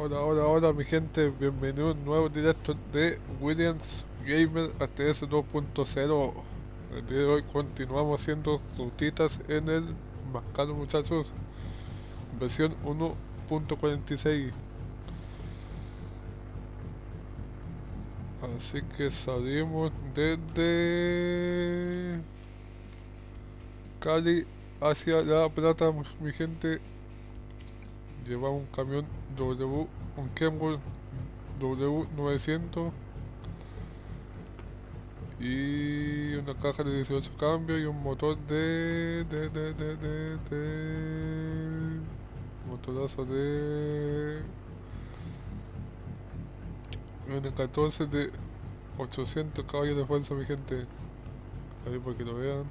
Hola, hola, hola mi gente, bienvenido a un nuevo directo de Williams Gamer ATS 2.0 El día de hoy continuamos haciendo rutitas en el Mascalo muchachos. Versión 1.46 Así que salimos desde Cali hacia La Plata mi gente lleva un camión W, un Kenworth W900 y una caja de 18 cambios y un motor de, de, de, de, de, motorazo de N14 de 800 caballos de fuerza mi gente. Ahí para que lo vean.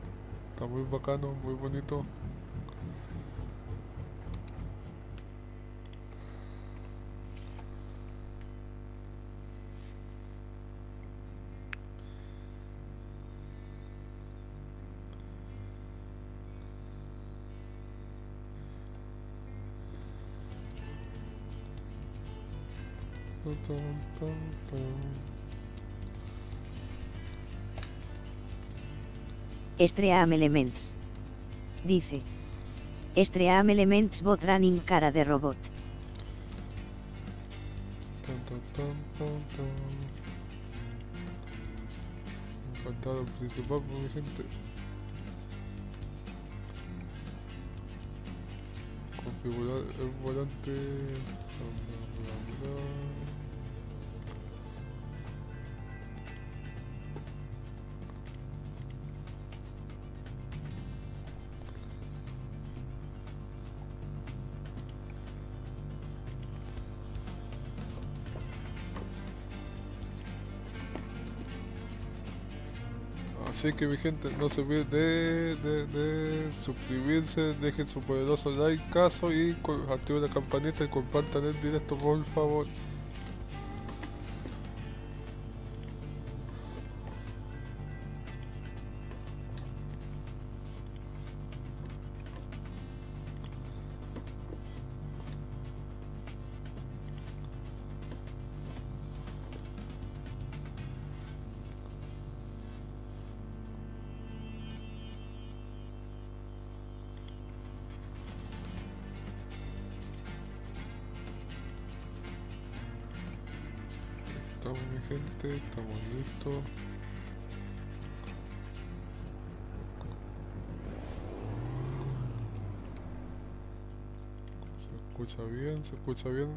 Está muy bacano, muy bonito Estream Elements. Dice. Estream Elements Bot Running Cara de Robot. Encantado principal, mi gente. Configurar el volante. Así que mi gente, no se olviden de, suscribirse, dejen su poderoso like, caso y activen la campanita y compartan el directo por favor. Se escucha bien, se escucha bien.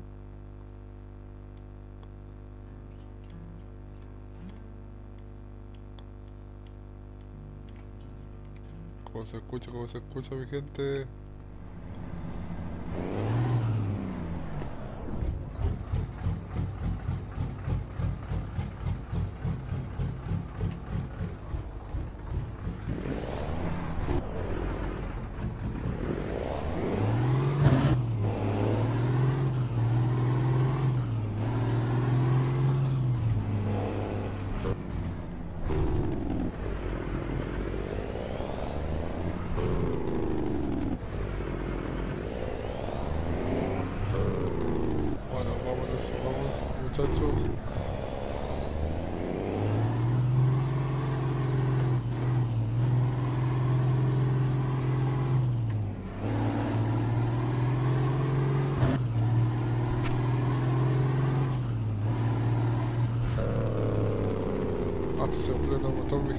¿Cómo se escucha? ¿Cómo se escucha mi gente?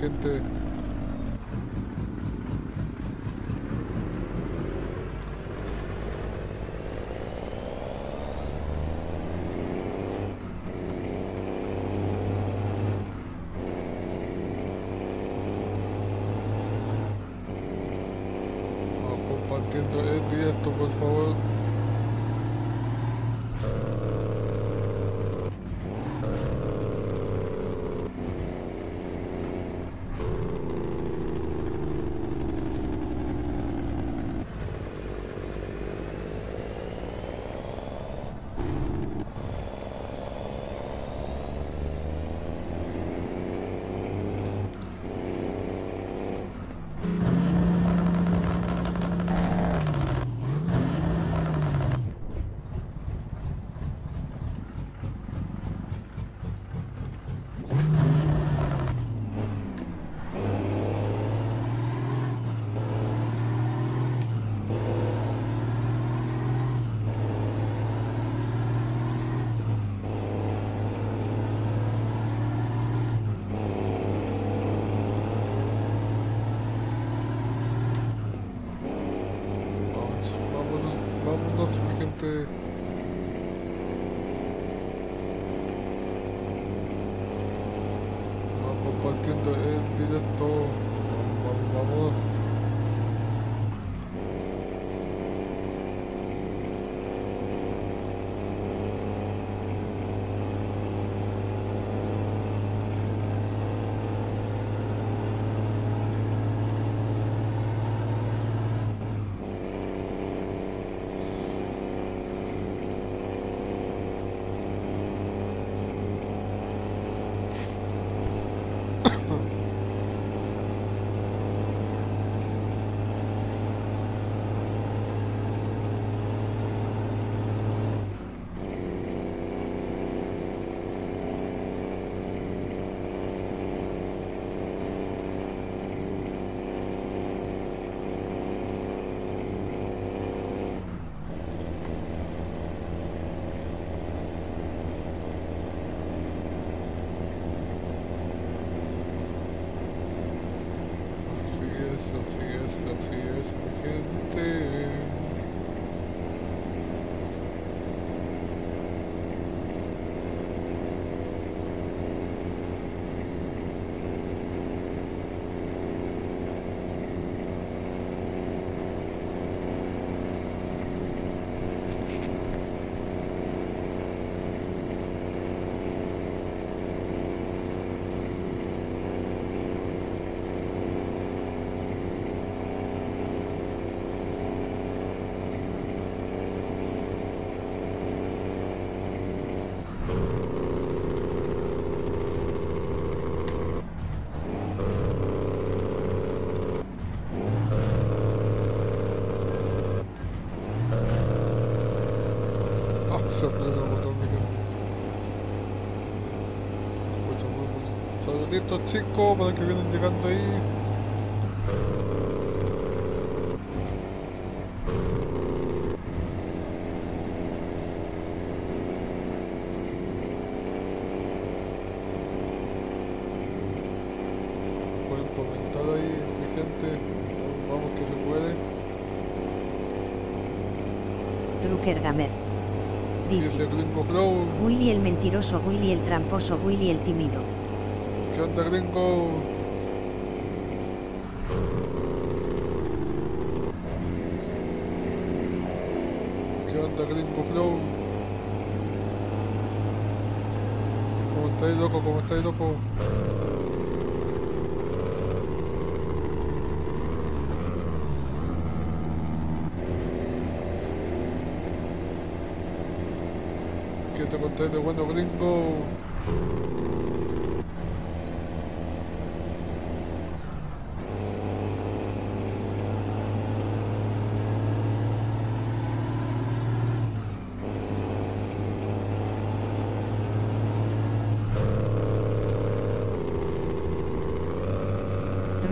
Gente. Chicos para que vienen llegando ahí. Pueden comentar ahí, mi gente. Vamos que se puede. Trucker Gamer. Dice. Willy el mentiroso, Willy el tramposo, Willy el tímido. ¿Qué onda, gringo? ¿Qué onda, gringo flow? ¿Cómo estáis, loco? ¿Cómo estáis, loco? ¿Qué te contáis de bueno, gringo?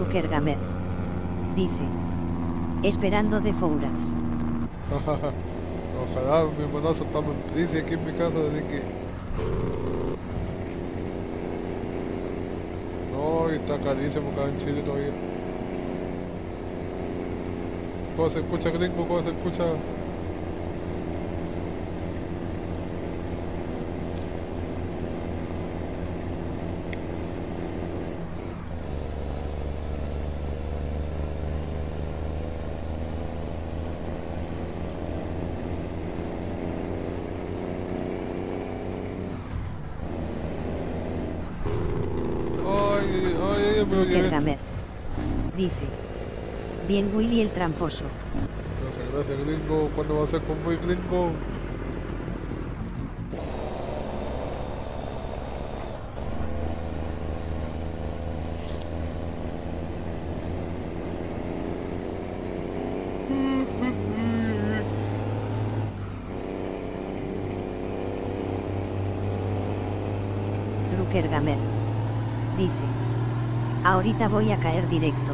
Trucker Gamer. Dice. Esperando de Fouras. Ojalá mi hermanazo en crisis aquí en mi casa, así que... No, y está carísimo acá en Chile todavía. ¿Cómo se escucha gringo? ¿Cómo se escucha? Ay, ay, me Trucker oye. Gamer. Dice. Bien Willy el tramposo. Gracias, gracias gringo. ¿Cuándo va a ser convoy gringo? Trucker Gamer. Dice. Ahorita voy a caer directo.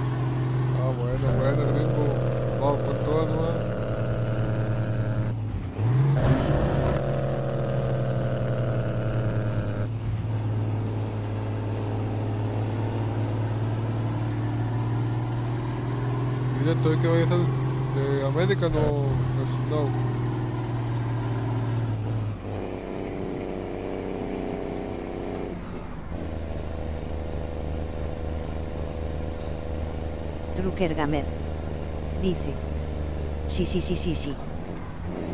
Ah, bueno, bueno, gringo. Vamos con todo nomás. Directo, ¿de qué voy a hacer? ¿De América? No, no. no. Drucker Gamer. Dice. Sí, sí, sí, sí, sí.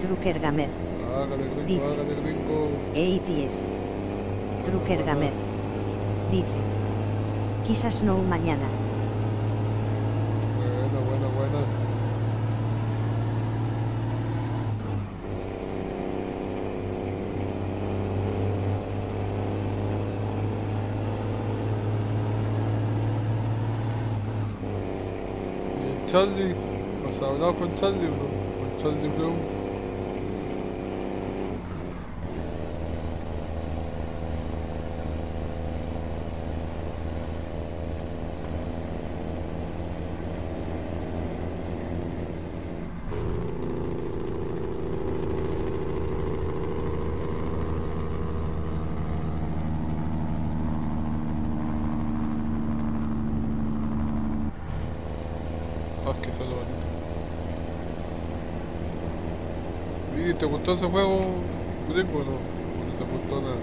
Drucker Gamer. Hágale gringo, Dice. hágale gringo. ATS. Drucker Gamer. Dice. Quizás no mañana. Concelli, passava da Concelli, Concelli Blu. Gustó ese juego, gringo, o no? ¿O no te gustó nada?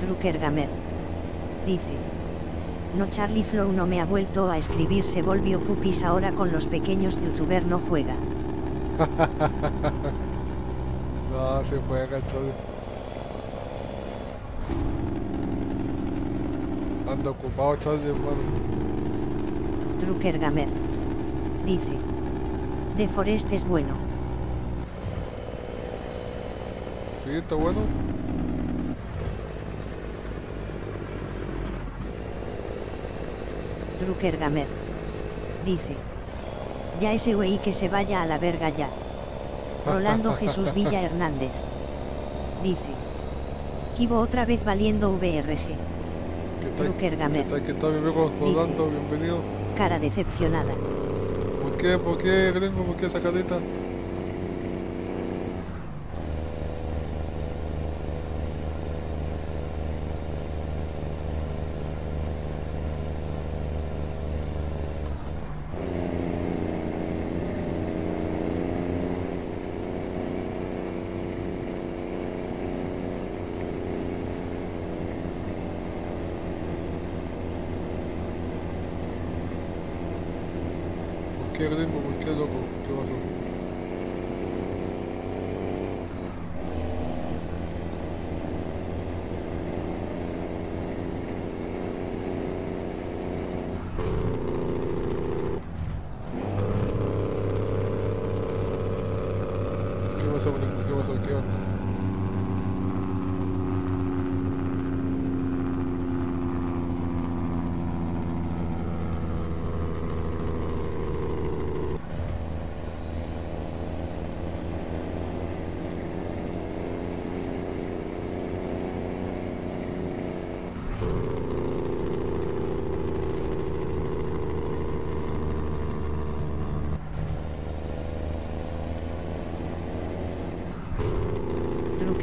Drucker Gamer. Dice. No Charlie Flow no me ha vuelto a escribir se volvió pupis ahora con los pequeños youtuber no juega. No, se juega Charlie. Anda ocupado Charlie, hermano. Drucker Gamer. Dice. De Forest es bueno. Sí, está bueno. Drucker Gamer. Dice. Ya ese güey que se vaya a la verga ya. Rolando Jesús Villa Hernández. Dice. Kibo otra vez valiendo VRG. Drucker Gamer. ¿Qué tal? ¿Qué tal, mi amigo Rolando? Bienvenido. Cara decepcionada. ¿Por qué? ¿Por qué, gringo? ¿Por qué esa carita? ¿Por qué, gringo? ¿Por qué, loco? ¿Qué pasó? ¿Qué pasó, gringo? ¿Qué pasó? ¿Qué onda?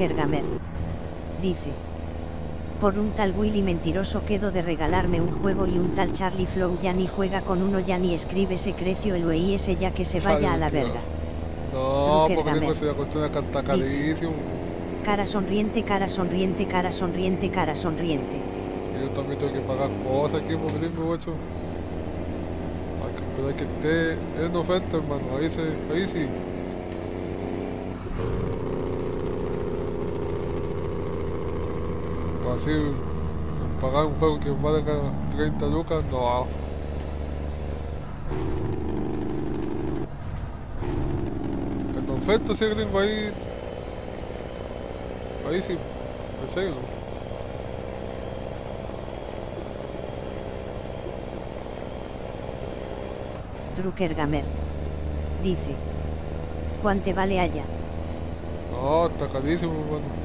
Drucker Gamer. Dice. Por un tal Willy mentiroso quedo de regalarme un juego y un tal Charlie Flow ya ni juega con uno ya ni escribe se creció el ese ya que se vaya a la verga. No, Drucker porque Gamer. gringo se acostumbra a cantar carísimo. Cara sonriente, cara sonriente, cara sonriente, cara sonriente. Yo también tengo que pagar cosas aquí por gringo, guacho. Hay que esperar que esté en oferta, hermano. Ahí, se, ahí sí. Así, pagar un juego que valga 30 lucas, no. En oferta, sí, gringo, ahí. Ahí sí, en serio. Drucker Gamer. Dice. ¿Cuánto vale allá? No, está carísimo, hermano.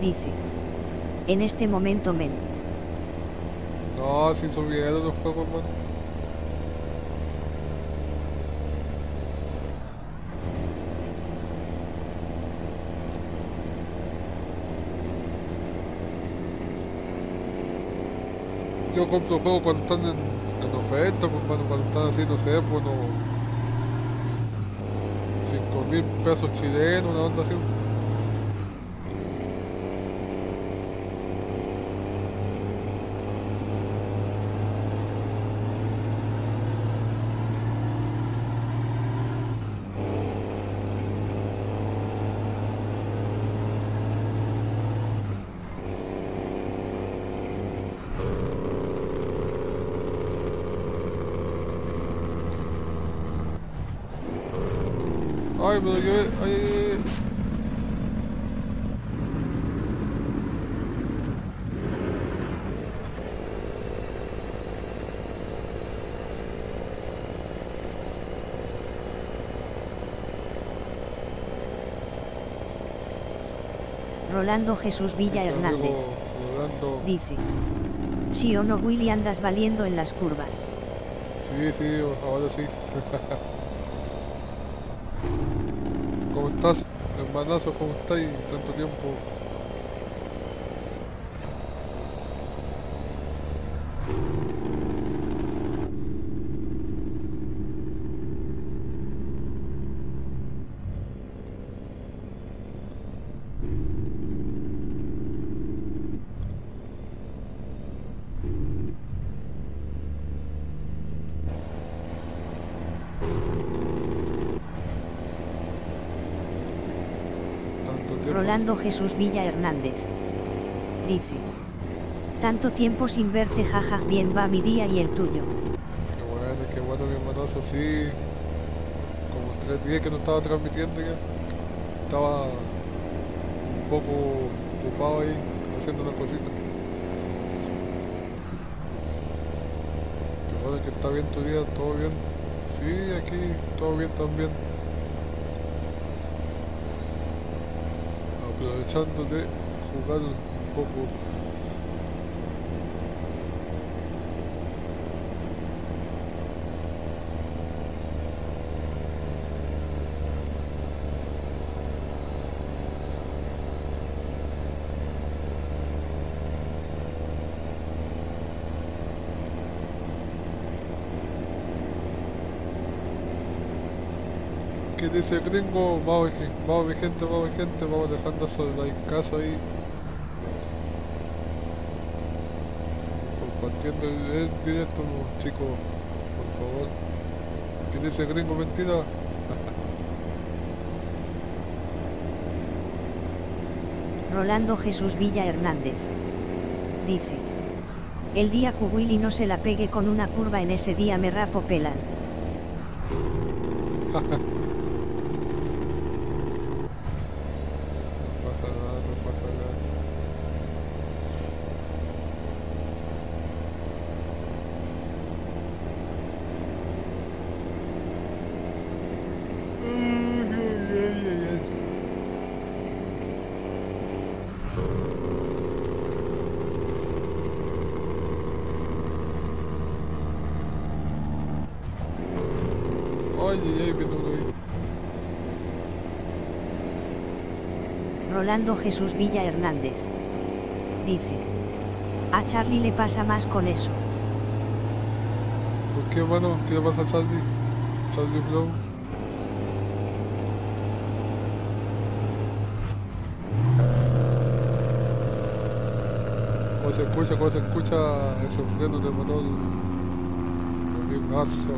Dice. En este momento men. No, si subieron los juegos, hermano. Yo compro juegos cuando están en, en oferta, pues, hermano, cuando están así, no sé, pues no... 5 mil pesos chilenos, una onda así. Ay, me lo llevé. Ay, ay, ay. Rolando Jesús Villa Hernández. Rolando. Dice. Sí o no Willy andas valiendo en las curvas. Sí, sí, ahora sí. ¿Cómo estás, hermanazo? ¿Cómo estáis? Tanto tiempo. Rolando Jesús Villa Hernández. Dice. Tanto tiempo sin verte jaja bien va mi día y el tuyo. Qué bueno, qué bueno, mi hermanazo, sí. Como tres días que no estaba transmitiendo ya. Estaba un poco ocupado ahí, haciendo una cosita. Qué bueno que está bien tu día, todo bien. Sí, aquí todo bien también. Aprovechando de jugar un poco. Que dice gringo, vamos, vamos mi gente, vamos mi gente, vamos dejando su like caso ahí. Compartiendo el, directo, chicos, por favor. Que dice gringo mentira. Rolando Jesús Villa Hernández. Dice. El día que Willy no se la pegue con una curva en ese día me rapo pelan. No pasa nada, no pasa nada. Ay, ay, ay, ay, ay. Ay, ay, ay, viendo uno ahí. Jesús Villa Hernández. Dice. A Charlie le pasa más con eso. ¿Por qué, mano? ¿Qué le pasa a Charlie? Charlie Brown. ¿Cómo se escucha? ¿Cómo se escucha esos frenos de motor? Un gaso.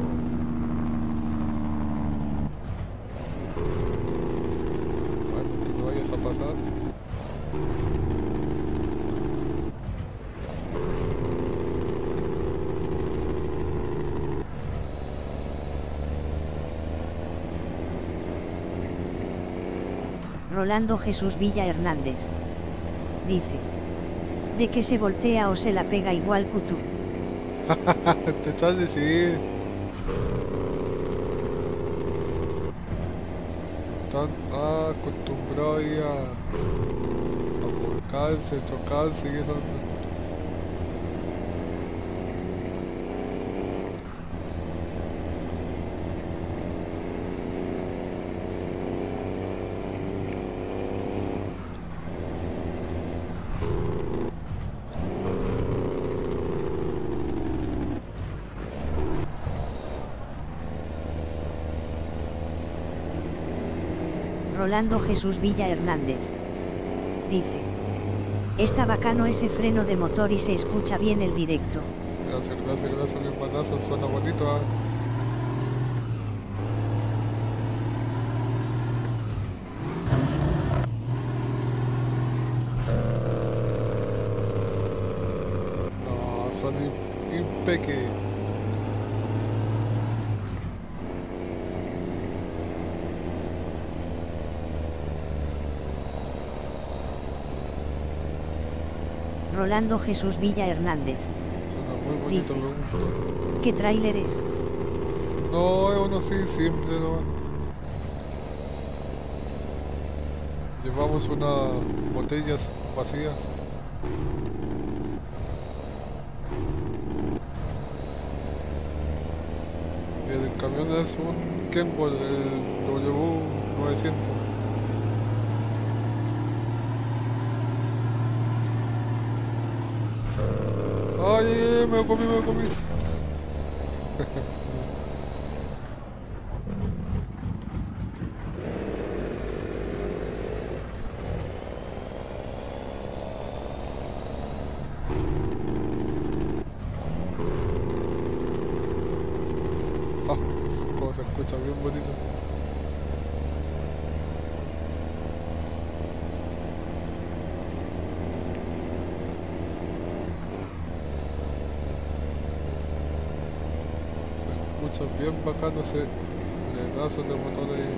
Bueno, que no vayas a pasar. Rolando Jesús Villa Hernández. Dice. De que se voltea o se la pega igual que tú. Este Charlie sí. Están acostumbrados a, volcarse, chocarse y eso. Rolando Jesús Villa Hernández. Dice. Está bacano ese freno de motor y se escucha bien el directo. Gracias, gracias, gracias, suena bonito, ¿ah? No, son im- impeque. Rolando Jesús Villa Hernández. Muy Dice. ¿Qué tráiler es? No, es uno así simple, no. Llevamos unas botellas vacías. El camión es un Kenworth, el W900. ¡Ay, ay, ay, me lo comí, me lo comí! Ah, como se escucha bien bonito. Se escucha bien bacano ese pedazo de ahí.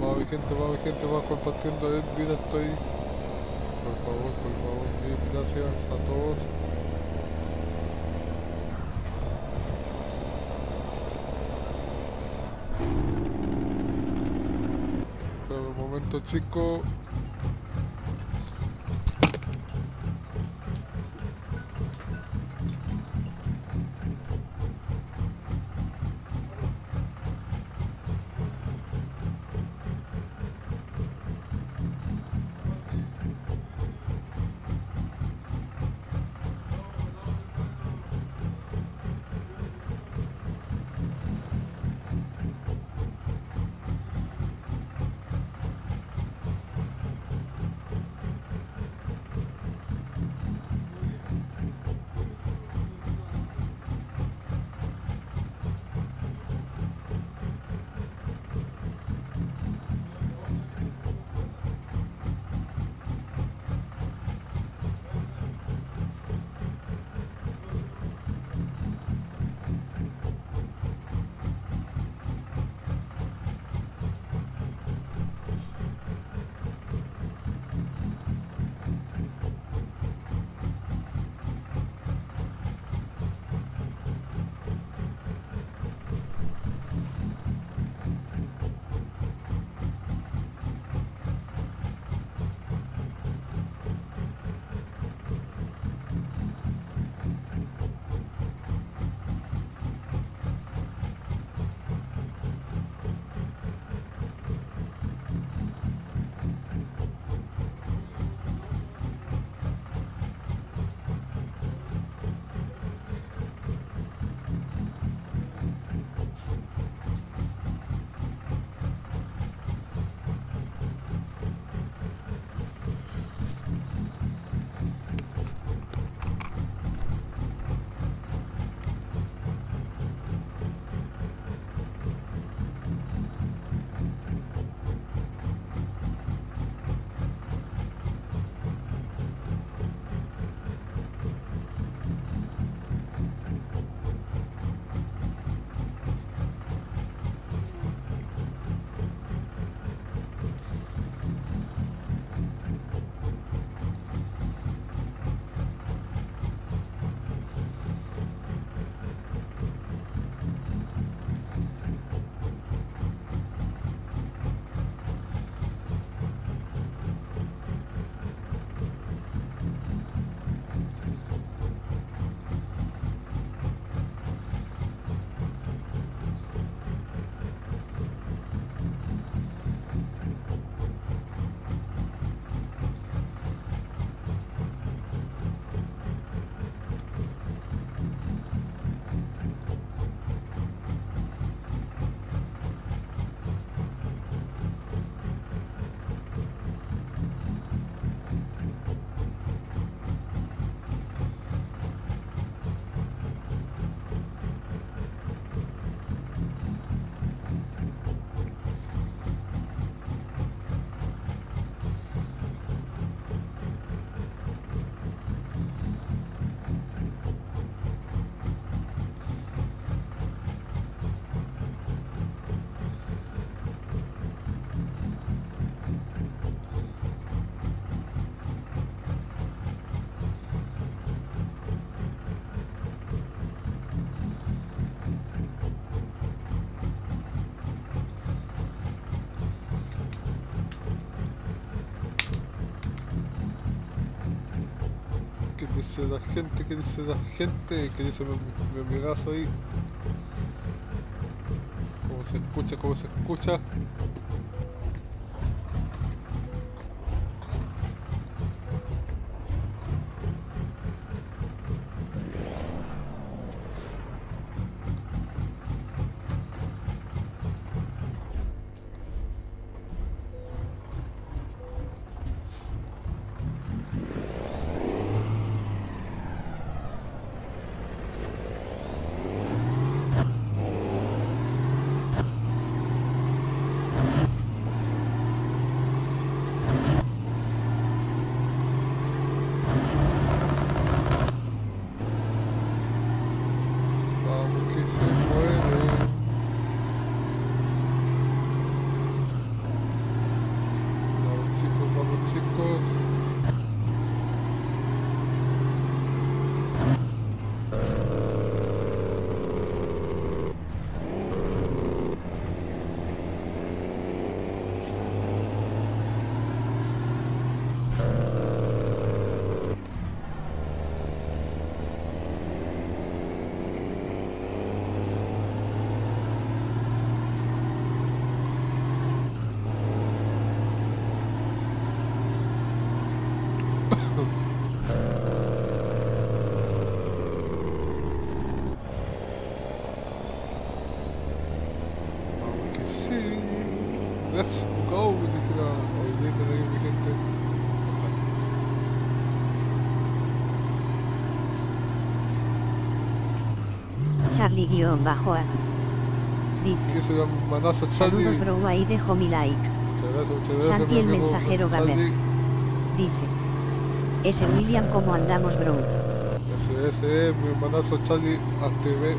Va gente, va gente, va compartiendo el directo ahí. Por favor, por favor, gracias a todos. Pero un momento chico. ¿Qué dice la gente? ¿Qué dice mi, mi amigazo ahí? ¿Cómo se escucha? ¿Cómo se escucha? Vamos que se mueve. Vamos chicos, vamos chicos. Vamos que sí. Let's go, dice la audita de mi gente. Charlie-A. Dice. Manazo. Saludos bro, ahí dejo mi like. Santi, el mensajero Gamer. Dice. Ese William, ¿cómo andamos bro? Ese, es mi hermanazo Charlie ATV.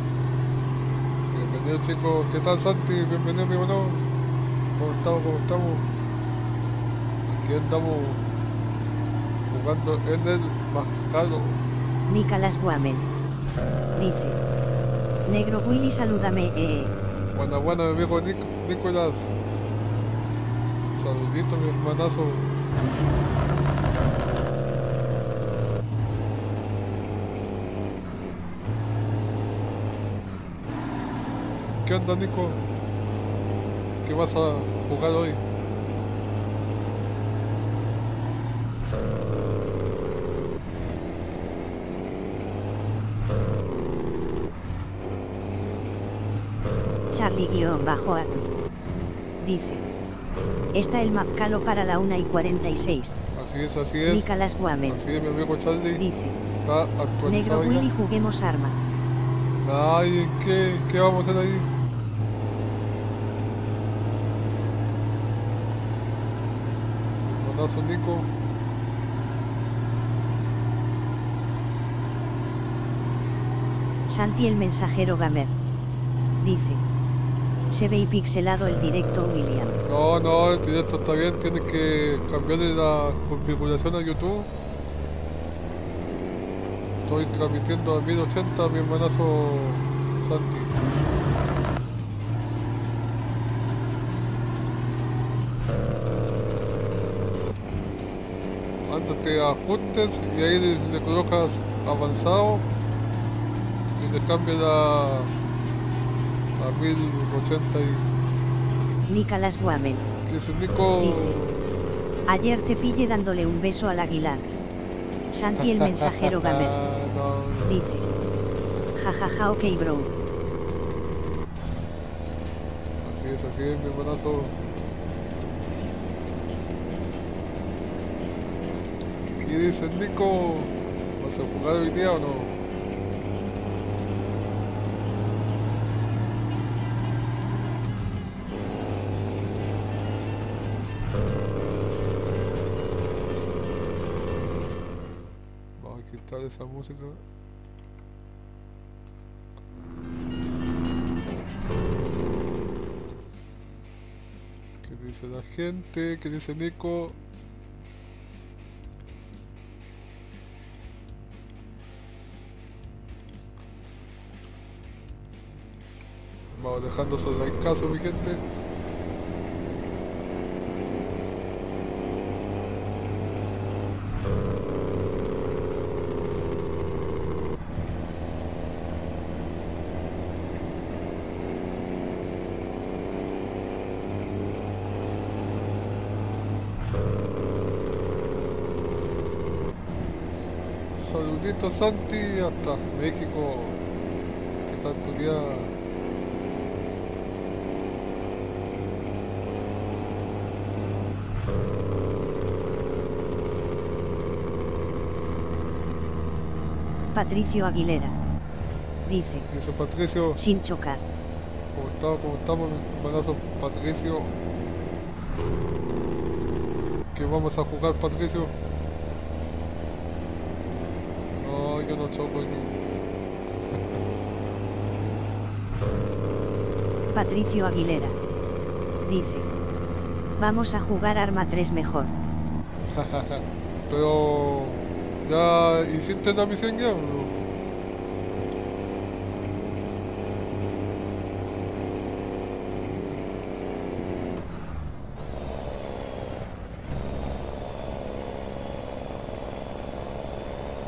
Bienvenido chicos, ¿qué tal Santi? Bienvenido mi hermano. ¿Cómo estamos? ¿Cómo estamos? Aquí andamos jugando en el Mascalo. Nicolás Guamen. Dice. Negro Willy, salúdame, eh. Buena, buena, mi amigo Nic Nicolás. Saludito, mi hermanazo. ¿Qué onda, Nico? ¿Qué vas a jugar hoy? Charlie-A. Dice. Está el Mapcalo para la 1 y 46. Así es, así es. Nicolás Guamen. Así es, mi amigo Charlie. Dice. Está Negro actualizado Willy, ya. juguemos arma. Ay, ¿en qué? ¿Qué vamos a hacer ahí? Hermanazo Nico. Santi, el mensajero Gamer. Se ve y pixelado el directo William. No, no, el directo está bien, tienes que cambiarle la configuración a YouTube. Estoy transmitiendo a 1080 mi hermanazo Santi. Antes te ajustes y ahí le, colocas avanzado y le cambias a, a 1080 y Nicolás Guamen. Nico. Ayer te pille dándole un beso al Aguilar. Santi, el mensajero Gamer. no, Dice. Jajaja, ok bro. así es, así es, mi hermanazo. ¿Qué dice Nico? ¿Vas a jugar hoy día o no? Esa música. ¿Qué dice la gente? ¿Qué dice Nico? Vamos dejando su like caso, mi gente. Saludito Santi hasta México. ¿Qué tal tu día? Patricio Aguilera. Dice. Dice Patricio, Sin chocar. ¿cómo, está, cómo estamos, hermanazo Patricio? ¿Qué vamos a jugar, Patricio? Yo no choco ni... Patricio Aguilera. Dice. Vamos a jugar arma 3 mejor. Pero... ¿Ya hiciste la misión ya o no?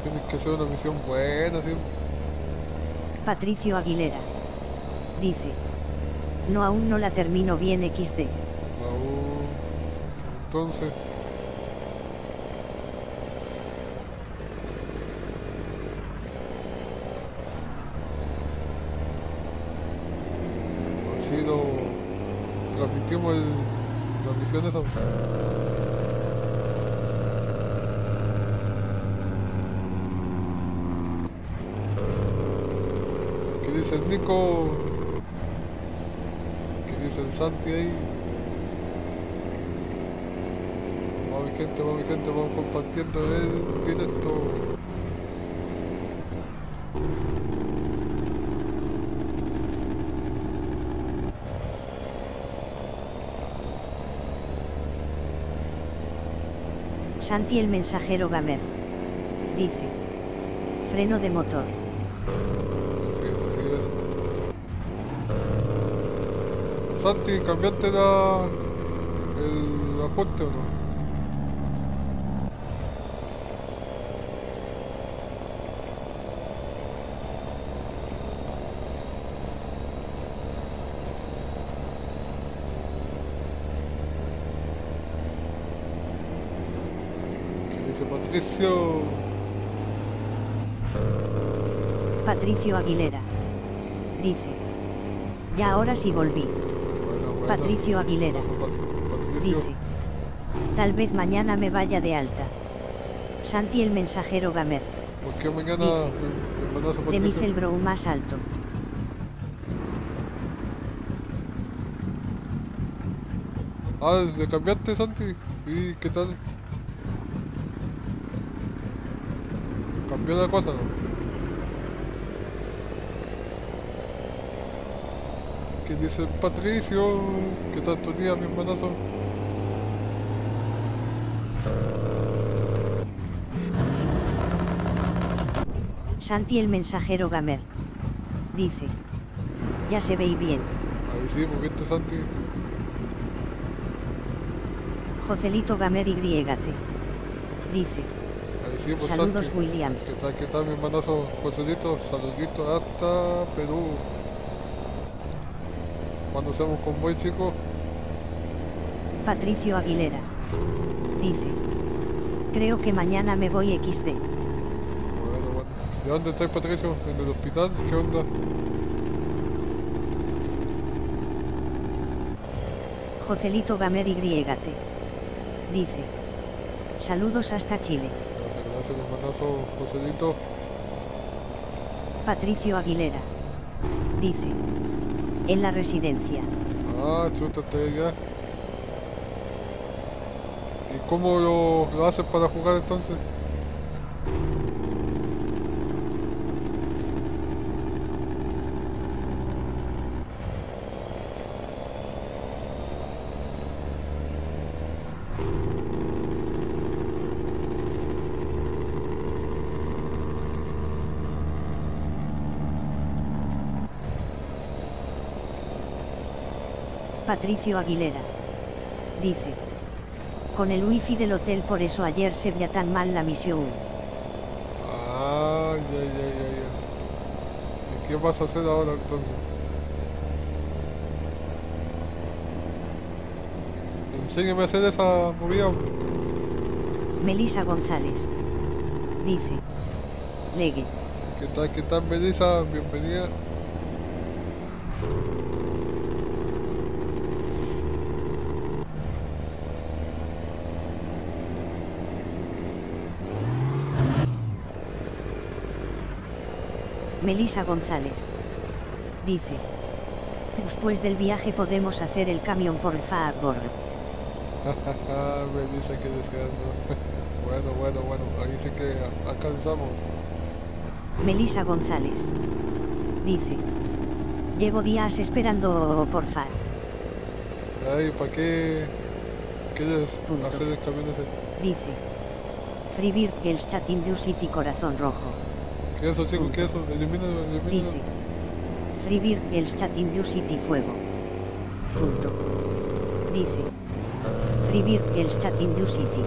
Tienes que hacer una misión buena, tío. Patricio Aguilera. Dice. No aún no la termino bien XD. Aún. Entonces... Así lo transmitimos el, las misiones a... ¿Qué dice el Nico? ¿Qué dice el Santi ahí? Vamos mi gente, vamos mi gente, vamos compartiendo el directo. Santi el mensajero Gamer. Dice. Freno de motor. Así es, así es. Santi, ¿cambiaste la, el apunte o no? ¿Qué dice Patricio? Patricio Aguilera. Dice. Ya ahora sí volví. Patricio Aguilera. Dice. Tal vez mañana me vaya de alta. Santi el mensajero Gamer. ¿Por qué mañana Dice. De Patricio? Micelbrow más alto. Ah, ¿le cambiaste, Santi? ¿Y qué tal? ¿Cambió la cosa, no? ¿Qué dice Patricio? ¿Qué tal tu día, mi hermanazo? Santi el mensajero Gamer. Dice. Ya se veis bien. Ahí sí, porque este Santi... Joselito Gamer y griégate. Dice. Ahí sí, pues Saludos Santi. Williams. ¿Qué tal, qué tal, mi hermanazo Joselito? Saluditos hasta Perú. Cuando seamos con buen chicos, Patricio Aguilera. Dice. Creo que mañana me voy XD. Bueno, bueno. ¿De dónde estás, Patricio? ¿En el hospital? ¿Qué onda? Joselito Gamer y griégate. Dice. Saludos hasta Chile. Gracias, gracias, hermanazo Joselito. Patricio Aguilera. Dice. En la residencia. Ah, chútate ya. ¿Y cómo lo, lo haces para jugar entonces? Patricio Aguilera. Dice. Con el wifi del hotel por eso ayer se veía tan mal la misión. Ah, ya, ya, ya, ya. ¿Y qué vas a hacer ahora entonces? Enséñame a hacer esa movida. Melisa González. Dice. Legue. ¿Qué tal, qué tal, Melissa? Bienvenida. Melisa González. Dice. Después del viaje podemos hacer el camión por favor. Melissa, que deseando. bueno, bueno, bueno. Ahí sí que alcanzamos. Melisa González. Dice. Llevo días esperando por fa. Ay, ¿para qué quieres Punto. hacer el camión ese? Dice. Freebird Girls Chat in the City Corazón Rojo. ¿Qué es eso, chico? ¿Qué es eso? Elimínalo, elimínalo. Dice. Freebird Girls Chat in City Fuego. Punto. Dice. Freebird Girls Chat in City.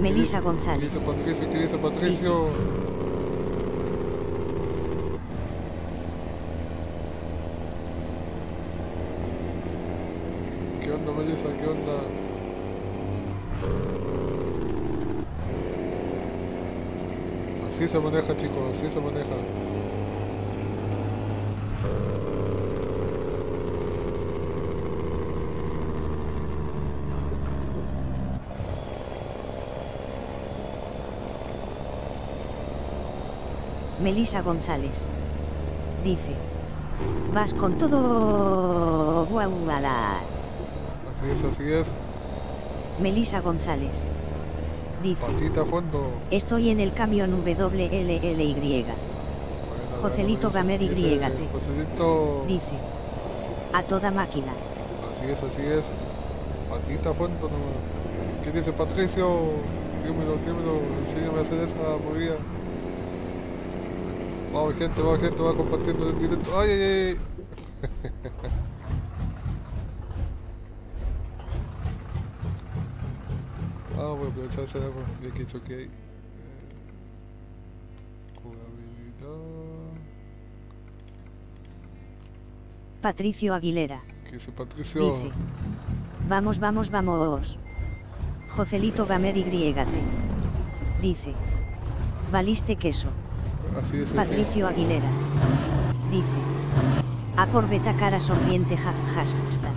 Melisa ¿Qué González. dice Patricio? ¿Qué dice Patricio? ¿Qué onda, Melissa? ¿Qué onda? Así se maneja, chicos, así se maneja. Melisa González. Dice. Vas con todo. Guauala. Así es, así es. Melisa González. Dice. Patita fondo. Estoy en el camión WLLY. Bueno, Joselito Gamer YT. Joselito. Dice. A toda máquina. Así es, así es. Patita fondo nomás. ¿Qué dice Patricio? Dímelo, dímelo, enséñame a hacer esa movida. Vamos gente, va gente, va compartiendo en directo. ¡Ay, ay, ay! ah, voy a aprovechar ese agua. Hay. Jugabilidad. Patricio Aguilera. ¿Qué dice Patricio? Dice. Vamos, vamos, vamos. Joselito Gamer YT. Dice. Valiste queso. Así es. Patricio Aguilera. Dice. A por beta cara sonriente jaf hasfsta.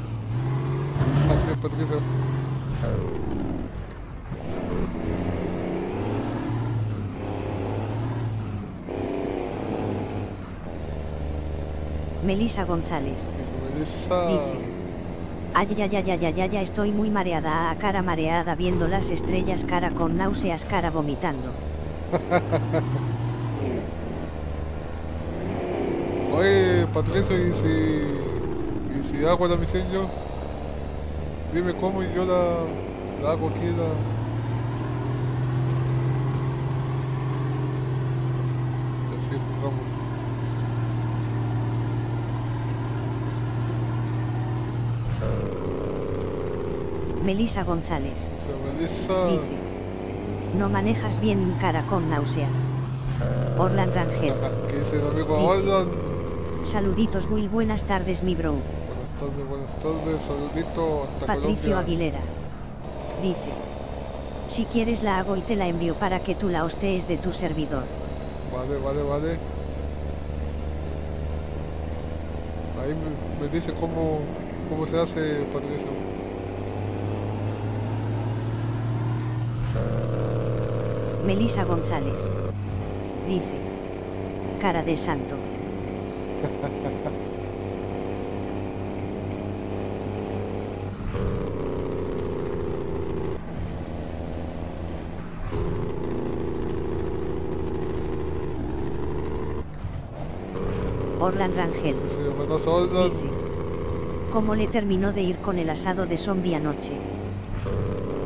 Así es, Patricio. Melisa González. Dice. Ay, ya, ya, ya, ya, ya, estoy muy mareada, a cara mareada viendo las estrellas, cara con náuseas, cara vomitando. Oye, Patricio, ¿y si, y si hago la misión yo? Dime cómo y yo la, la hago aquí, la... Así jugamos. Melisa González. Dice. No manejas bien cara con náuseas. Orlan Rangel. ¿Qué dice el amigo Dice. Orlan? Saluditos, muy buenas tardes, mi bro. Buenas tardes, buenas tardes, saludito hasta Patricio Colombia. Aguilera. Dice. Si quieres la hago y te la envío para que tú la hostees de tu servidor. Vale, vale, vale. Ahí me, me dice cómo, cómo se hace, Patricio. Melisa González. Dice. Cara de santo. Orlan Rangel. Dice. ¿Cómo le terminó de ir con el asado de zombie anoche?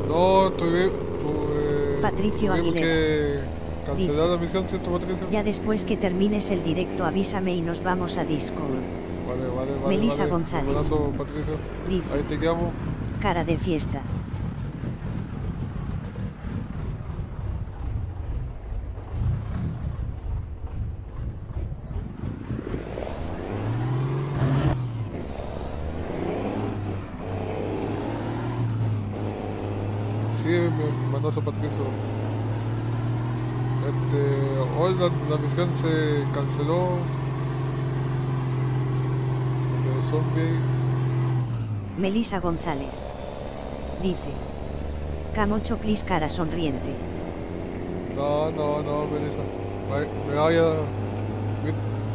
No, tuve, tuve, Patricio Aguilera. que cancelar Dice. misión, ¿cierto, Patricio? Ya después que termines el directo avísame y nos vamos a Discord. Vale, vale, vale. Melissa vale. González. Abrazo. Dice. Ahí te llamo. Cara de fiesta. Sí, me mandazo Patricio. Este, hoy se canceló. De zombie. Melisa González. Dice. Camocho Plis cara sonriente. No, no, no, Melissa. Me, me vaya.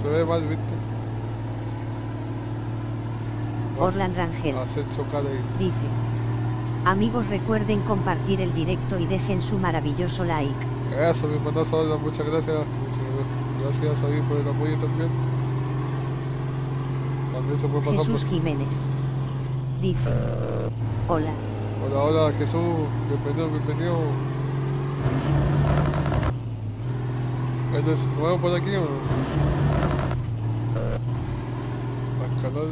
Se ve mal, viste. Orlan Rangel. Dice. Amigos recuerden compartir el directo y dejen su maravilloso like. Eso, mi hermanazo, Orlan, muchas gracias. Gracias a ti por el apoyo también. También se puede pasar Jesús por... Jiménez. Dice. Hola. Hola, hola, Jesús. Bienvenido, bienvenido. ¿Eres nuevo por aquí o no? Al canal.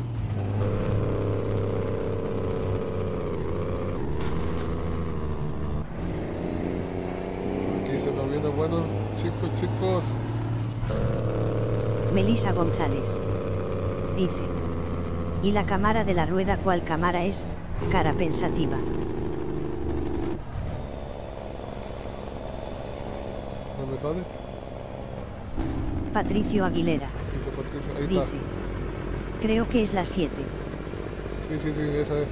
Aquí se nos viene bueno. Chicos, chicos. Melisa González. Dice. ¿Y la cámara de la rueda cuál cámara es? Cara pensativa. ¿No me sale? Patricio Aguilera. Dice está. Creo que es la 7. Sí, sí, sí, esa es.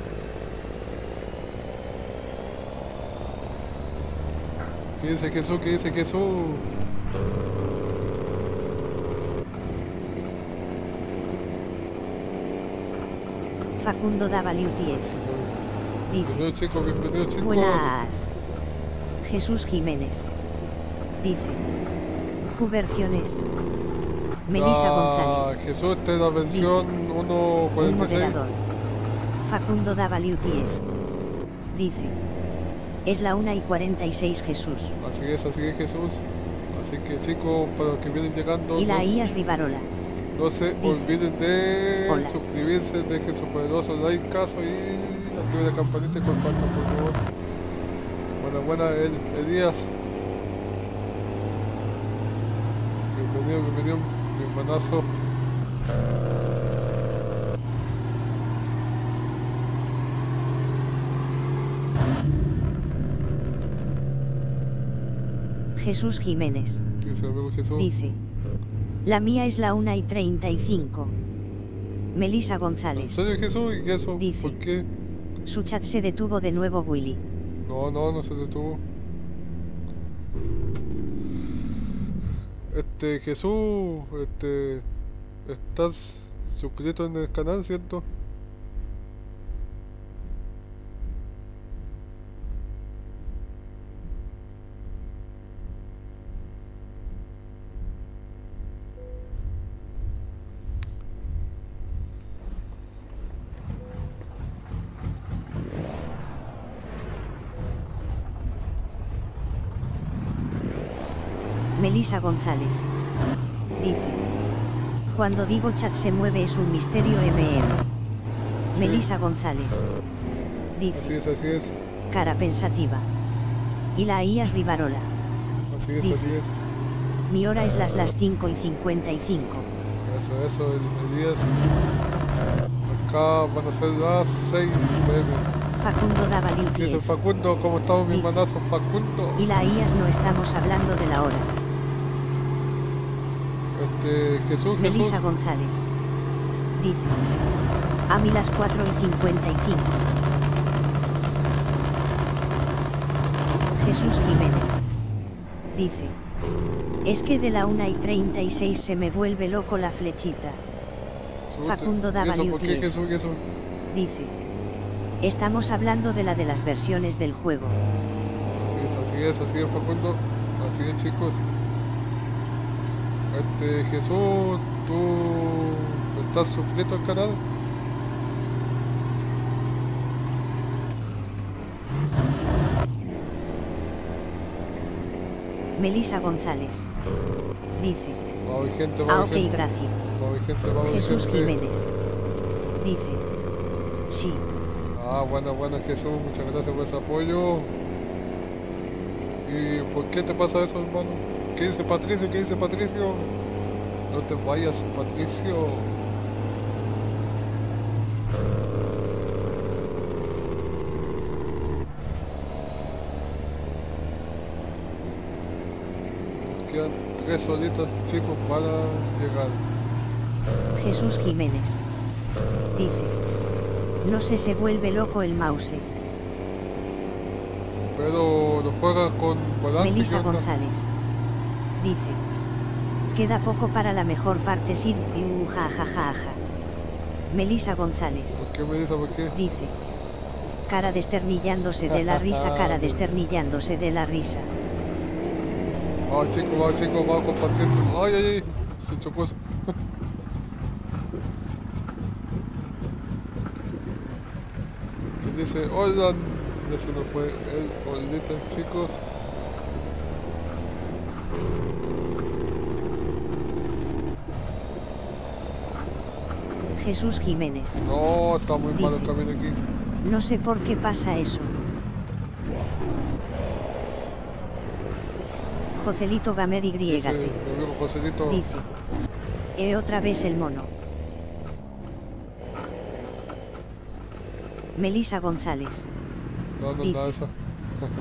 ¿Qué dice Jesús? ¿Qué dice Jesús? Facundo WTF. Dice. Bienvenido chicos, bienvenido chicos. Buenas. Jesús Jiménez. Dice. Cuberciones. Melisa Ah, González. Jesús, es la versión Un 1.46. moderador. Facundo WTF. Dice. Es la 1 y 46 Jesús. Así es, así es Jesús. Así que chicos, para los que vienen llegando, Y la no, IAS Rivarola. No se olviden de Hola. suscribirse, dejen su poderoso like, caso y activen la campanita y compartan por favor. Buena, buena, El, Elías. Bienvenido, bienvenido, mi hermanazo. Jesús Jiménez. Dice. La mía es la 1 y 35. Melisa ¿En González. serio Jesús? ¿Y eso? Dice. ¿Por qué? Su chat se detuvo de nuevo Willy. No, no, no se detuvo. Este, Jesús, este, estás suscrito en el canal, ¿cierto? Melisa González. Dice. Cuando digo chat se mueve es un misterio MM. Melisa González. Así Dice. es, así es, Cara pensativa. Y la IAS Rivarola. así es, Dice. así es. Mi hora es las las 5 y 55. Eso, eso, el, el 10. Acá van a ser las 6 pm. Facundo Dice Davalin Facundo, ¿cómo estamos mi hermanazo? Facundo. Y la IAS no estamos hablando de la hora. Este, Jesús, Jesús. Melisa González. Dice. A mí las 4 y 55. Jesús Jiménez. Dice. Es que de la 1 y 36 se me vuelve loco la flechita. Jesús, Facundo ¿y eso ¿Por qué WTF. Jesús, eso? Dice. Estamos hablando de la de las versiones del juego. Así es, así es, Facundo. Así es, chicos. Este, Jesús, ¿tú estás suscrito al canal? Melisa González. Dice. Ah, ok, gracias. Jesús. Jiménez. Dice. Sí. Ah, bueno, bueno, Jesús, muchas gracias por ese apoyo. ¿Y por qué te pasa eso, hermano? ¿Qué dice Patricio? ¿Qué dice Patricio? No te vayas, Patricio. Ok, tres solitos chicos para llegar. Jesús Jiménez. Dice. No sé, se vuelve loco el mouse. Pero lo juega con volante. Melisa ¿qué onda? González. Dice. Queda poco para la mejor parte sin uh, ja ja ja ja. Melisa González. ¿Por qué me dice por qué? Dice. Cara desternillándose de la risa, cara desternillándose de la risa. Va chico, va chico, va compartiendo. Ay, ay, ay. Se chocó. eso. Dice, hola. Ya se nos fue el holita, chicos. Jesús Jiménez. No, está muy malo también aquí. No sé por qué pasa eso. Joselito Gamer Y. Joselito. Dice. E otra vez el mono. Melisa González. No, no, dice. esa.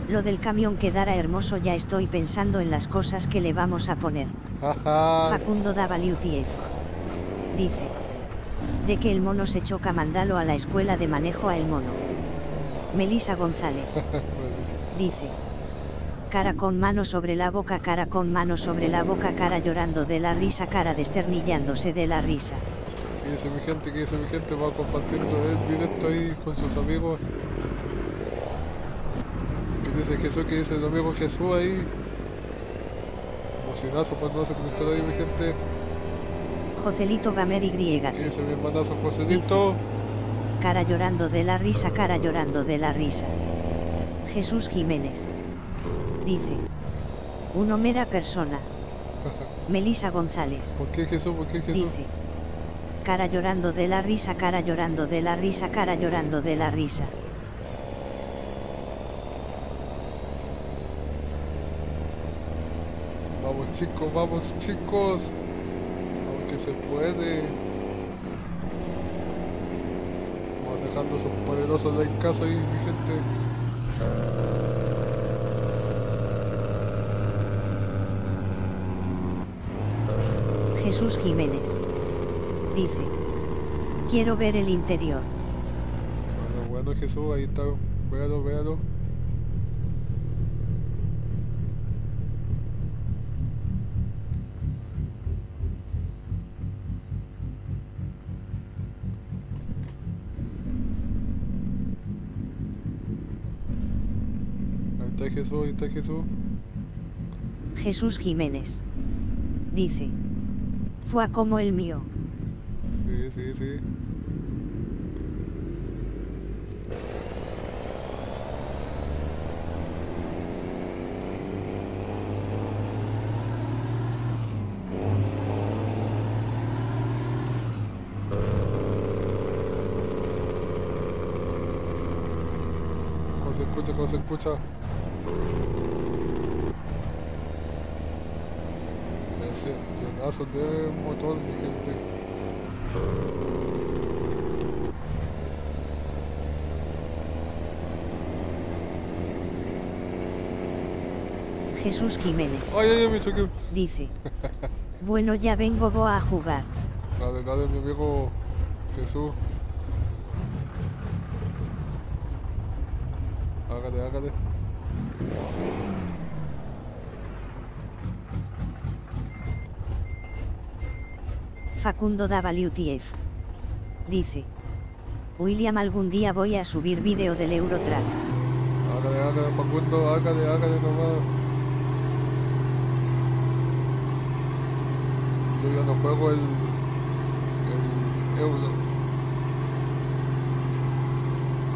Lo del camión quedará hermoso ya estoy pensando en las cosas que le vamos a poner. Facundo WTF. Dice. De que el mono se choca mandalo a la escuela de manejo a el mono. Melisa González. Dice. Cara con mano sobre la boca, cara con mano sobre la boca, cara llorando de la risa, cara desternillándose de la risa. ¿Qué dice mi gente? ¿Qué dice mi gente? Va compartiendo el directo ahí con sus amigos. ¿Qué dice Jesús? ¿Qué dice el amigo Jesús ahí? Bocinazo, manazo, comentar ahí mi gente. Joselito Gamer Y. ¿Qué dice mi hermanazo Joselito? Cara llorando de la risa, cara llorando de la risa. Jesús Jiménez. Dice. Uno mera persona. Melisa González. ¿Por qué Jesús? ¿Por qué Jesús? Dice. Cara llorando de la risa, cara llorando de la risa, cara llorando de la risa. Vamos chicos, vamos chicos. Puede. Vamos dejando esos poderosos de en casa ahí, mi gente. Jesús Jiménez. Dice. Quiero ver el interior. Bueno, bueno Jesús, ahí está. Véalo, véalo. Ahí Jesús, Jesús. Jesús Jiménez. Dice. Fue como el mío. Sí, sí, sí. ¿Cómo se escucha? ¿Cómo se escucha? Ese de motor, mi gente. Jesús Jiménez. Ay, ay, ay, me choqué. Dice. Bueno, ya vengo voy a jugar. Dale, dale, mi amigo Jesús. Facundo WTF. Dice. William algún día voy a subir vídeo del Eurotrack. Hágale, hágale, Facundo, hágale, hágale nomás. Yo ya no juego el, el euro.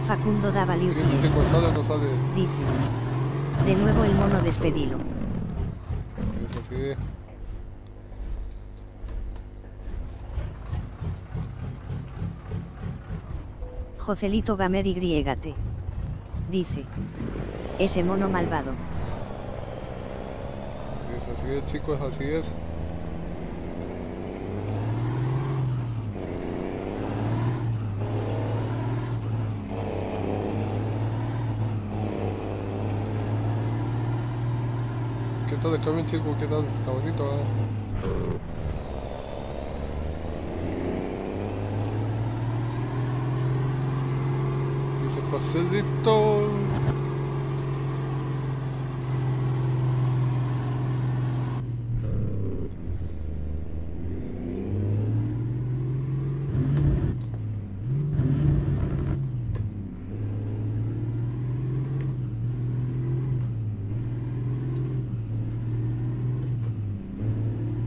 Facundo WTF. no sale. Dice. De nuevo el mono despedilo. Eso sí. Joselito Gamer YT. Dice. Ese mono malvado. Es así es, chicos, así es. ¿Qué tal el camión chico? ¿Qué tal? Está bonito.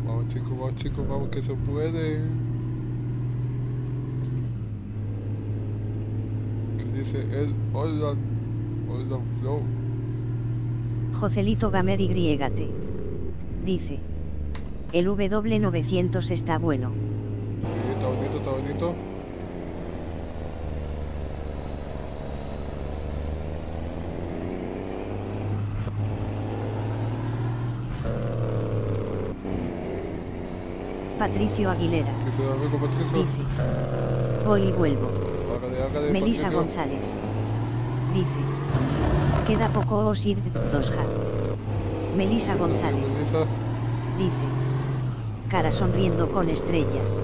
Vamos chicos, vamos chicos, vamos que se puede. Que dice Flow. Jocelito Gamer YT. Dice. El W900 está bueno. Sí, está bonito, está bonito. Patricio Aguilera. Dice. Voy y vuelvo. Melisa. González. Dice. Queda poco Osid 2J. Melisa González. Dice. Cara sonriendo con estrellas.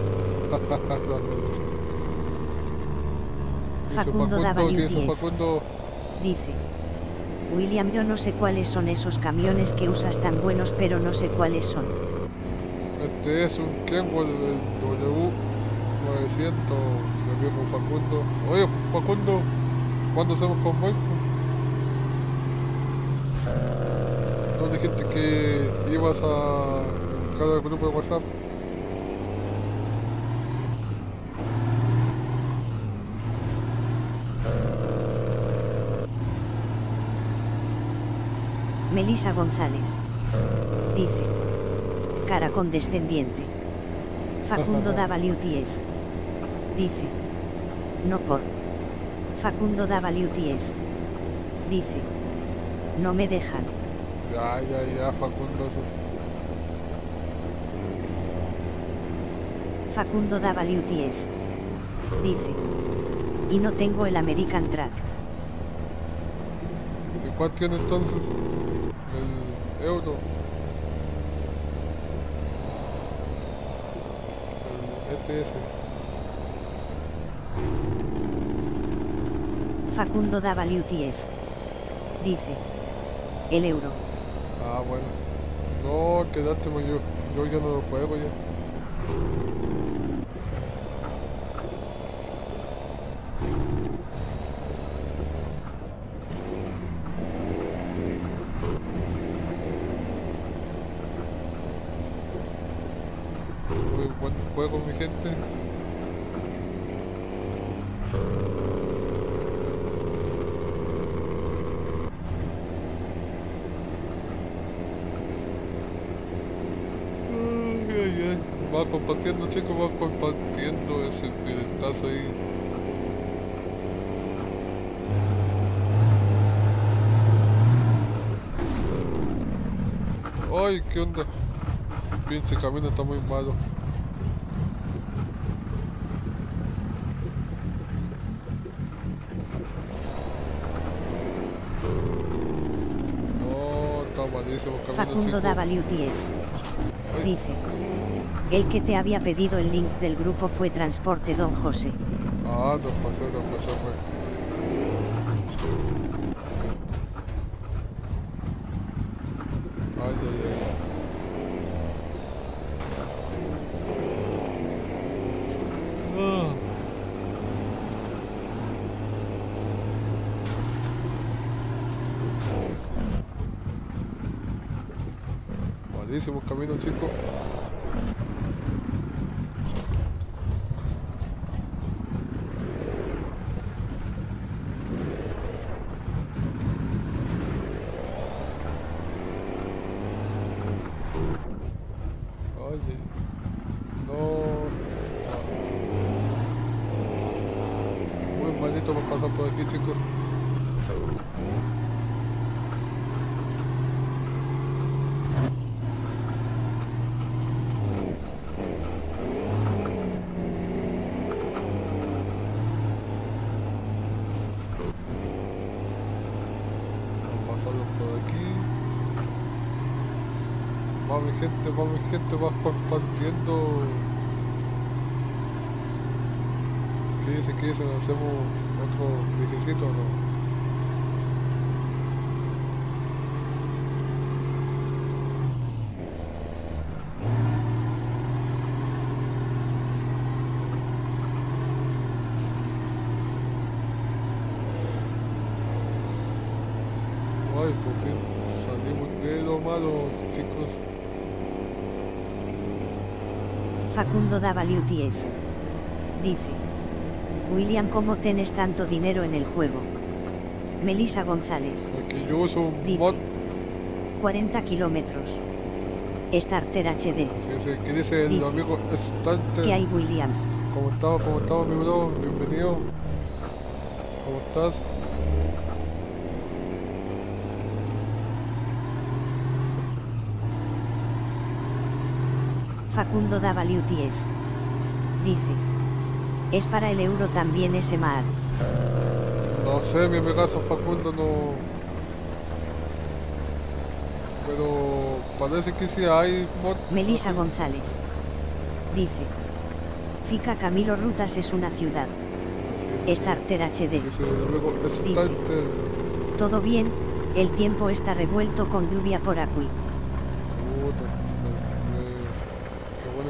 Facundo ¿qué hizo WTF. Facundo? Dice. William, yo no sé cuáles son esos camiones que usas tan buenos, pero no sé cuáles son. Este es un Kenworth del W900, mi amigo Facundo. Oye, Facundo, ¿cuándo hacemos convoy? ¿No dijiste que ibas a cada grupo de WhatsApp? Melisa González. Dice. Cara condescendiente. Facundo WTF. Dice. No por. Facundo WTF. Dice. No me dejan. Ya, ya, ya, Facundo. Facundo WTF. Dice. Y no tengo el American Track. ¿Y cuál tiene entonces? El euro. El ETS. Facundo WTF. Dice. El euro. Ah, bueno. No, quédate, yo, yo ya no lo juego ya. Buen juego, mi gente. Ay, ay, ay. Va compartiendo, chicos, va compartiendo ese directazo ahí. Ay, ¿qué onda? Pinche camino está muy malo. No, está malísimo camino, Facundo. Dice. El que te había pedido el link del grupo fue Transporte Don José. Ah, pasó, pues. Ay, ay, ay. Ah. Camino, chico. Oye, no, no. Muy malito para pasar por aquí, chicos. Vamos a pasarlo por aquí. Vamos mi gente, vamos mi gente, vas compartiendo. ¿Qué dice? ¿Qué dice? ¿Hacemos otro viejecito o no? Ay, por fin salimos de lo malo, chicos. Facundo WTF. Dice. William, ¿cómo tenés tanto dinero en el juego? Melissa González. Dice. mod 40 kilómetros. Starter HD. que dice el Dice. amigo Stante. ¿Qué hay Williams? ¿Cómo estamos? ¿Cómo estamos, mi bro? Bienvenido. ¿Cómo estás? Facundo WTF. Dice. Es para el euro también ese mar. No sé, mi amigazo Facundo no... Pero parece que sí hay así. González. Dice. Fica Camilo Rutas es una ciudad. Starter HD. Dice. Todo bien, el tiempo está revuelto con lluvia por aquí.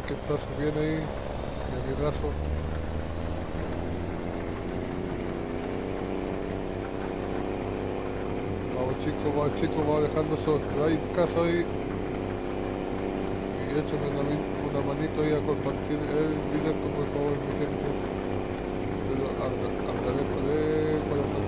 Qué estás bien ahí, mi amigazo. Vamos chicos, vamos chicos, vamos dejando esos likes ahí. Y échame una, una manito ahí a compartir el directo, por favor, mi gente lo agra- agradezco de corazón.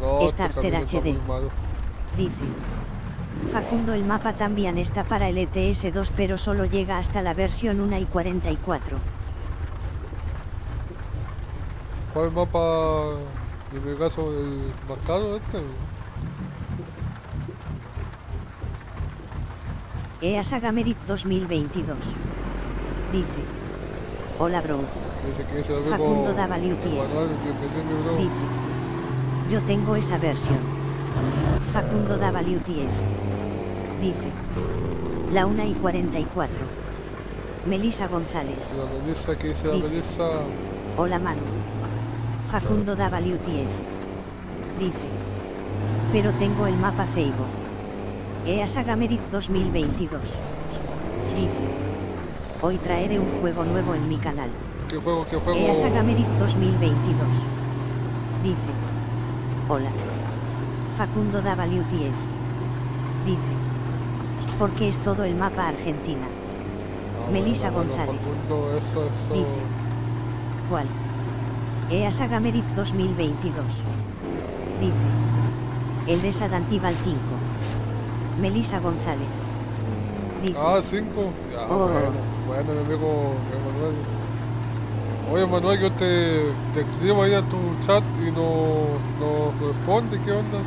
No, este Starter HD. Dice. Facundo el mapa también está para el ETS2 pero solo llega hasta la versión 1 y 44. ¿Cuál mapa de mi caso el marcado este? EA Saga Merit 2022. Dice. Hola bro. Dice que es el Facundo. Dice. Yo tengo esa versión. Facundo WTF. Dice. La 1 y 44. Melissa González. La Melissa, que dice la Dice. Melissa? Hola Manu. Facundo WTF. Dice. Pero tengo el mapa Ceibo. EA Saga Merit 2022. Dice. Hoy traeré un juego nuevo en mi canal. ¿Qué juego, qué juego? EA Saga Merit 2022. Dice. Facundo WTF. Dice. Porque es todo el mapa Argentina. Melissa bueno, bueno, González. Facundo, eso, eso. Dice. ¿Cuál? EA Saga Merit 2022. Dice. El de Sadantival 5. Melissa González. Dice. Ah, 5. Ya, Oh. bueno, bueno, mi amigo Emanuel. Oye, Manuel, yo te, te escribo ahí a tu chat y no, no responde, ¿qué onda?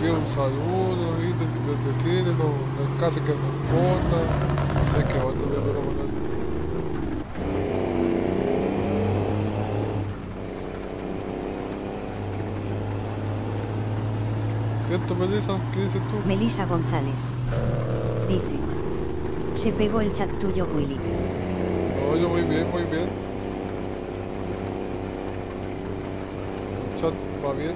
Te envío un saludo desde Chile, no, no es casi que responda. No sé qué onda, mi amigo Manuel. ¿Cierto, Melissa? ¿Qué dices tú? Melissa González. Dice. Se pegó el chat tuyo Willy. No, yo muy bien, muy bien. El chat va bien.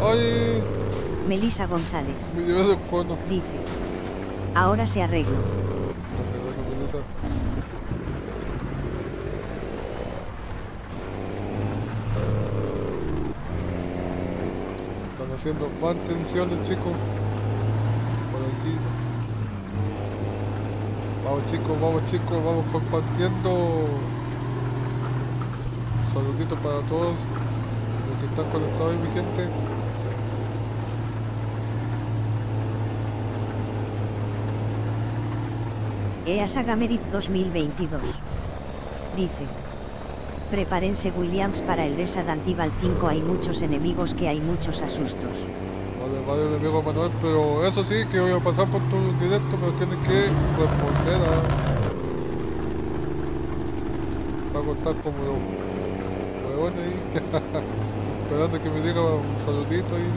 Ay, Melissa González. me cono. Dice. Ahora se arreglo. Están haciendo mantenciones, chicos. Por aquí. Vamos, chicos, vamos, chicos, vamos compartiendo. Saluditos para todos los que están conectados mi gente. EASA Gamerit 2022. Dice. Prepárense Williams para el Desad Antival 5 hay muchos enemigos que hay muchos asustos. Vale, vale, enemigo Manuel, pero eso sí, que voy a pasar por tu directo, pero tienes que responder a... Va a contar como ahí, esperando que me diga un saludito ahí.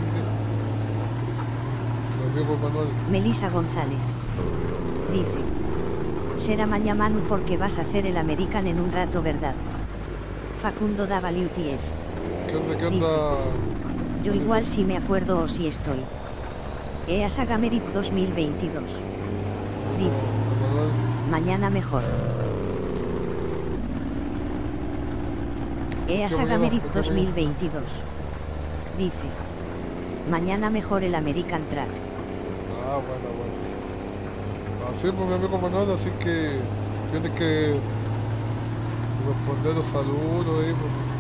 Mi amigo Manuel. Melisa González. Dice. Será mañana porque vas a hacer el American en un rato, ¿verdad? Facundo WTF. ¿Qué onda, qué onda? Yo igual si me acuerdo o si estoy. EASA Gamerit 2022. Dice. Mañana mejor. Gamerit ¿Por qué 2022. Dice. Mañana mejor el American Track. Ah, bueno, bueno. Así pues mi amigo Manuel, así que tiene que responder los saludos ahí. pues.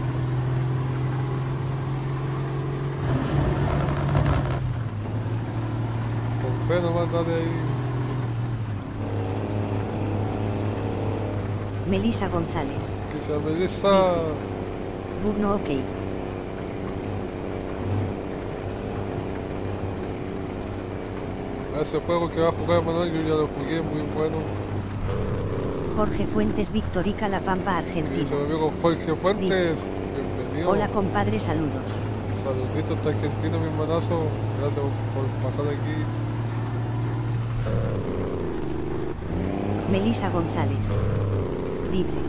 Fe nomás dale ahí. Melisa González. Que se ameniza. Burno OK. Ese juego que va a jugar Manuel, yo ya lo jugué, muy bueno. Jorge Fuentes Victorica La Pampa Argentina. mi amigo Jorge Fuentes, bienvenido. Hola compadre, saludos. Saluditos hasta Argentina, mi hermanazo. Gracias por pasar aquí. Melisa González. Dice.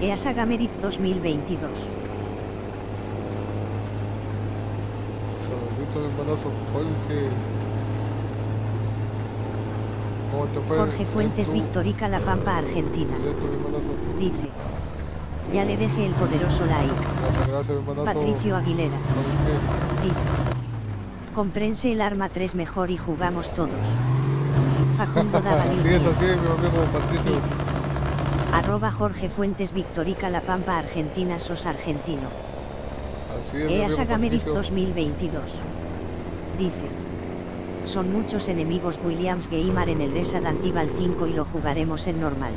EASA Gamerit 2022. Saluditos, mi hermanazo Jorge. Jorge en Fuentes Victorica La Pampa Argentina. Dice. Ya le dejé el poderoso like. Patricio Aguilera. Dice. Comprense el arma 3 mejor y jugamos todos. Facundo. Arroba Jorge Fuentes Victorica La Pampa Argentina sos argentino. EASA Patricio. 2022. Dice. Son muchos enemigos Williams Gamer en el Desad Antival 5 y lo jugaremos en normal.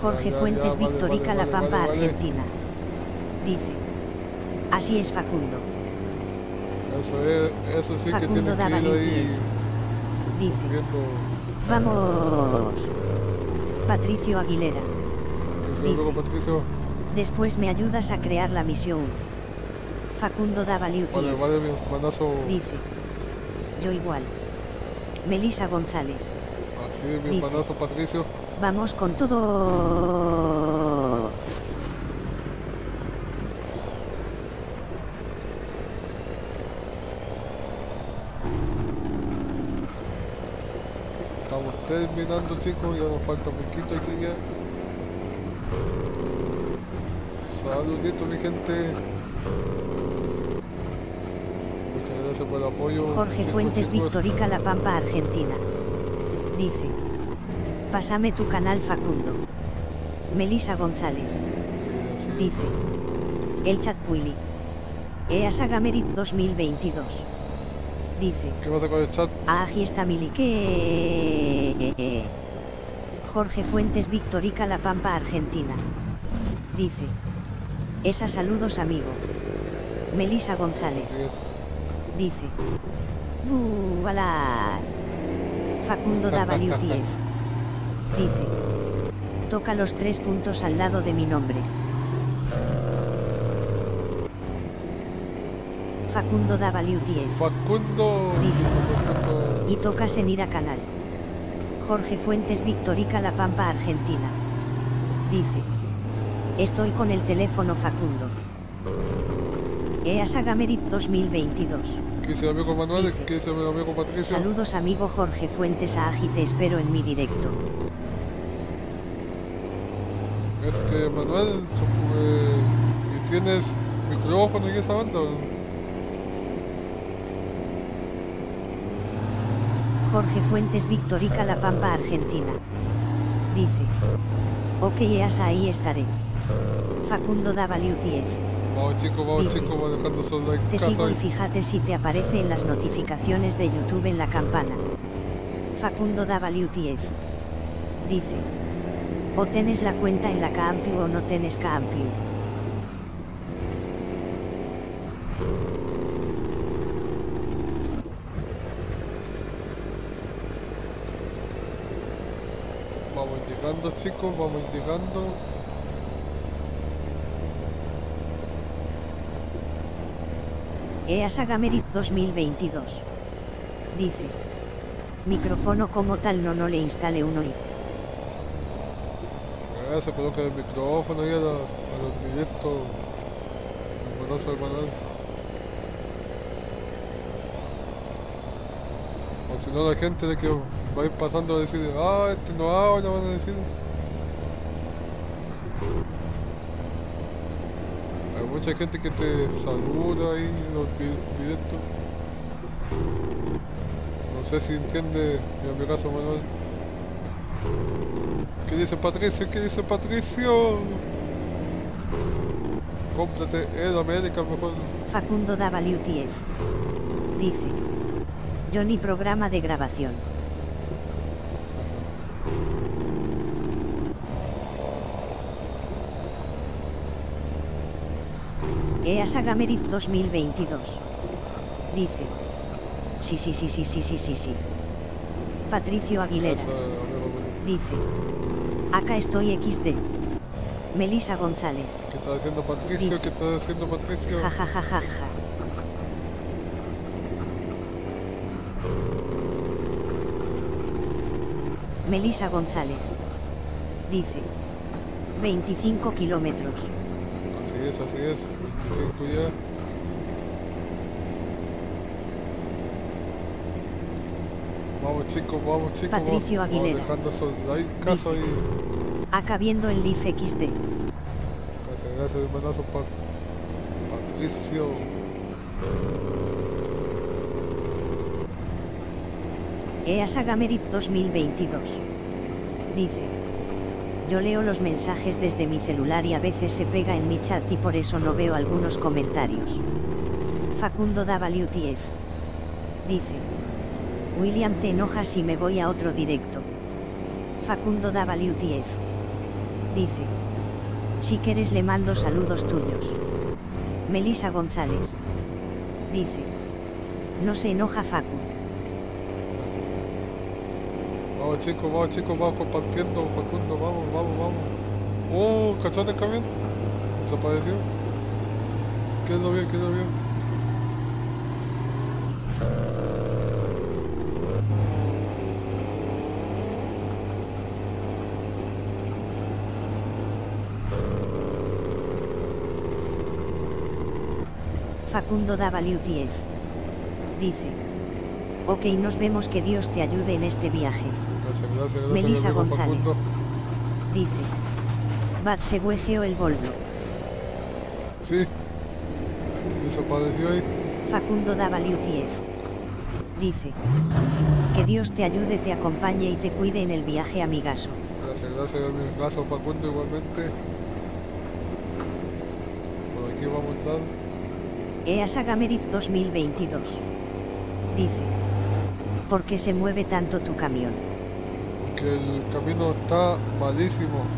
Jorge Ya, ya, Fuentes vale, Victorica vale, La Pampa vale. Argentina. Dice. Así es Facundo. Eso es, eso sí que Facundo tiene que ir ahí. Dice. Viendo Vamos. Patricio Aguilera. Dice. Patricio. Después me ayudas a crear la misión. Facundo Davali Vale. Dice. Yo igual. Melisa González. Así es, mi hermanazo Patricio. Vamos con todo. Estamos terminando, chicos. Ya nos falta poquito aquí ya. Saluditos, mi gente. Por el apoyo. Jorge Fuentes. Victorica La Pampa Argentina. Dice. Pásame tu canal Facundo. Melisa González. Dice. El chat Willy. EASA Gamerit 2022. Dice. ¿Qué pasa con el chat? Aquí está Milique. Jorge Fuentes Victorica La Pampa Argentina. Dice. Esa saludos amigo. Melisa González. Dice. Buala. Facundo WTF. Dice. Toca los tres puntos al lado de mi nombre. Facundo WTF. Facundo. Dice. Facundo. Y tocas en ir a canal. Jorge Fuentes Victorica La Pampa Argentina. Dice. Estoy con el teléfono Facundo. EASA Gamerit 2022. ¿Qué dice el amigo Manuel? ¿Qué dice mi amigo Patricio? Saludos amigo Jorge Fuentes a Agi te espero en mi directo. Este, Manuel, eh, ¿y tienes micrófono y esa banda? Jorge Fuentes Victorica La Pampa Argentina. Dice. Ok EASA ahí estaré. Facundo WTF. Vamos chicos, vamos chicos, va dejando su like Te sigo y fíjate si te aparece en las notificaciones de YouTube en la campana. Facundo WTF. Dice. O tenés la cuenta en la Caampiu o no tenés Caampiu. Vamos llegando chicos, vamos llegando. EASA Gamerit 2022. Dice. Micrófono como tal no no le instale uno y. Ya se coloca el micrófono ahí a, la- a los directos. Hermanoso hermanal. O si no la gente de que va a pasando a decir, ah, este no habla, van a decir. Hay mucha gente que te saluda ahí en los di- directos. No sé si entiende mi amigazo Manuel. ¿Qué dice Patricio? ¿Qué dice Patricio? Cómprate el América mejor. Facundo WTF. Dice. Johnny programa de grabación. EASA Gamerit 2022. Dice. Sí, sí, sí, sí, sí, sí, sí, sí. Patricio Aguilera. Dice. Acá estoy XD. Melisa González. ¿Qué está haciendo Patricio? Dice. ¿Qué está haciendo Patricio? Ja ja ja ja ja. Melisa González. Dice. 25 kilómetros. Así es, así es. 25 ya. Vamos chicos, vamos chicos. Patricio vamos, Aguilera. Vamos dejando like, caso y... Acá viendo el Leaf XD. Gracias, gracias hermanazo pa Patricio. EASA Gamerit 2022. Dice. Yo leo los mensajes desde mi celular y a veces se pega en mi chat y por eso no veo algunos comentarios. Facundo WTF. Dice. William te enojas si me voy a otro directo. Facundo WTF. Dice. Si quieres le mando saludos tuyos. Melisa González. Dice. No se enoja Facu. Vamos chicos, vamos chicos, vamos compartiendo, Facundo, vamos, vamos, vamos. Oh, cachón el camión. Desapareció. Quedó bien, quedó bien. Facundo WTF. Dice. Ok, nos vemos que Dios te ayude en este viaje. Melisa González. Dice. Bad se el bollo. Sí. Desapareció ahí. Facundo WTF. Dice. Que Dios te ayude, te acompañe y te cuide en el viaje amigaso. Gracias, gracias, amigazo Facundo, igualmente. Por aquí vamos a estar. EASA Gamerit 2022. Dice. ¿Por qué se mueve tanto tu camión? Que el camino está malísimo.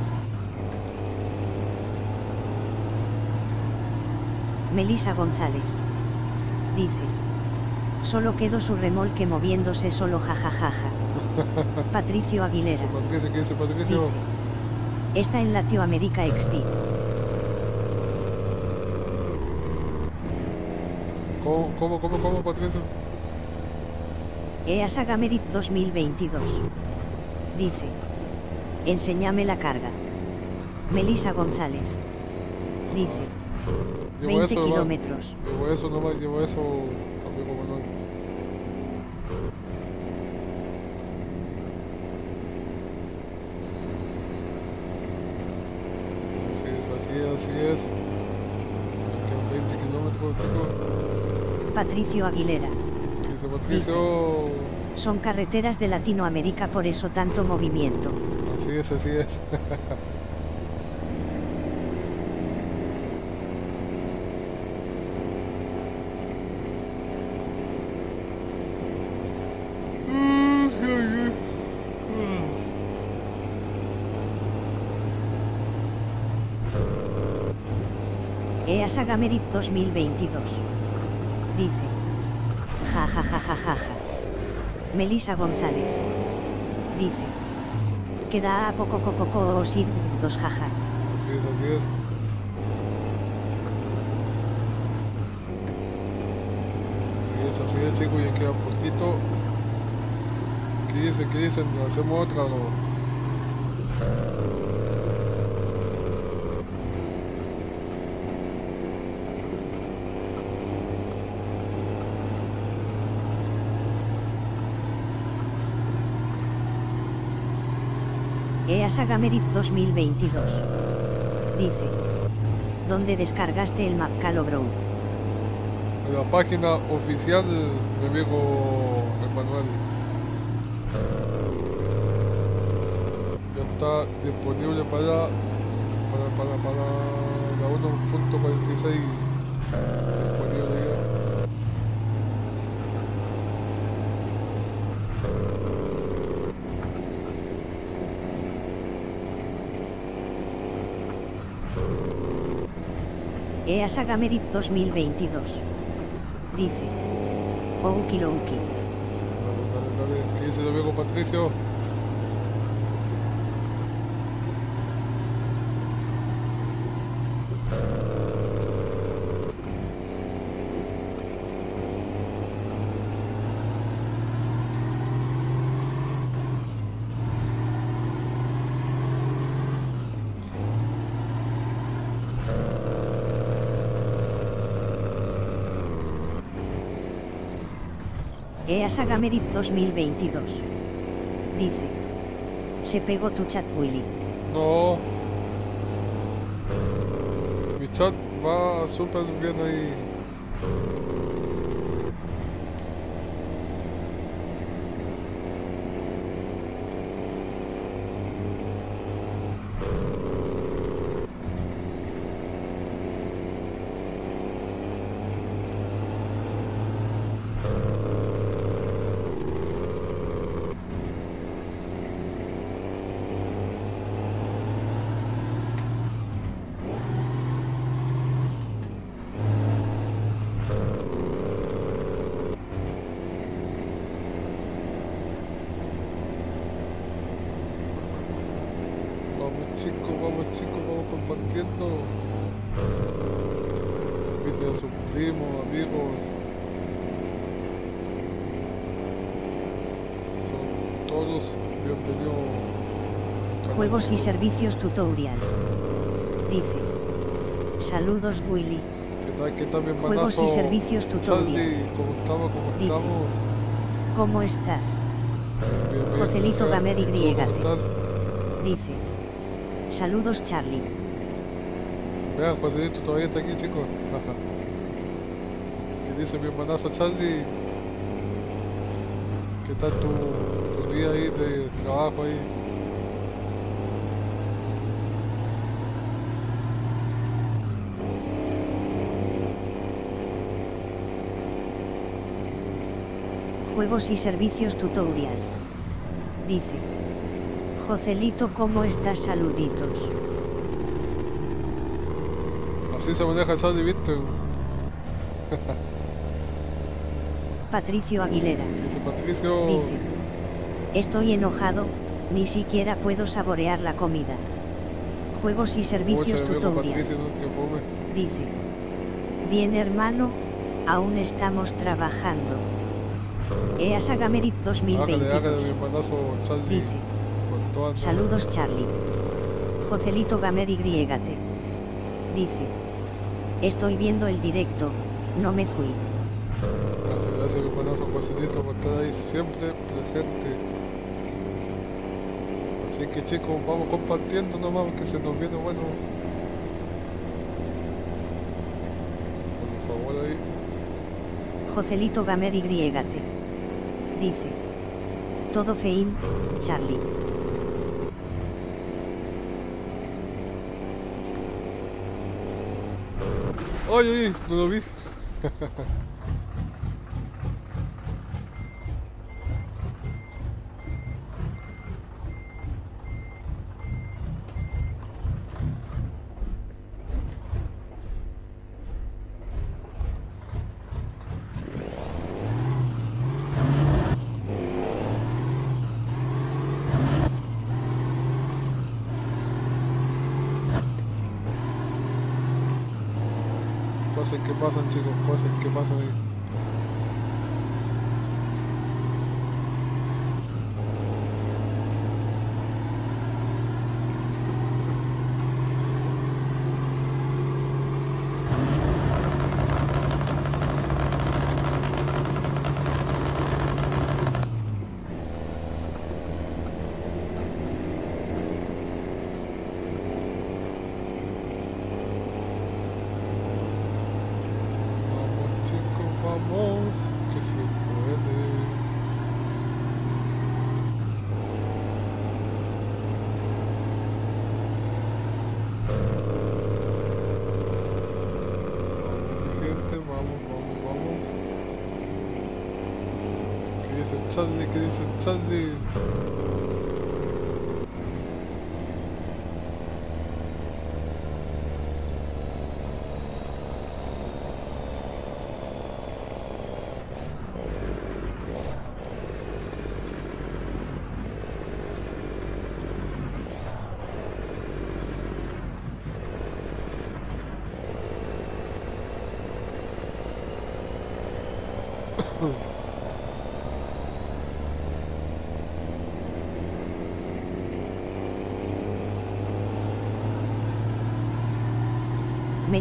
Melisa González. Dice. Solo quedó su remolque moviéndose solo jajajaja. Patricio Aguilera. Patricio, ¿qué dice Dice. Patricio? Está en Latinoamérica XD. ¿Cómo, cómo, cómo, cómo, Patricio? EASA Gamerit 2022. Dice. Enséñame la carga. Melisa González. Dice. Llevo 20 eso nomás. kilómetros. Llevo eso nomás, llevo eso, amigo Manuel. Así es, así es, así es. Quedan 20 kilómetros. Patricio Aguilera. Dice Patricio. Son carreteras de Latinoamérica, por eso tanto movimiento. Así es, así es. Sagamerit 2022. Dice. Ja ja ja ja ja. Melisa González. Dice. Queda a poco coco co o sid dos jaja. Así es, ya queda poquito. ¿Qué dicen? ¿Qué dicen? ¿Hacemos otra no? EASA Gamerit 2022. Dice. ¿Dónde descargaste el Macalo Grow? En la página oficial de mi amigo Emanuel. Ya está disponible para para para para la 1.46 disponible ya. EASA Gamerit 2022. Dice. Oukilouki. Dale, dale, dale. ¿Qué dice el amigo Patricio? EASA Gamerit 2022. Dice. Se pegó tu chat Willy. No. Mi chat va súper bien ahí. Vamos chicos, vamos chicos, vamos compartiendo. Inviten a sus primos, amigos. Son todos bienvenidos. Juegos y servicios tutorials. Dice. Saludos Willy. ¿Qué tal, qué tal Juegos y servicios tutorials. ¿cómo estamos? ¿Cómo Dice. estamos? ¿Cómo estás? Bien, bien, Joselito o sea, Gamer ¿tú cómo YT. estás? Dice. Saludos Charlie. Vean, Joselito todavía está aquí, chicos. ¿Qué dice mi hermanazo Charlie? ¿Qué tal tu, tu día ahí de trabajo ahí? Juegos y servicios tutorials. Dice. Joselito, ¿cómo estás? Saluditos. Así se maneja Charlie, ¿viste? Patricio Aguilera. Dice Patricio. Dice. Estoy enojado, ni siquiera puedo saborear la comida. Juegos y servicios tutorials. Dice. Bien hermano, aún estamos trabajando. 2022. hermanazo Charlie. Dice. Con toda Saludos Charlie. Joselito Gamer YT. Dice. Estoy viendo el directo, no me fui. Gracias, gracias mi hermanazo Joselito por estar ahí siempre presente. Así que chicos, vamos compartiendo nomás que se nos viene bueno. Por favor ahí. Joselito Gamer YT. Dice. Todo feín, Charlie. ¡Ay, ay! No lo vi.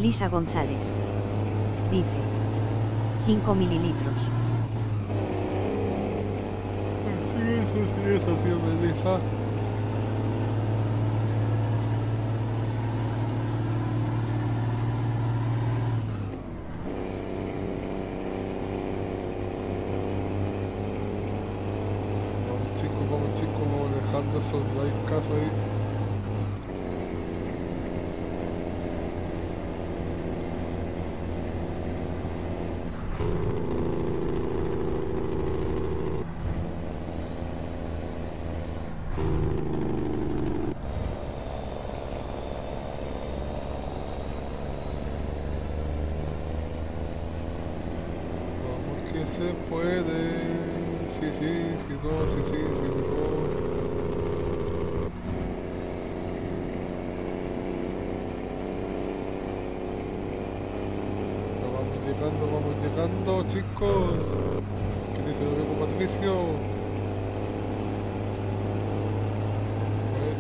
Melisa González. Dice. 5 mililitros. Eso tío Melissa. Vamos chicos, vamos chicos, vamos dejando esos like ahí. Vamos que se puede. Sí, sí, sí, no, sí, sí, sí, no. Ya Vamos llegando, vamos llegando, chicos. ¿Qué dice el amigo Patricio? Eh,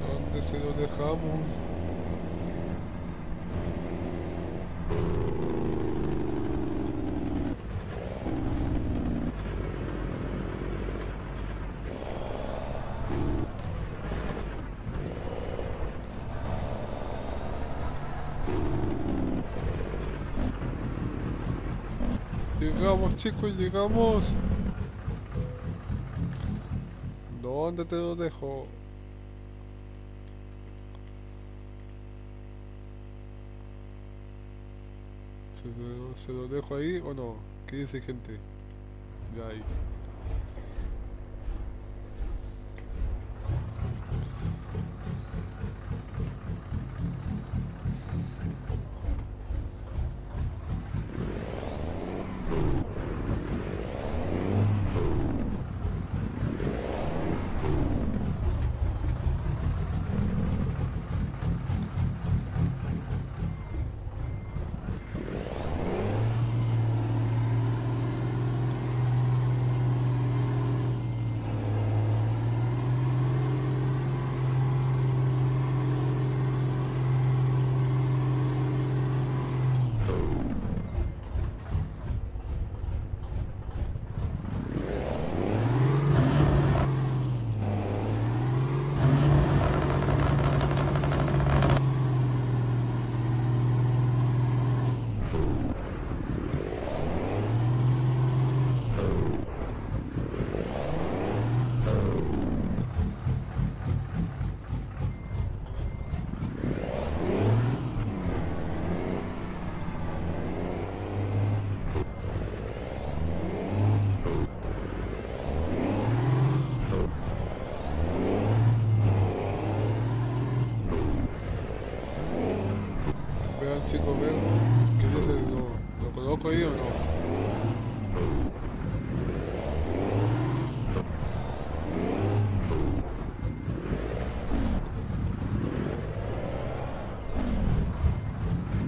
¿Dónde se lo dejamos? Llegamos chicos, llegamos. ¿Dónde te lo dejo? ¿Se lo, se lo dejo ahí o no? ¿Qué dice gente? Ya ahí.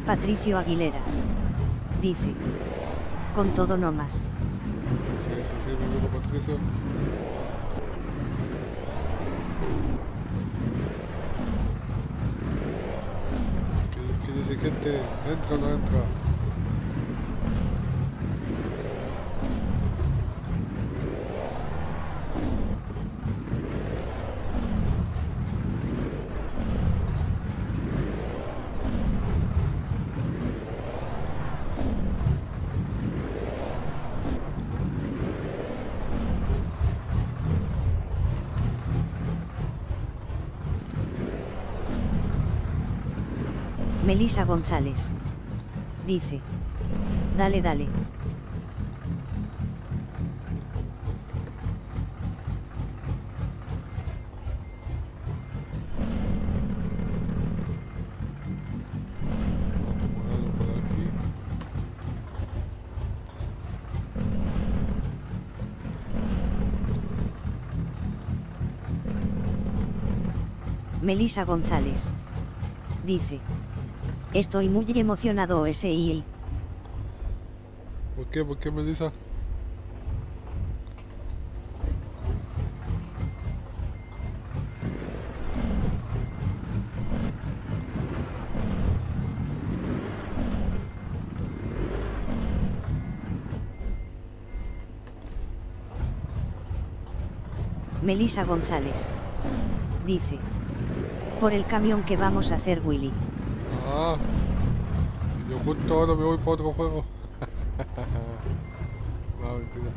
Patricio Aguilera. Dice. Con todo no más. Melisa González. Dice. Dale, dale. Melisa González. Dice. Estoy muy emocionado SI. ¿Por qué? ¿Por qué Melissa? Melisa González. Dice. Por el camión que vamos a hacer Willy. Y yo justo ahora me voy para otro juego. no, mentira.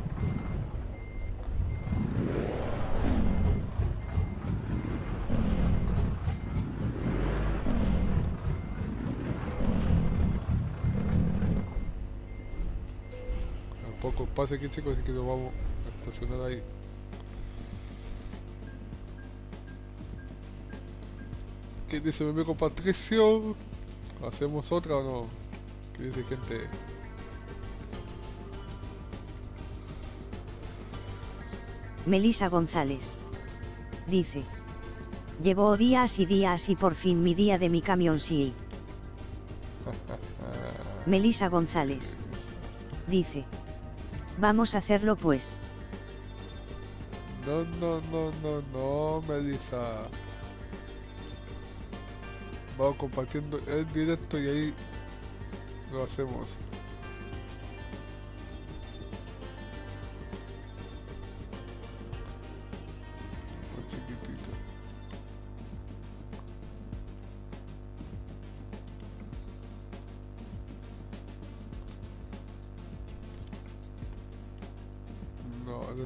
Tampoco pase aquí chicos, así que nos vamos a estacionar ahí. ¿Qué dice mi amigo Patricio? ¿Hacemos otra o no? ¿Qué dice gente? Melisa González. Dice. Llevo días y días y por fin mi día de mi camión sí. Melisa González. Dice. Vamos a hacerlo pues. No, no, no, no, no, Melissa. Vamos compartiendo el directo y ahí lo hacemos.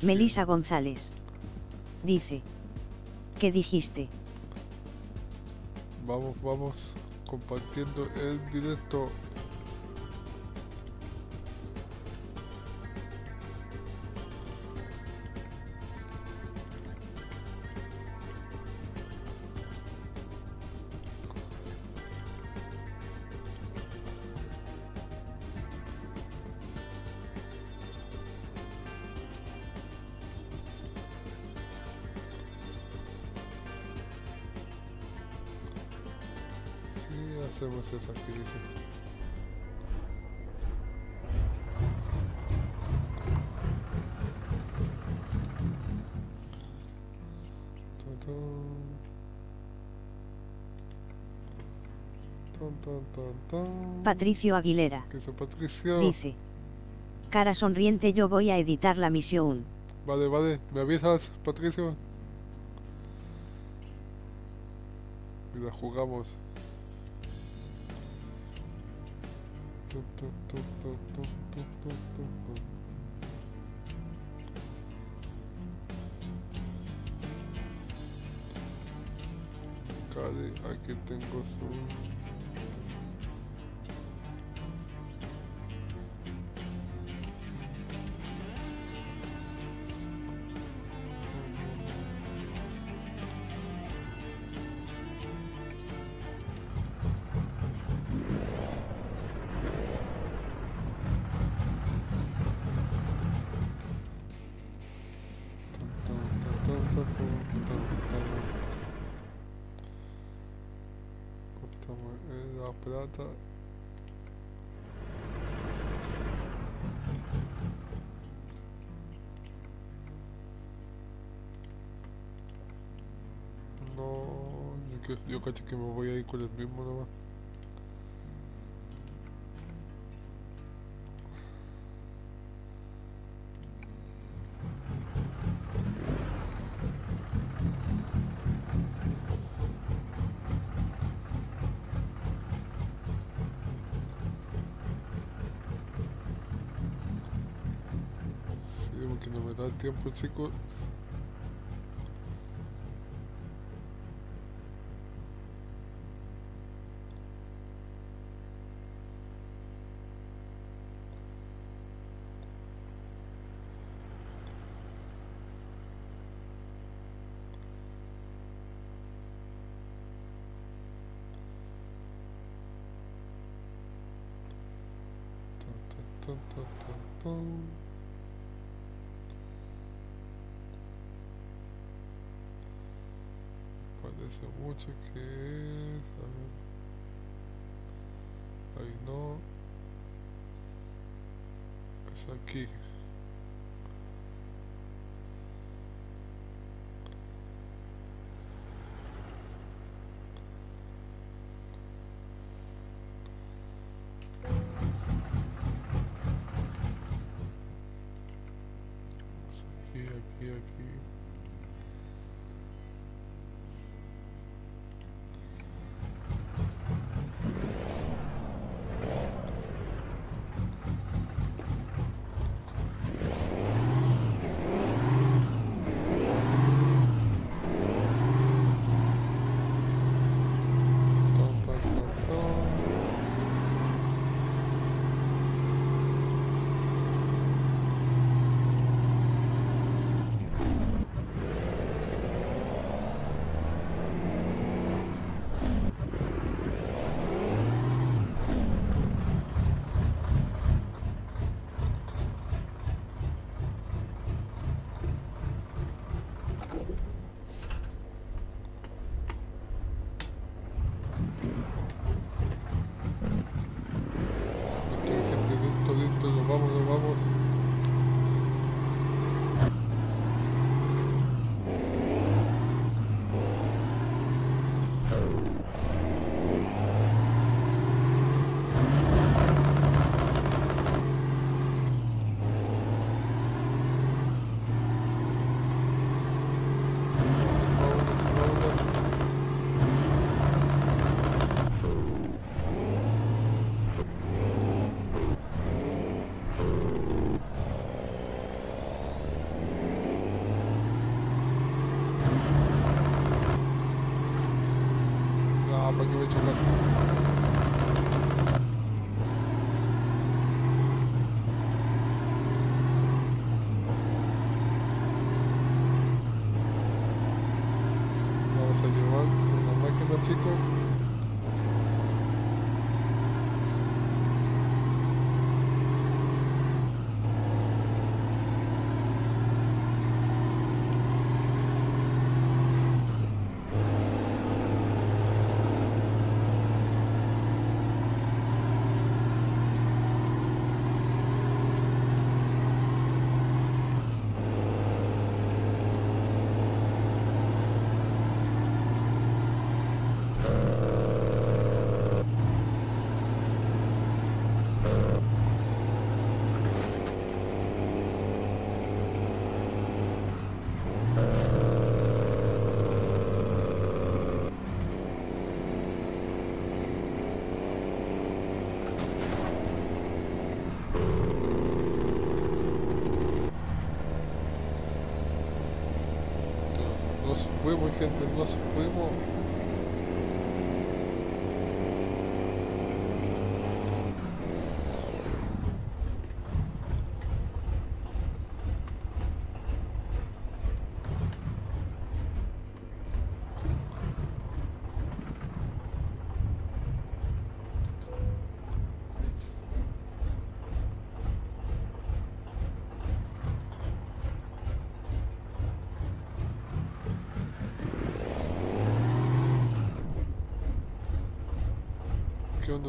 Melisa González. Dice. ¿Qué dijiste? Vamos, vamos compartiendo el directo. Hacemos tan, tan. Patricio Aguilera. ¿Qué dice Patricio? Dice. Cara sonriente yo voy a editar la misión. Vale, vale. ¿Me avisas, Patricio? Y la jugamos. Cali, aquí tengo su cacho que me voy a ir con el mismo nomás. Sí, porque no me da tiempo, chicos. Parece que es. A ver. Ahí no. Es aquí.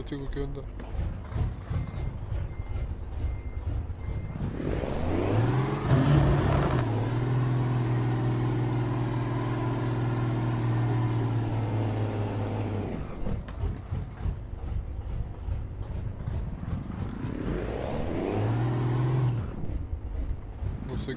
Chicos? ¿Qué onda? No sé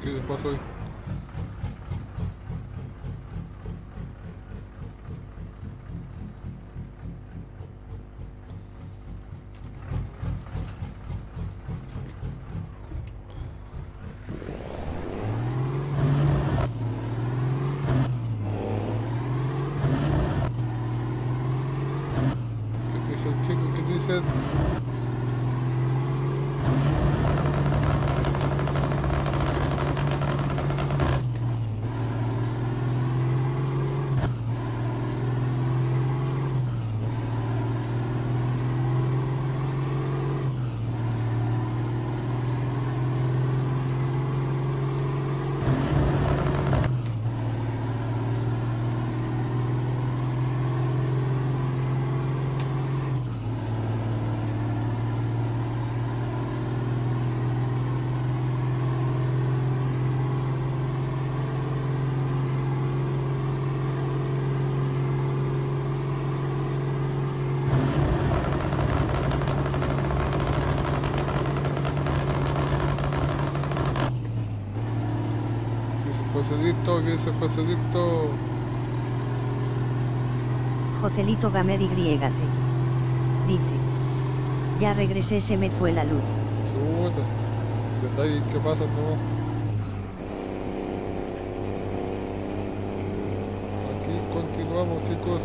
¿Qué dice el chico? ¿Qué dice? ¿Qué dice Joselito? ¿Qué dice Joselito? Jocelito Gamer y Griégate. Dice. Ya regresé, se me fue la luz. Chuta. Detalle, ¿qué pasa no? Aquí continuamos chicos.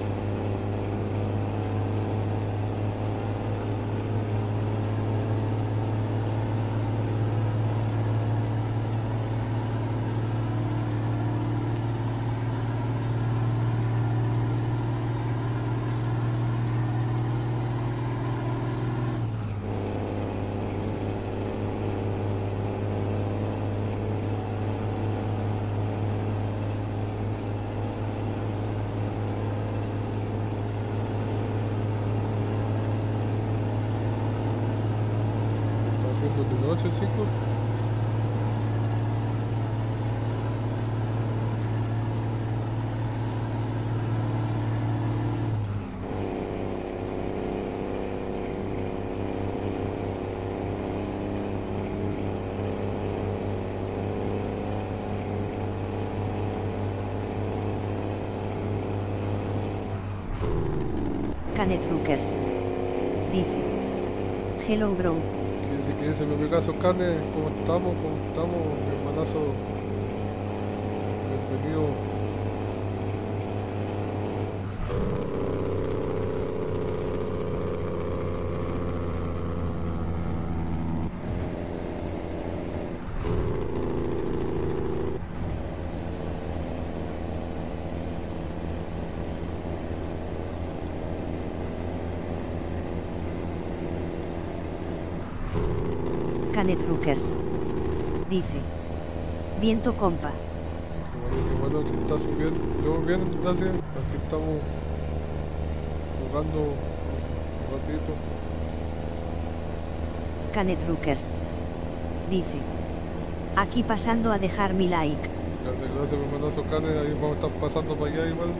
Está haciendo de noche chicos. Canet Rookers. Dice. Bro. ¿Qué dice? ¿Qué dice? Mi caso carne, ¿cómo estamos? ¿Cómo estamos? Mi hermanazo. Bienvenido. Canet Rookers. Dice. Viento compa. Bueno, bueno que está subiendo. Yo bien, gracias. Aquí estamos jugando un ratito. Canet Rookers. Dice. Aquí pasando a dejar mi like. Gracias, gracias, mi hermanazo carne. Ahí vamos a estar pasando para allá igual.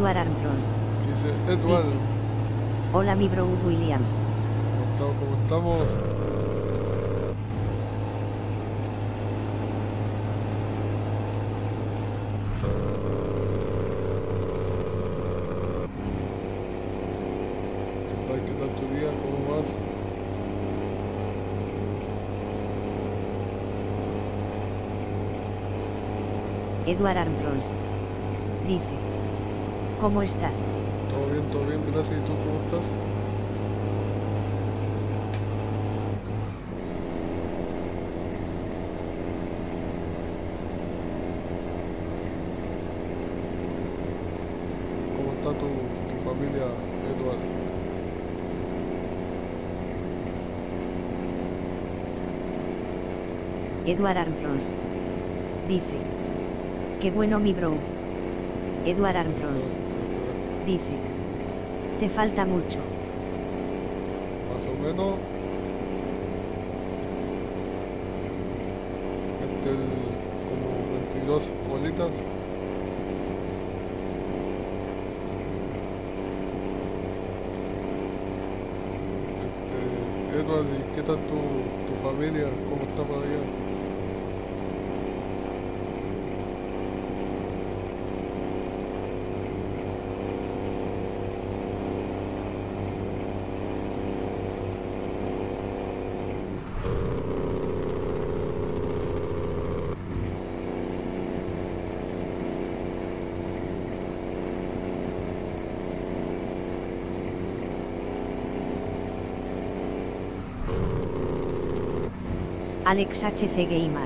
Edward Armstrong. Dice Edward, Hola mi bro Williams. ¿cómo estamos? ¿Cómo estamos? ¿Qué tal, qué tal tu día? ¿Cómo vas? Edward Armstrong. Dice. ¿Cómo estás? Todo bien, todo bien, gracias. ¿Y tú cómo estás? ¿Cómo está tu, tu familia, Edward? Edward Armstrong. Dice. Qué bueno mi bro. Edward Armstrong. Dice. Te falta mucho. Más o menos. Este, como 22 bolitas. Este, Edward, ¿y qué tal tu, tu familia? ¿Cómo está por allá? Alex HC Gamer.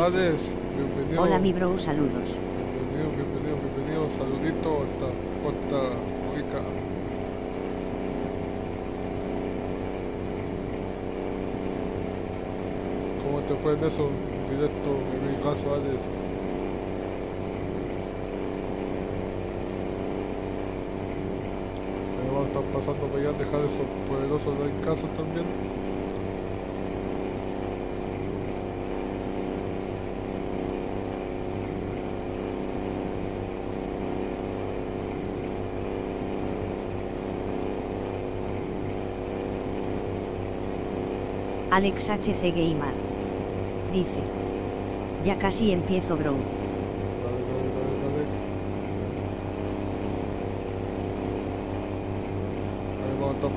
Alex, bienvenido. Hola mi bro saludos. Bienvenido, bienvenido, bienvenido. Saludito hasta Costa Rica. ¿Cómo te fue en eso? Directo, en mi caso, Alex. Me va a estar pasando para allá, dejar esos poderosos en casa también. Alex HC Gamer. Dice. Ya casi empiezo bro.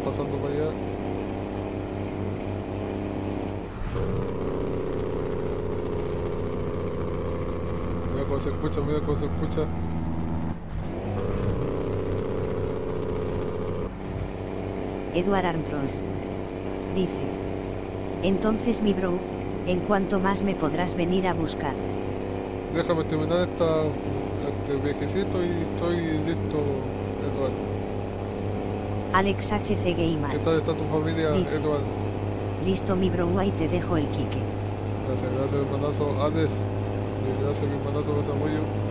Pasando para allá. Mira cómo se escucha, mira cómo se escucha. Edward Armstrong. Entonces mi bro, ¿en cuánto más me podrás venir a buscar? Déjame terminar esta, este viejecito y estoy listo, Edward. Alex HC ¿Qué Gamer. tal está tu familia, Dice. Edward? Listo mi bro, ahí te dejo el Kike. Gracias, gracias, hermanazo Alex. Y Gracias, mi hermanazo Batamuyo.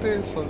Saludito mi gente, saludito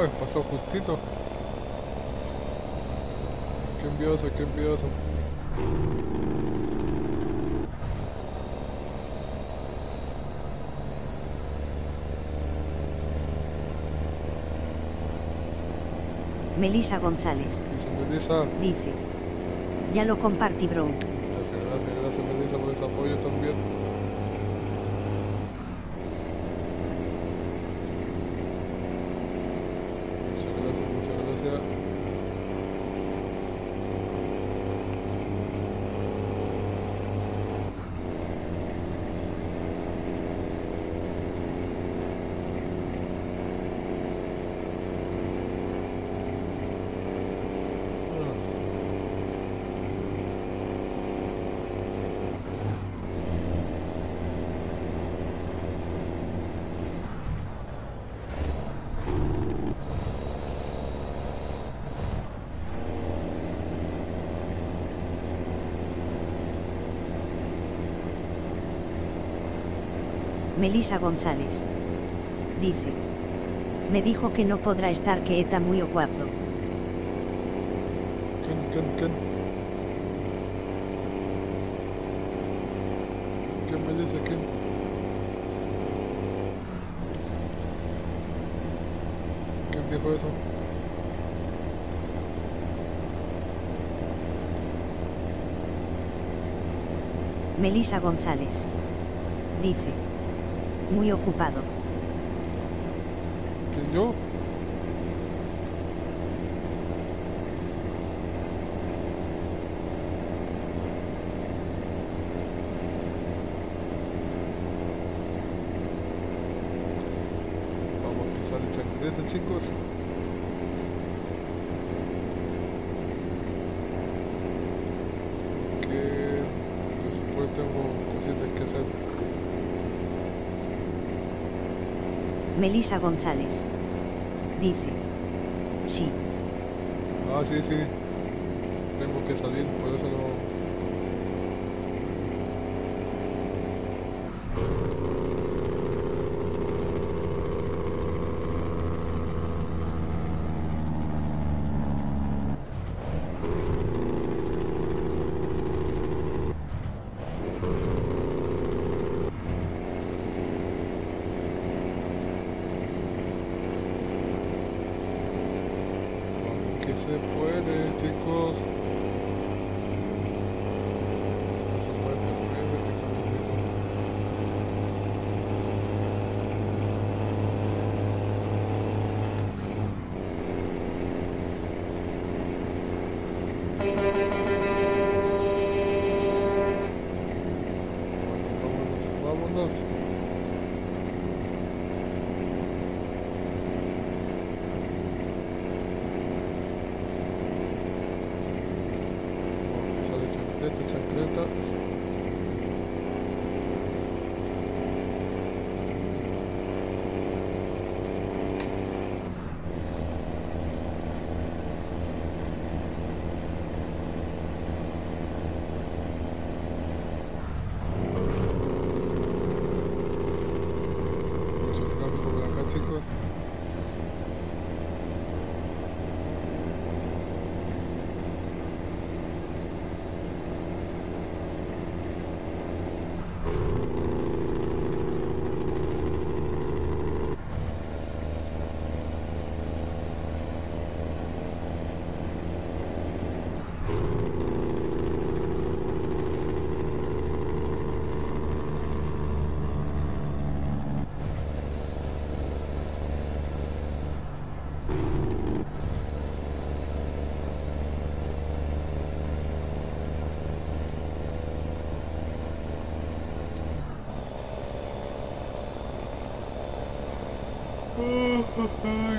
Ay, pasó justito. Qué envidioso, qué envidioso. Melisa González. Dice Melissa, Dice. Ya lo compartí, bro. gracias, gracias, gracias Melissa por ese apoyo también. Muchas gracias, muchas gracias. Melisa González. Dice. Me dijo que no podrá estar que está muy ocupado. ¿Quién, quién, quién? ¿Quién me dice quién? ¿Quién dijo eso? Melisa González. Dice. Muy ocupado. ¿Quién yo? Vamos a empezar el chanclete, chicos. Que después tengo cositas que hacer. Melisa González. Dice. Sí. Ah, sí, sí. Tengo que salir, por eso no. Bye-bye.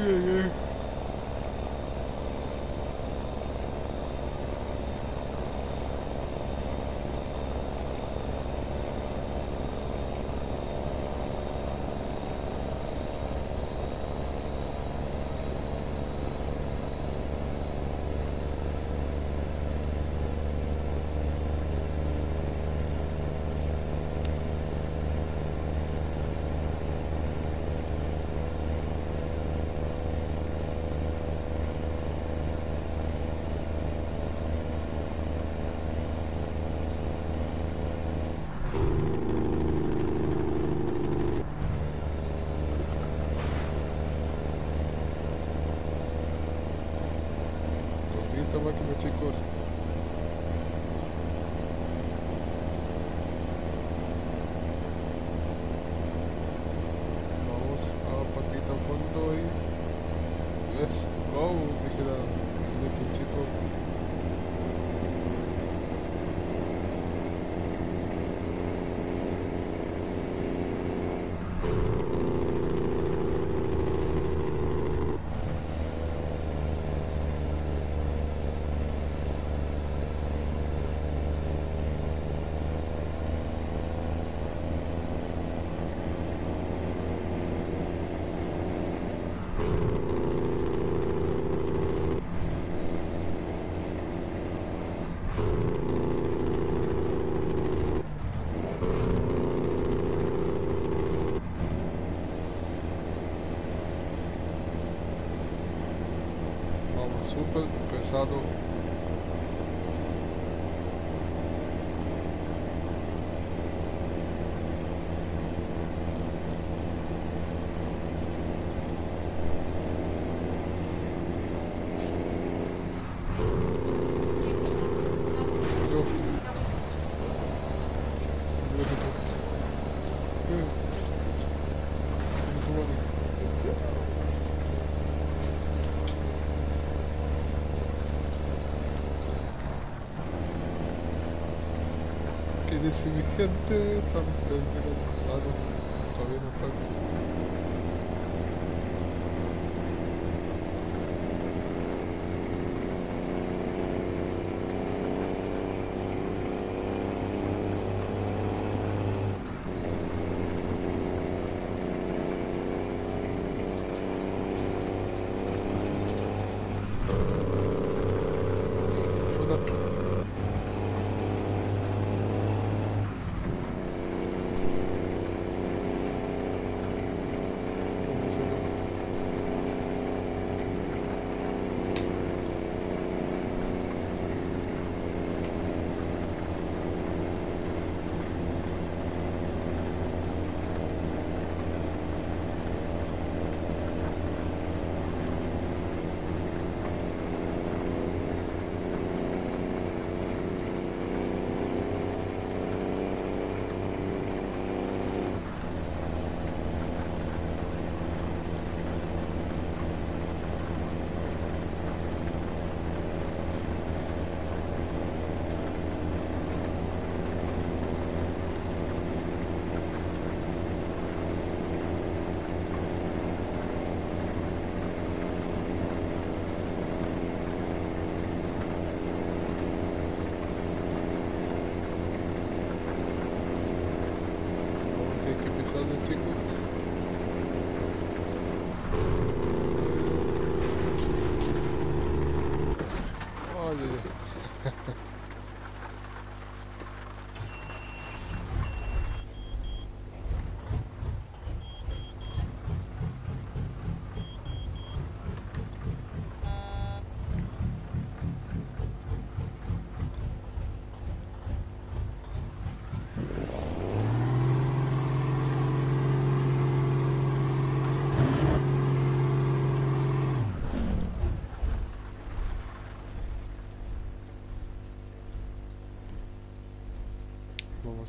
Mi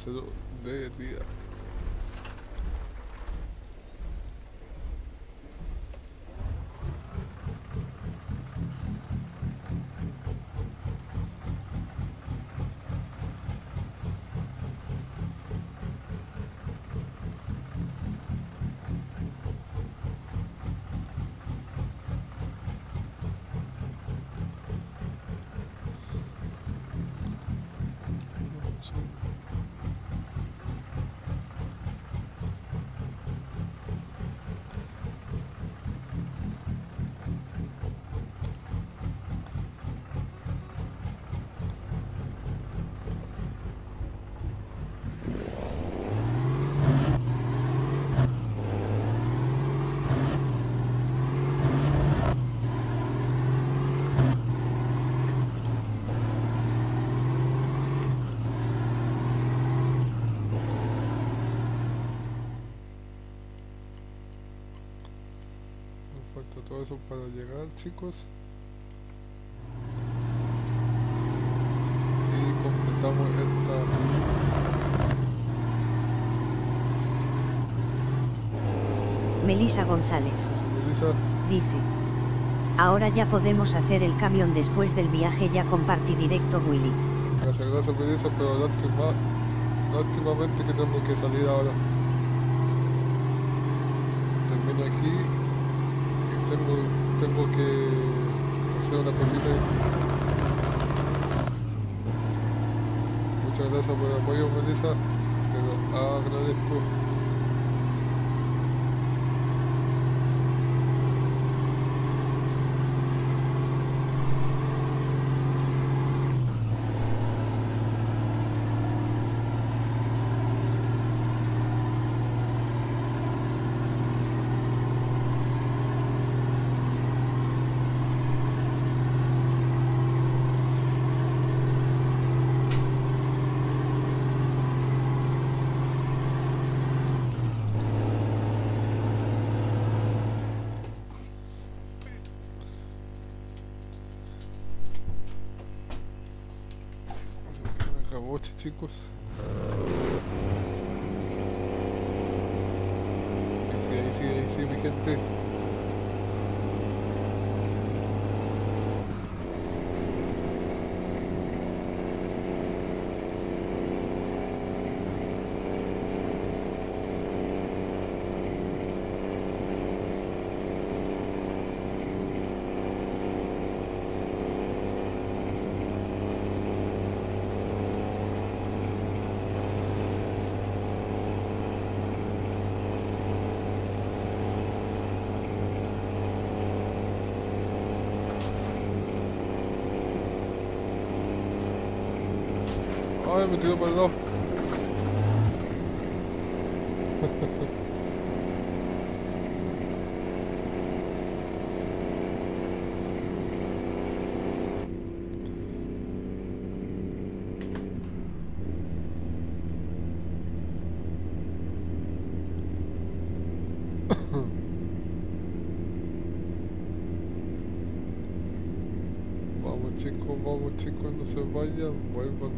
Hacerlo de día. Todo eso para llegar, chicos. Y completamos esta... Melisa González. Dice. Ahora ya podemos hacer el camión después del viaje ya compartí directo Willy. gracias, gracias Melissa, pero lástima, lástimamente que tengo que salir ahora. Termino aquí tengo, tengo que hacer una cosita. Muchas gracias por el apoyo Melissa, te lo agradezco. Que no me rebote, chicos. Que sí, ahí sí, ahí sí, mi gente. Ay, me tiró para el lado. Vamos chicos, vamos chicos, no se vayan, vuelvan.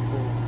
Don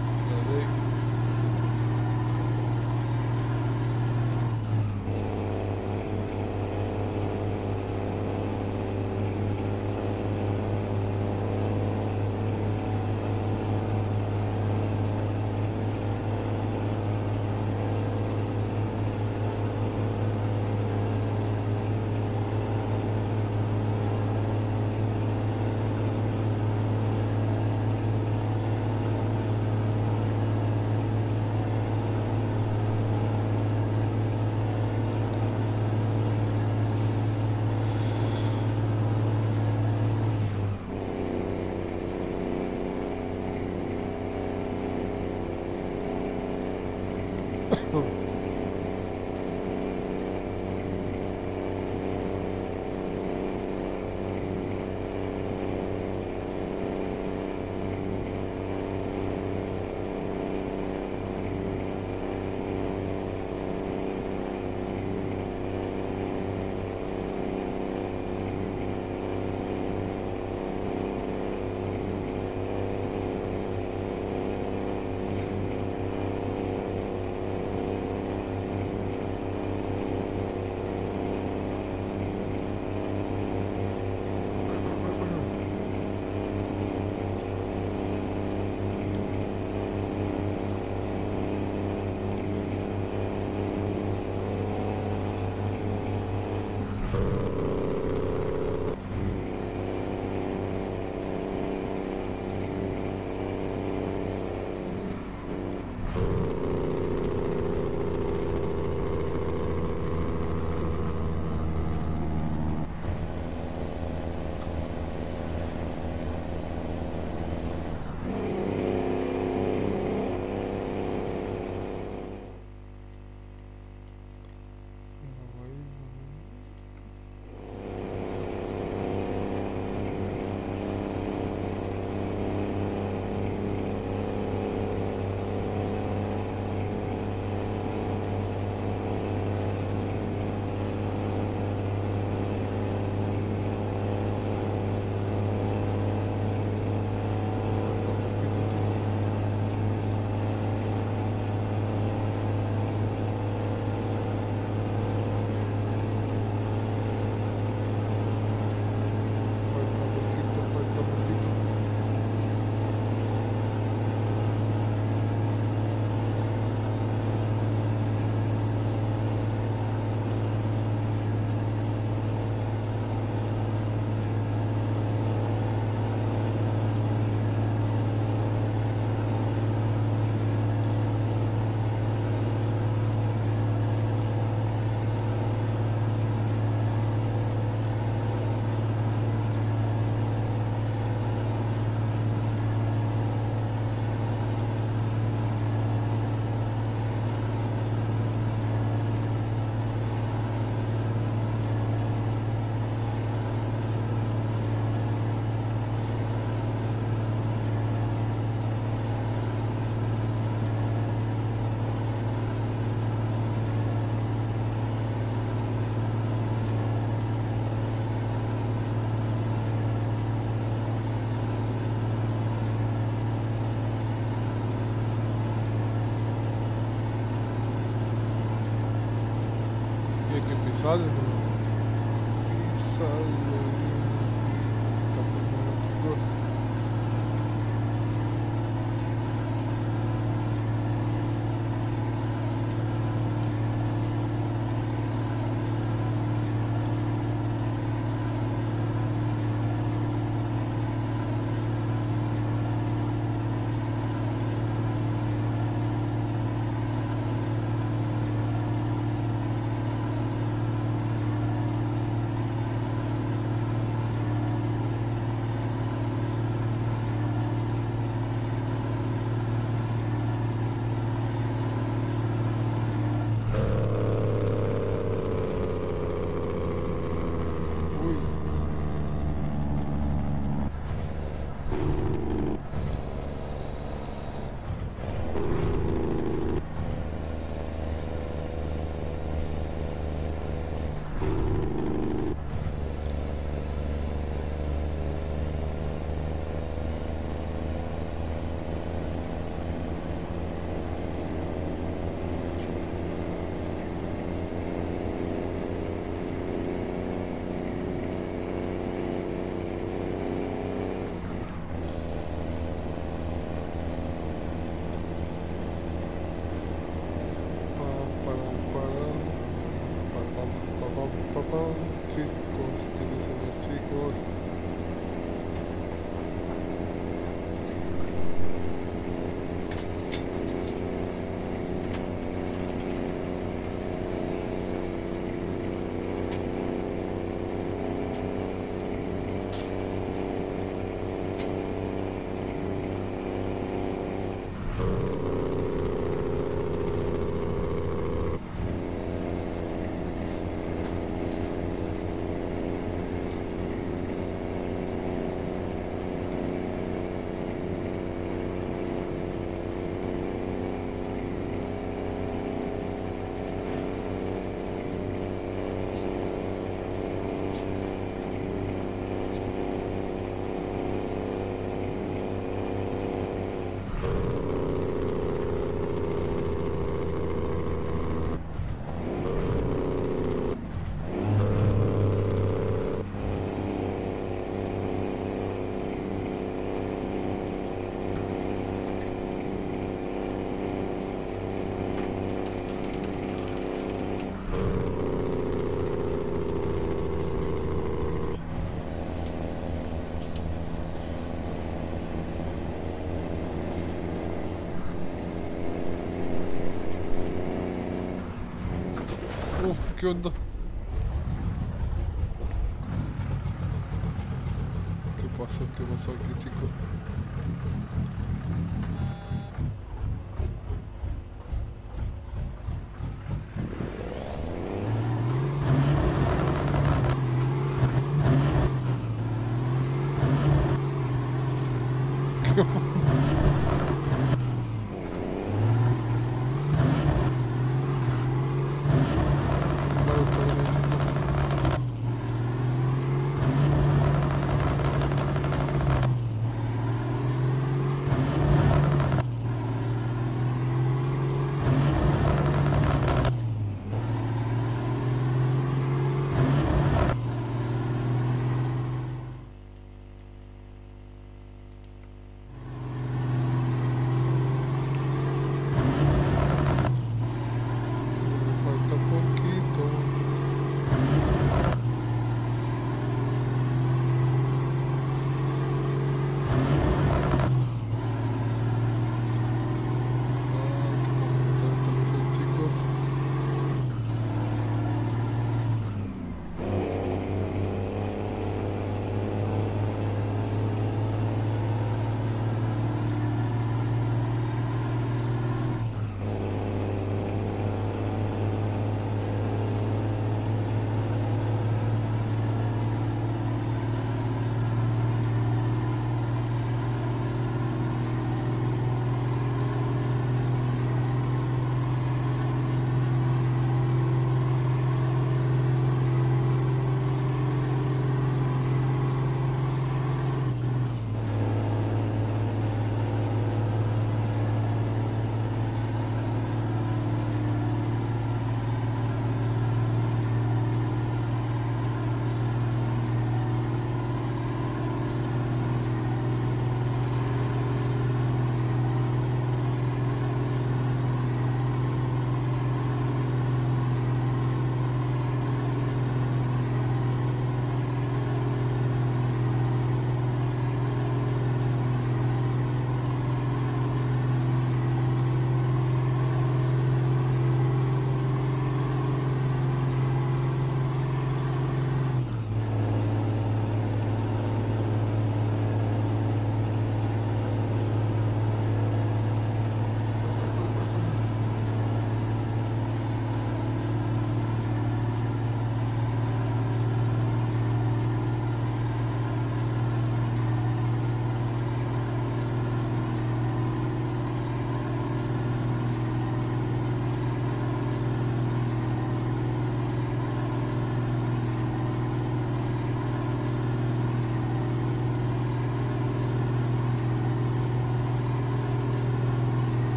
Uf, ¿qué onda?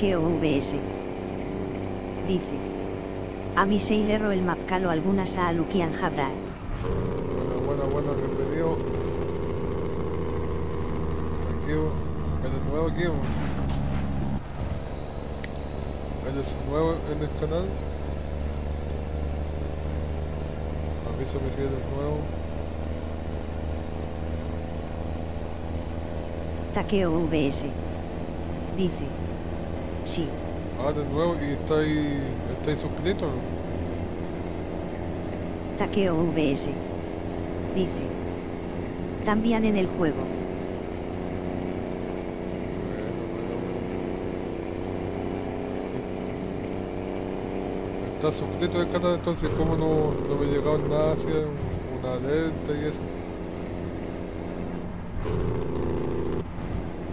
Takeo VS. Dice. A mi se lerro el mapcalo algunas a Alukian Jabra. Buena, buena, buena, bienvenido. Aquí, eres nuevo aquí, eres nuevo en el canal. Avísame si eres nuevo. Takeo VS. Dice. Ah, de nuevo, y estáis, estáis suscritos, ¿no? Takeo VS. Dice. También en el juego. Estás suscrito al canal, entonces como no, no me llegaba nada así, una alerta y eso.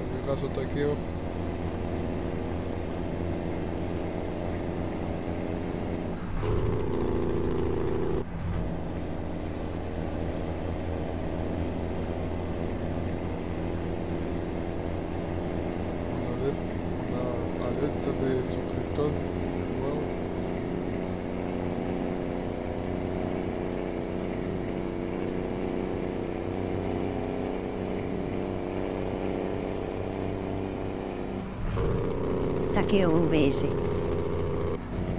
En mi caso taqueo. Una alerta, una alerta de suscriptor nuevo. Takeo VS.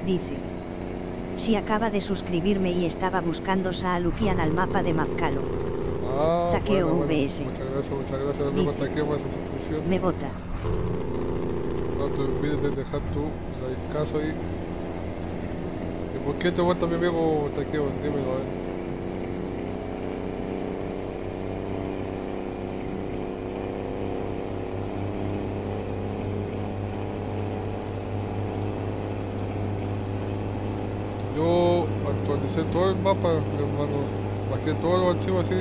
Dice. Si acaba de suscribirme y estaba buscando Saalukian al mapa de Mapcalo. Ah, Taqueo bueno, bueno. VS. Muchas gracias, muchas gracias. Dice. Taqueo por su suscripción. Me vota. No te olvides de dejar tu like caso ahí. ¿Y por qué te vota mi amigo Taqueo? Dímelo, a ver. Yo actualicé todo el mapa, hermano. Bajé todos los archivos así.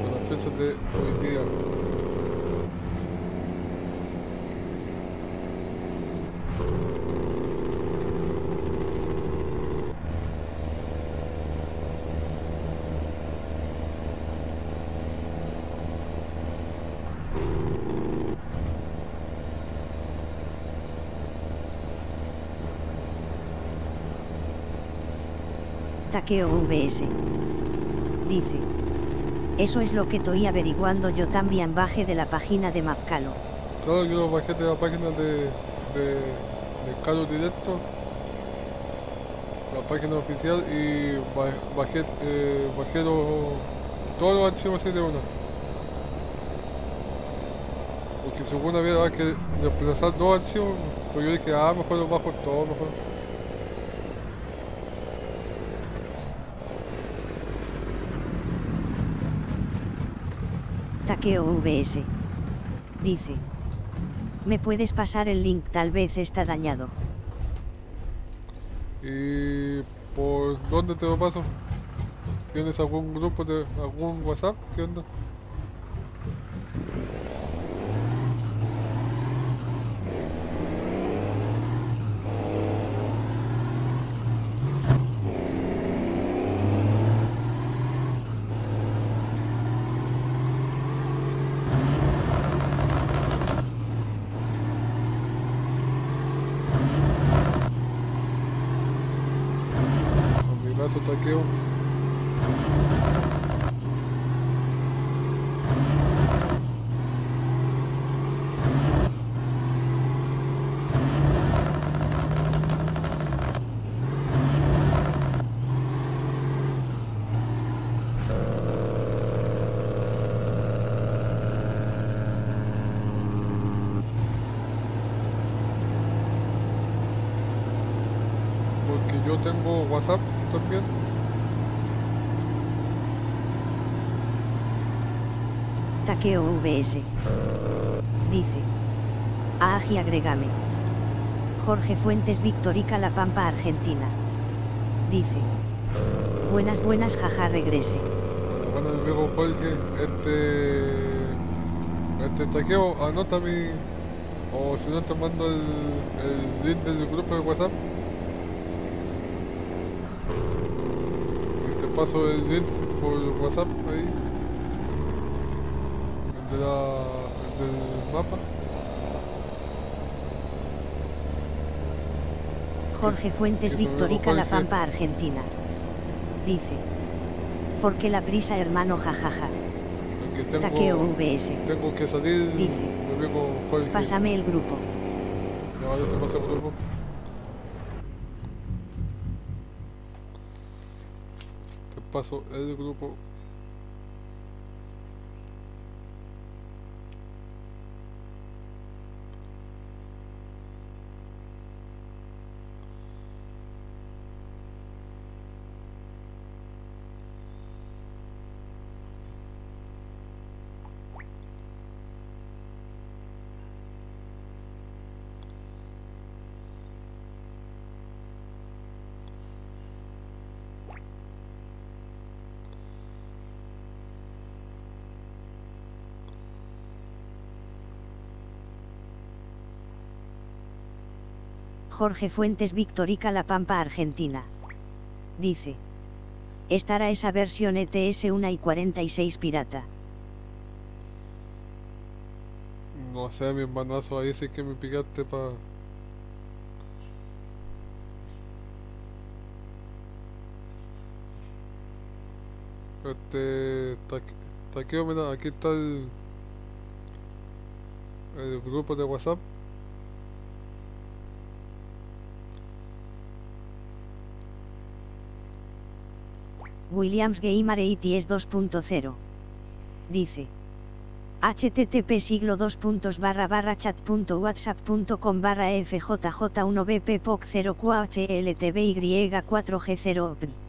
Con las fechas de hoy día. Takeo VS. Dice. Eso es lo que estoy averiguando yo también bajé de la página de Mapcalo. Claro, yo bajé de la página de, de, de Directo, la página oficial, y ba- bajé, eh, bajé los- todos los archivos así de una. Porque según había que reemplazar dos archivos, pues yo dije, ah, mejor bajo todos, mejor. VS. Dice. ¿Me puedes pasar el link? Tal vez está dañado. ¿Y por dónde te lo paso? ¿Tienes algún grupo de algún WhatsApp? ¿Qué onda? Con mi brazo taqueo. Porque yo tengo WhatsApp también. Dice. Aji agregame. Jorge Fuentes Victorica La Pampa Argentina. Dice. Buenas buenas jaja regrese. Bueno, mi amigo Jorge, este. Este taqueo, anota mi. O si no, te mando el, el link del grupo de WhatsApp. Y te paso el link por WhatsApp ahí de la, del mapa. Jorge Fuentes Victorica La Pampa, Argentina. Dice. Porque la prisa, hermano, jajaja. Taqueo VS. Tengo que salir. Dice. Pásame el grupo. Yo te paso el grupo. Te paso el grupo. Jorge Fuentes Victorica La Pampa Argentina. Dice. Estará esa versión ETS 1 y 46 pirata. No sé, mi hermanazo, ahí sí que me picaste pa... Este... Taque- Taqueo, mira, aquí está el... El grupo de WhatsApp. Williams Gamer ATS 2.0. Dice. http siglo 2 puntos barra barra chat punto whatsapp punto com barra fjj1 bp poc 0 hltby 4 g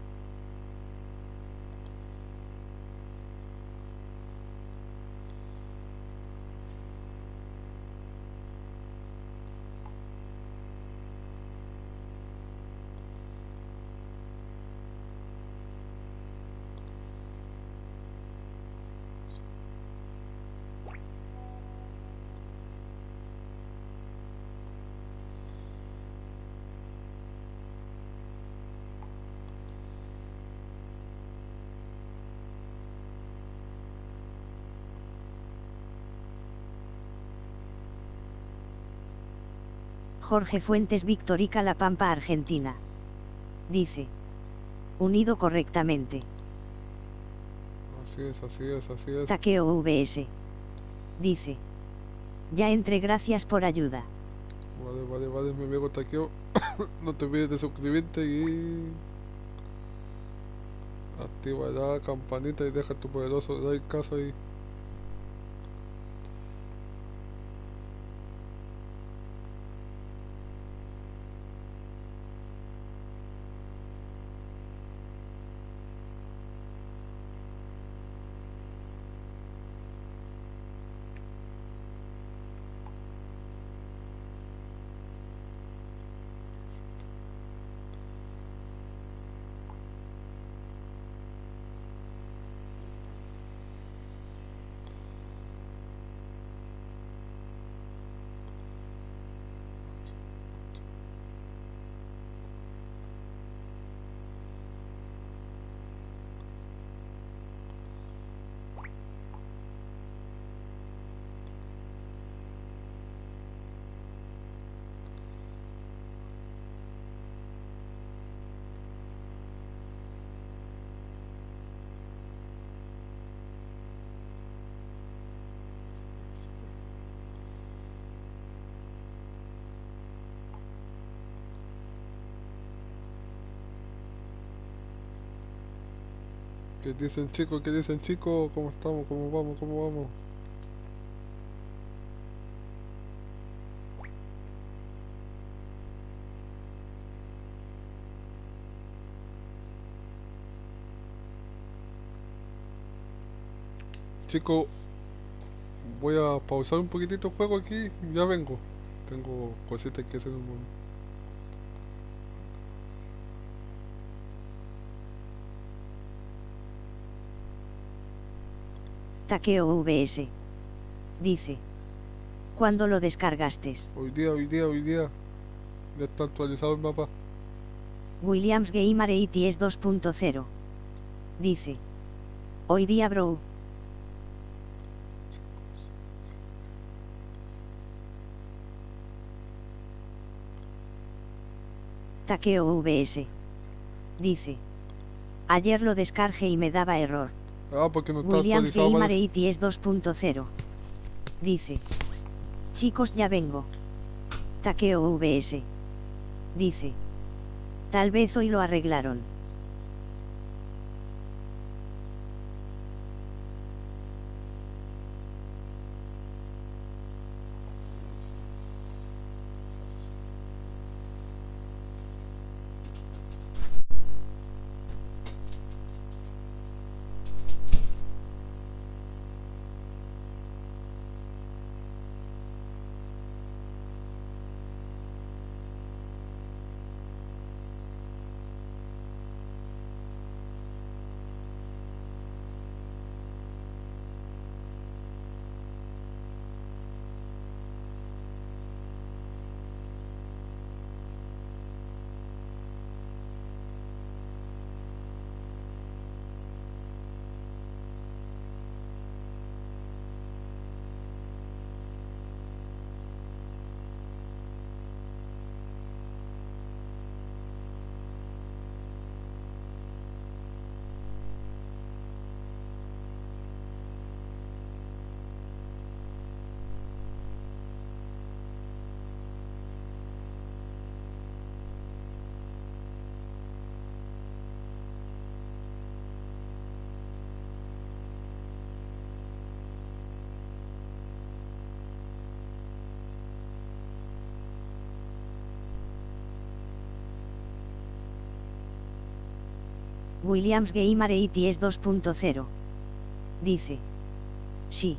Jorge Fuentes Victorica La Pampa Argentina. Dice. Unido correctamente. Así es, así es, así es. Taqueo VS. Dice. Ya entre gracias por ayuda. Vale, vale, vale, mi amigo Taqueo. no te olvides de suscribirte y... Activa la campanita y deja tu poderoso like caso ahí. ¿Qué dicen chicos? ¿Qué dicen chicos? ¿Cómo estamos? ¿Cómo vamos? ¿Cómo vamos? Chicos, voy a pausar un poquitito el juego aquí, ya vengo. Tengo cositas que hacer un momento. Taqueo VS. Dice. ¿Cuándo lo descargaste? Hoy día, hoy día, hoy día. Ya está actualizado el mapa. Williams Gamer ATS 2.0. Dice. Hoy día bro. Takeo VS. Dice. Ayer lo descargué y me daba error. Ah, porque no está Williams es 2.0. Dice. Chicos ya vengo. Takeo VS. Dice. Tal vez hoy lo arreglaron. Williams Gamer es 2.0. Dice. Sí.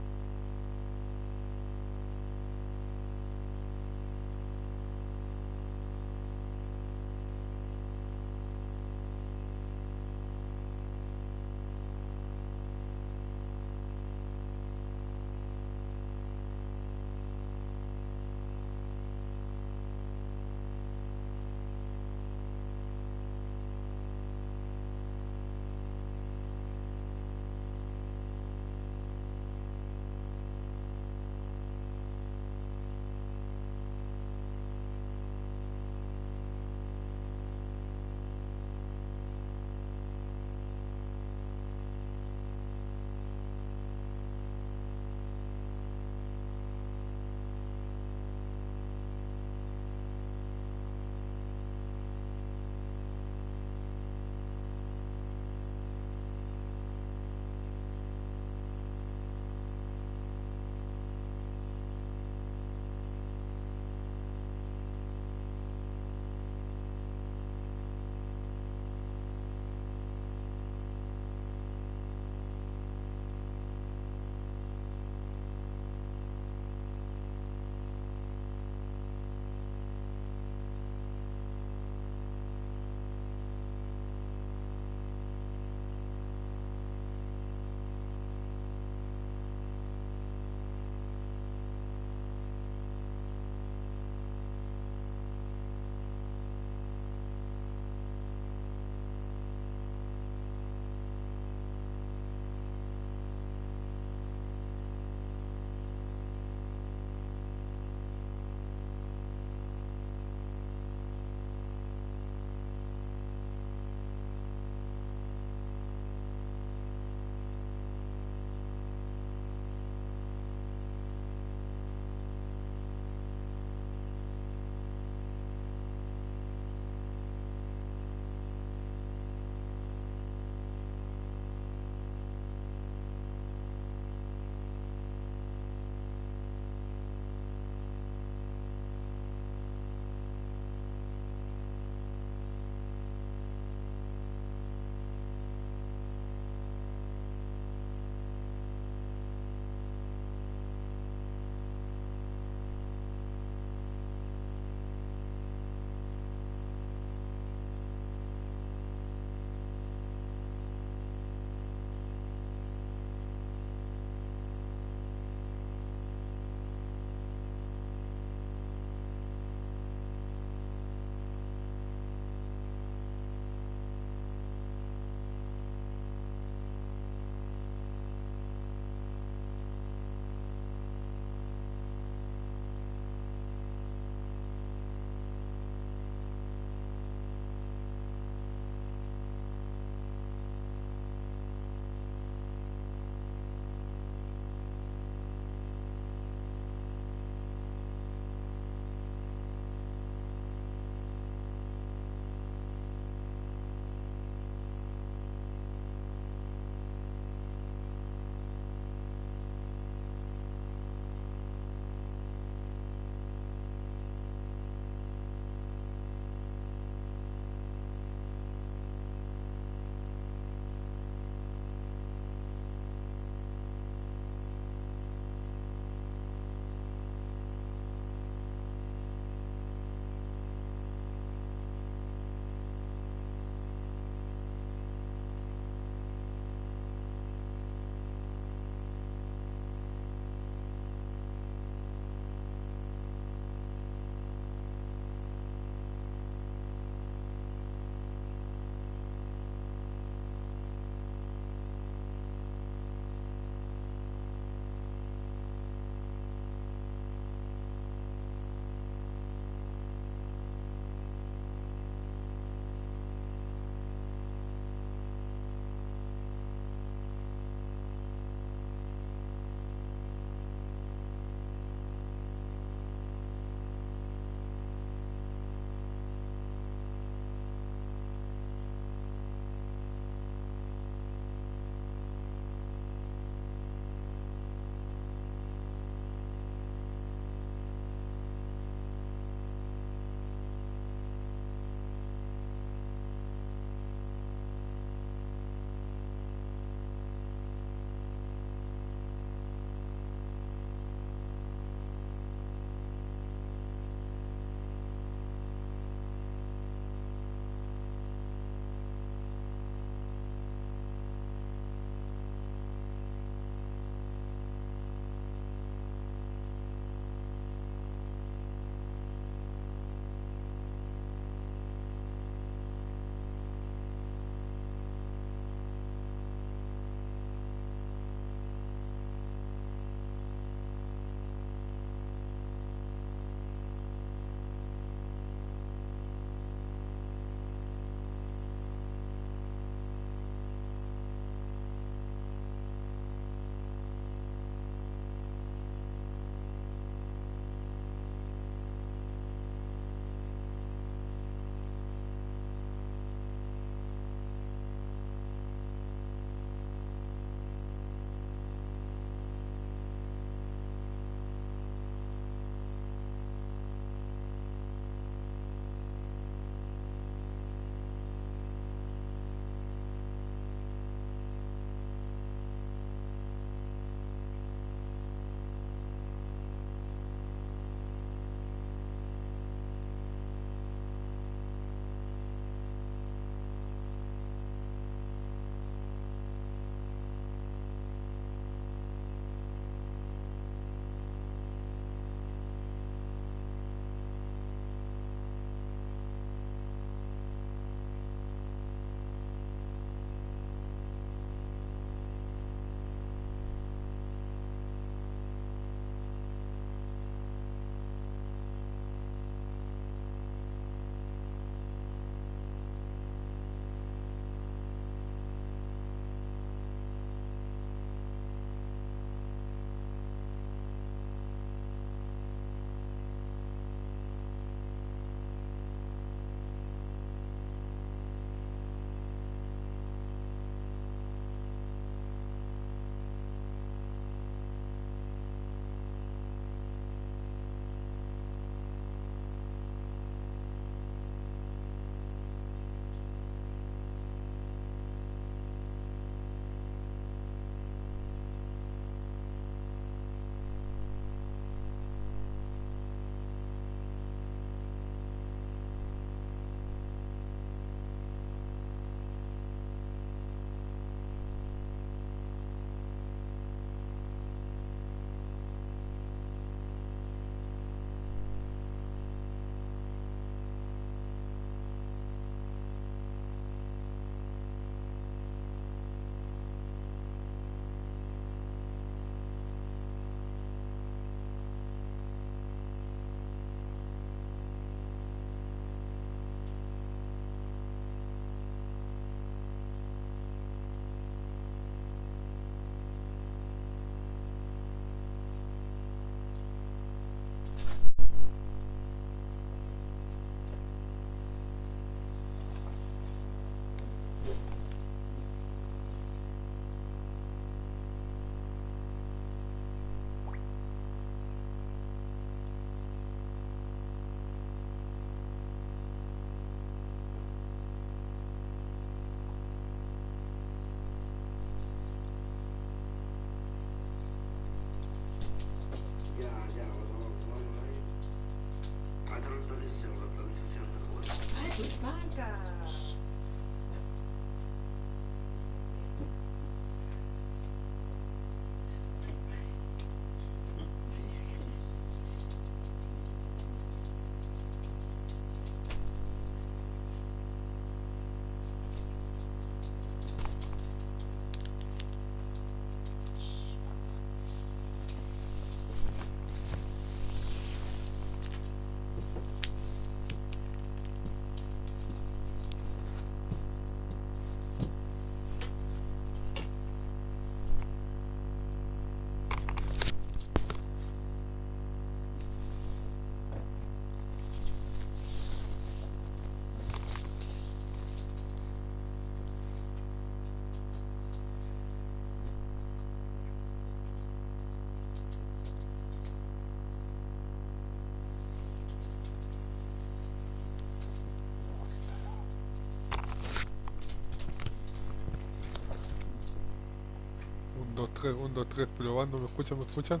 2, 3, 1, 2, 3, probando, ¿me escuchan? ¿Me escuchan?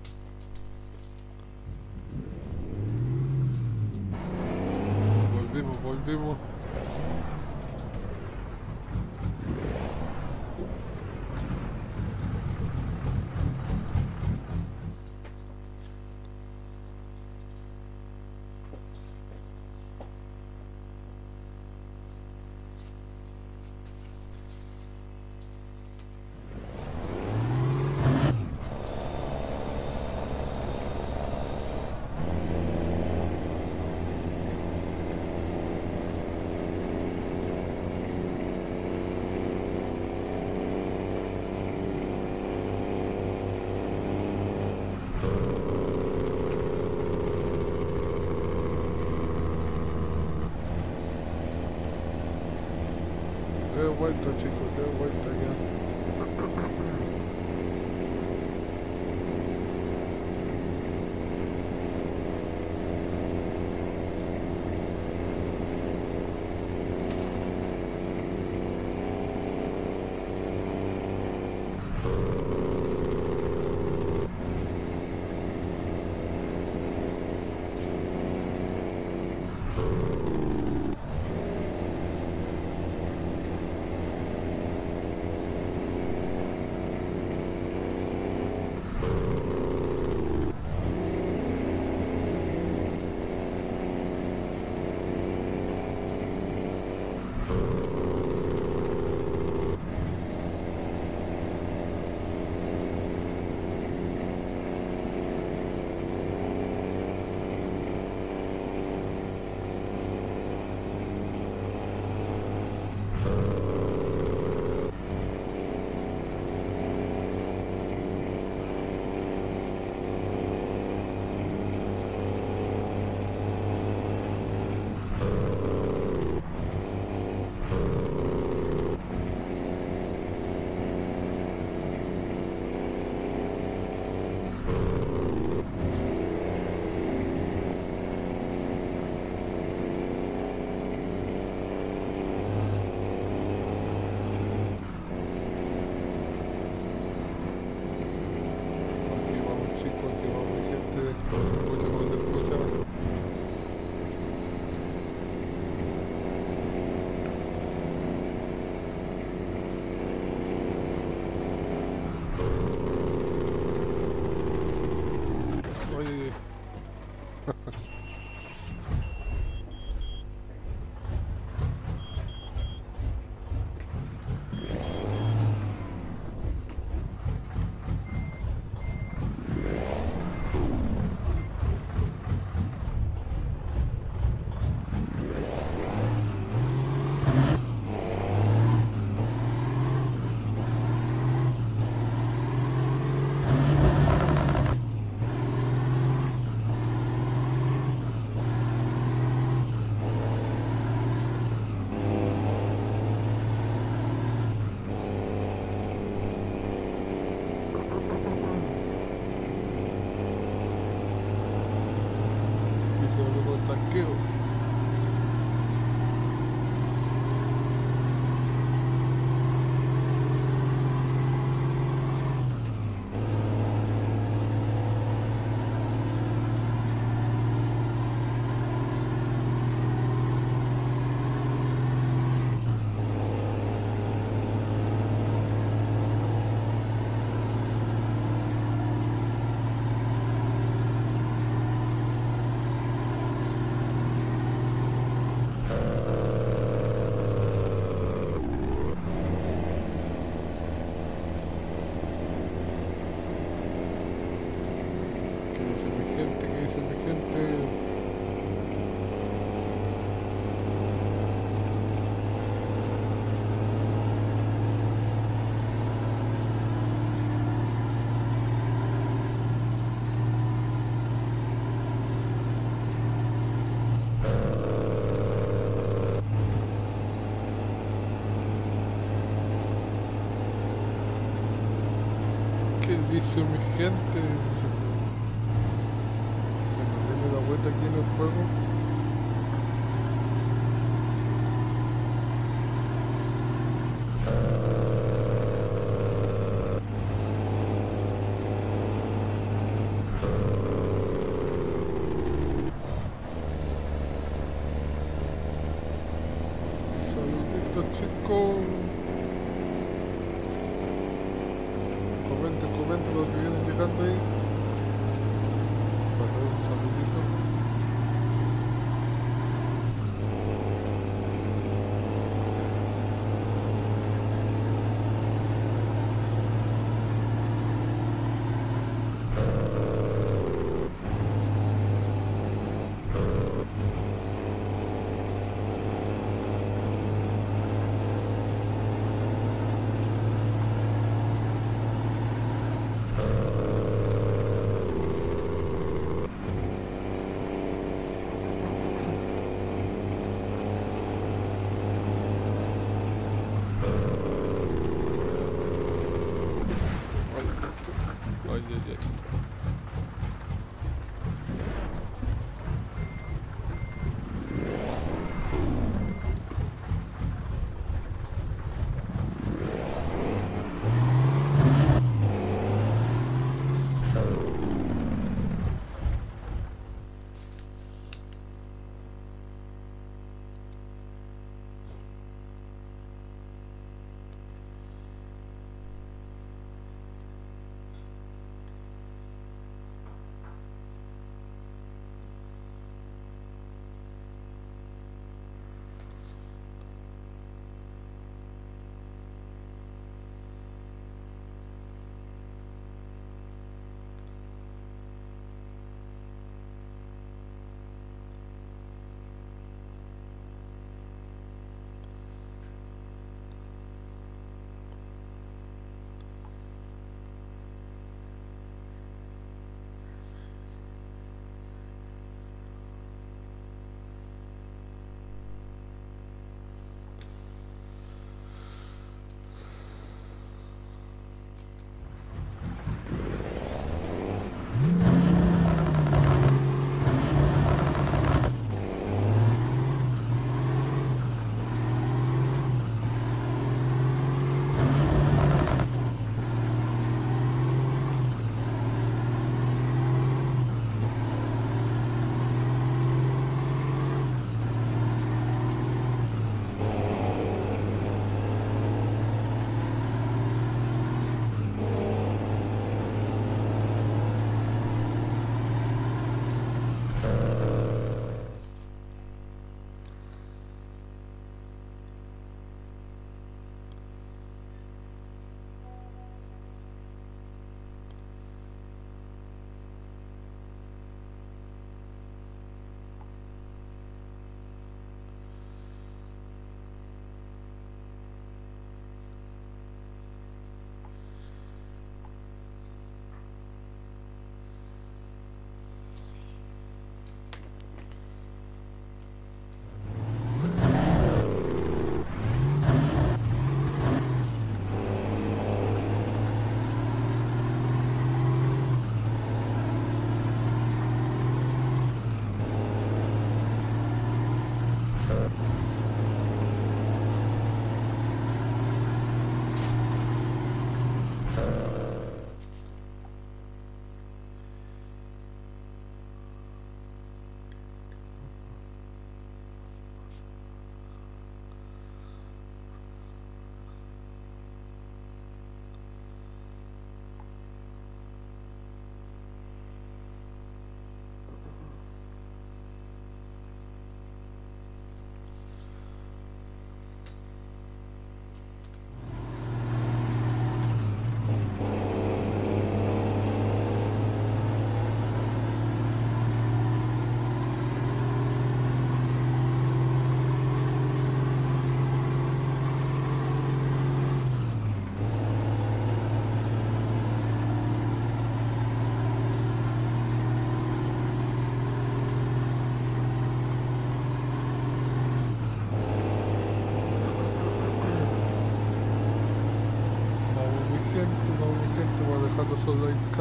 Volvimos, volvimos.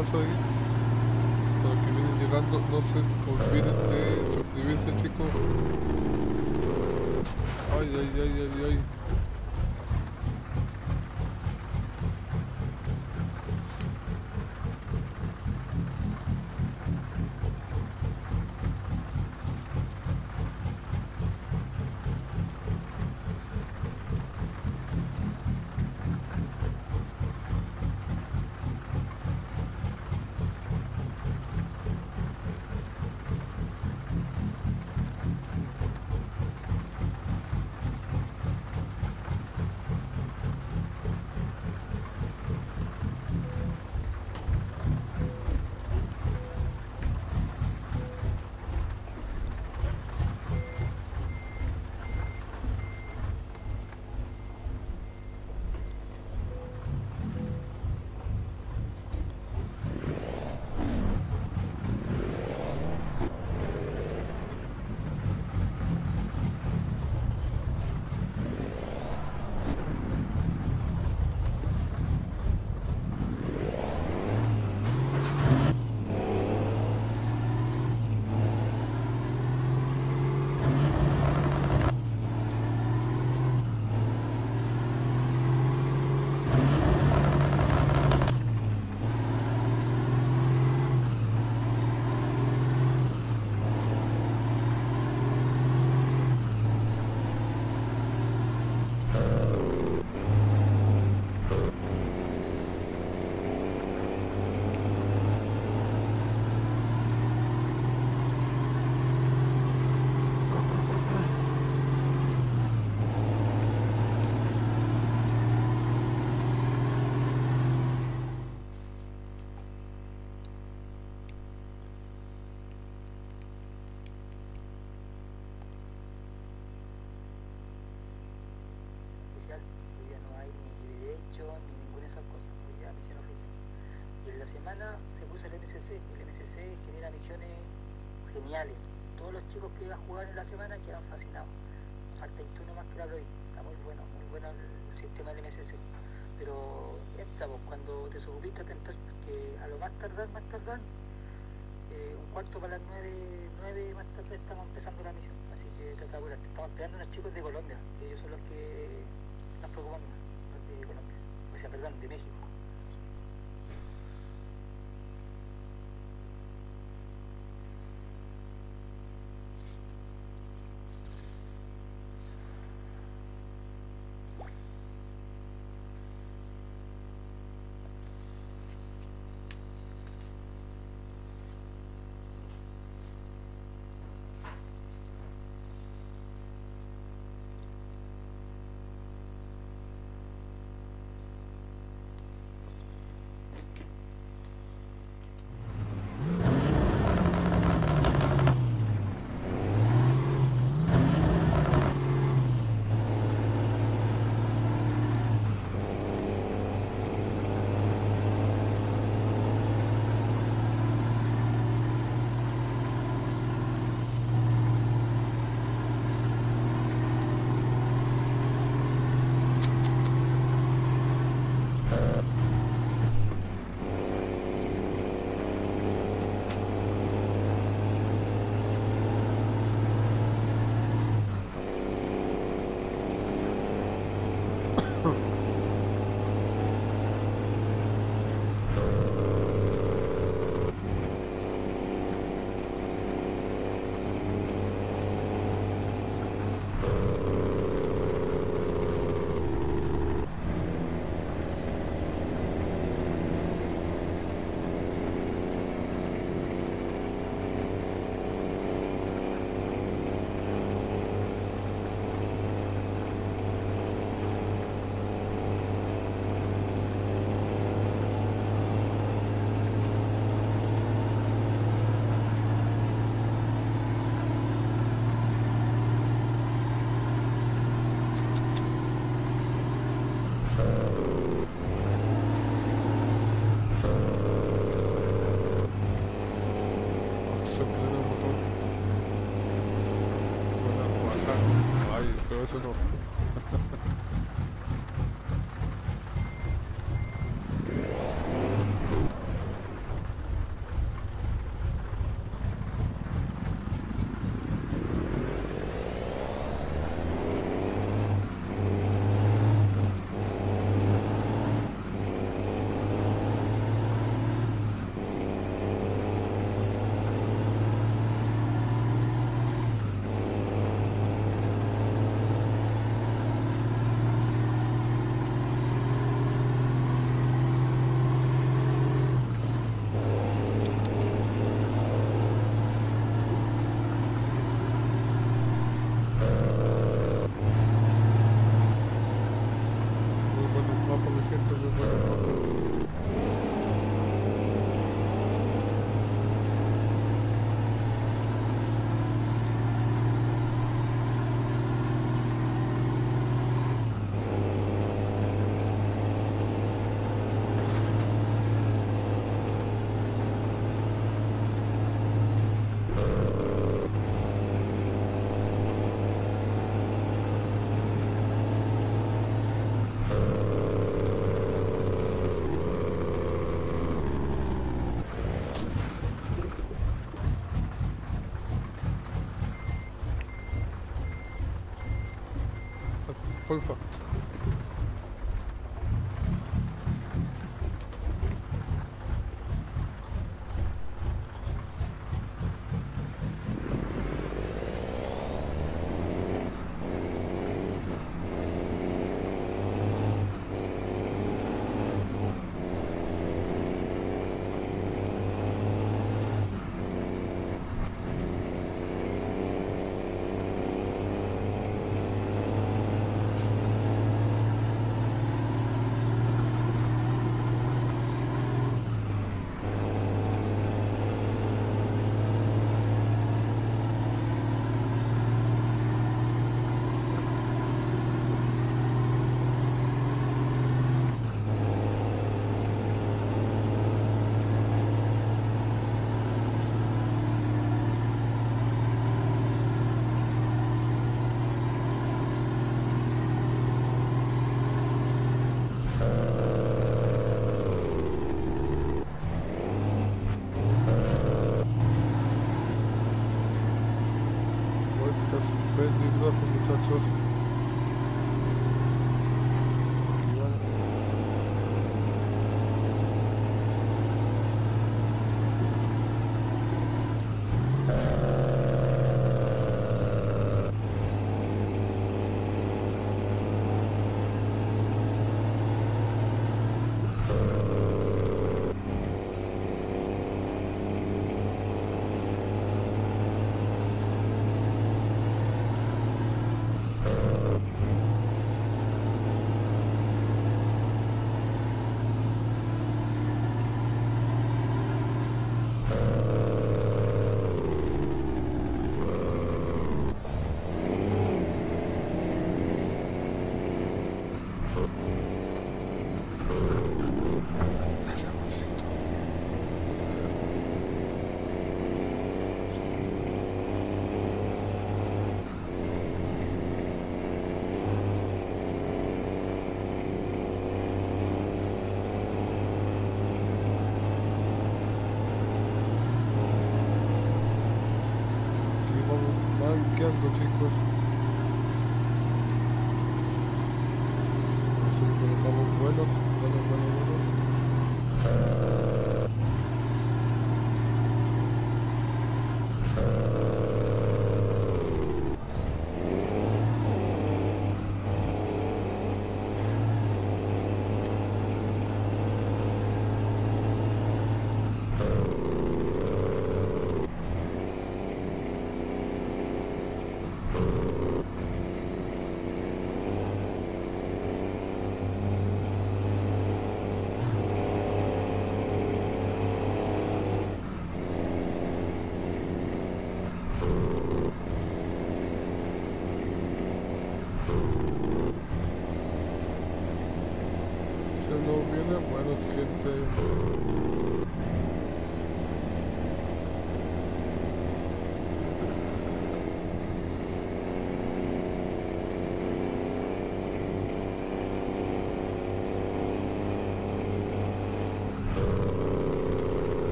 Caso ahí. Para que vienen llegando, no se olviden de suscribirse chicos. Ay, ay, ay, ay, ay. Genera misiones geniales. Todos los chicos que iban a jugar en la semana quedan fascinados. Falta tú nomás que hoy, está muy bueno, muy bueno el sistema del MSC. Pero esta, pues, cuando te subiste a tentar, que a lo más tardar, más tardar, eh, un cuarto para las nueve, nueve más tarde estamos empezando la misión, así que de apurarte. Estamos esperando a unos chicos de Colombia, que ellos son los que nos preocupan más, los de Colombia, o sea, perdón, de México.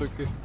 Ay.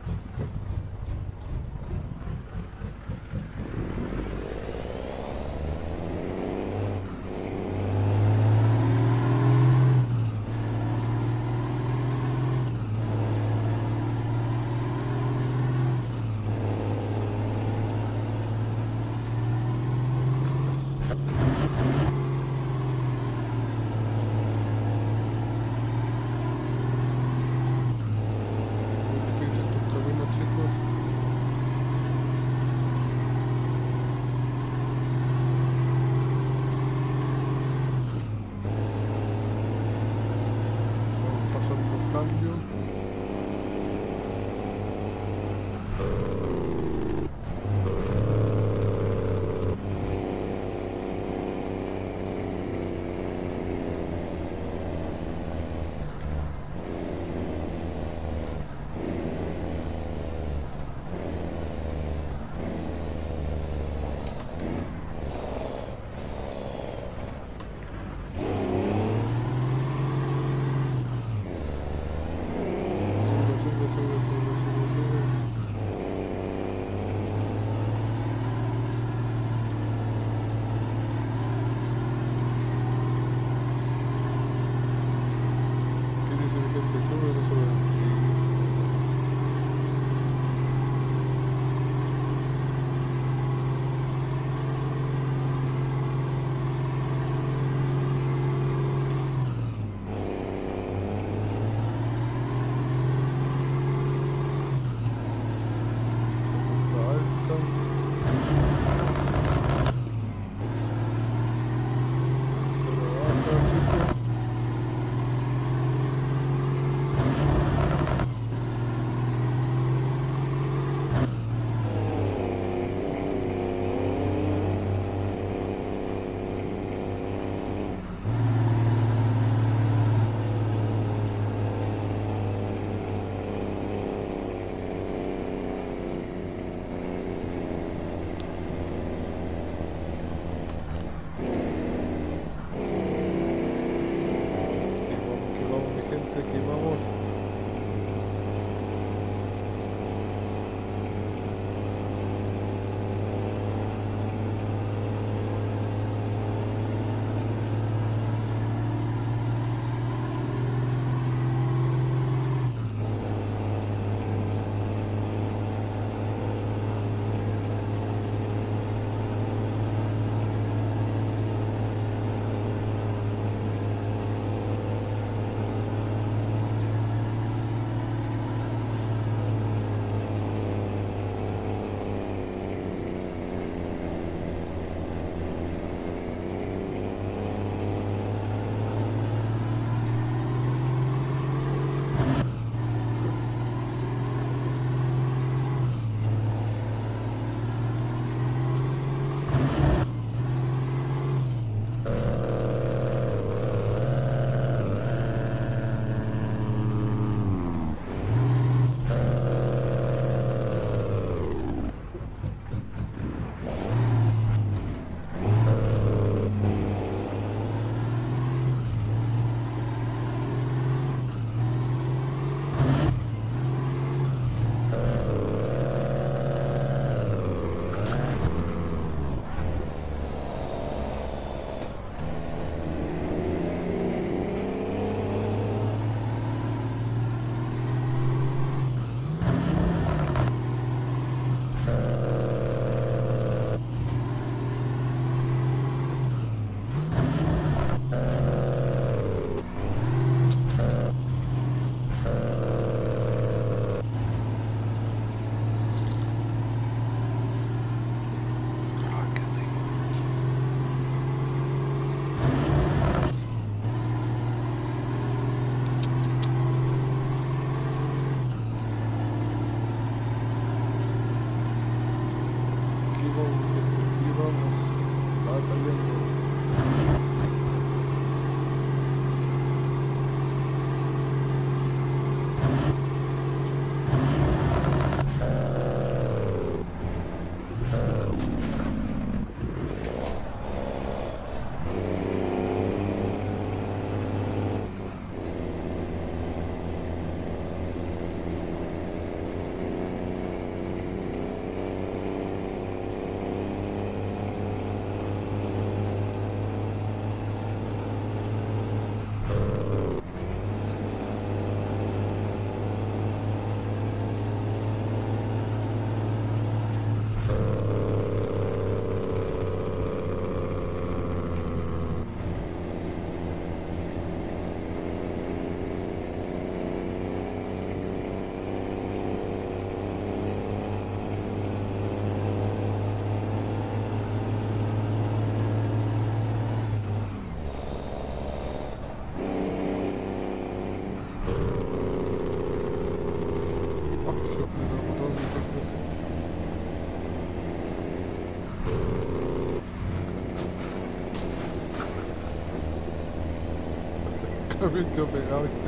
Camión quedó pegado.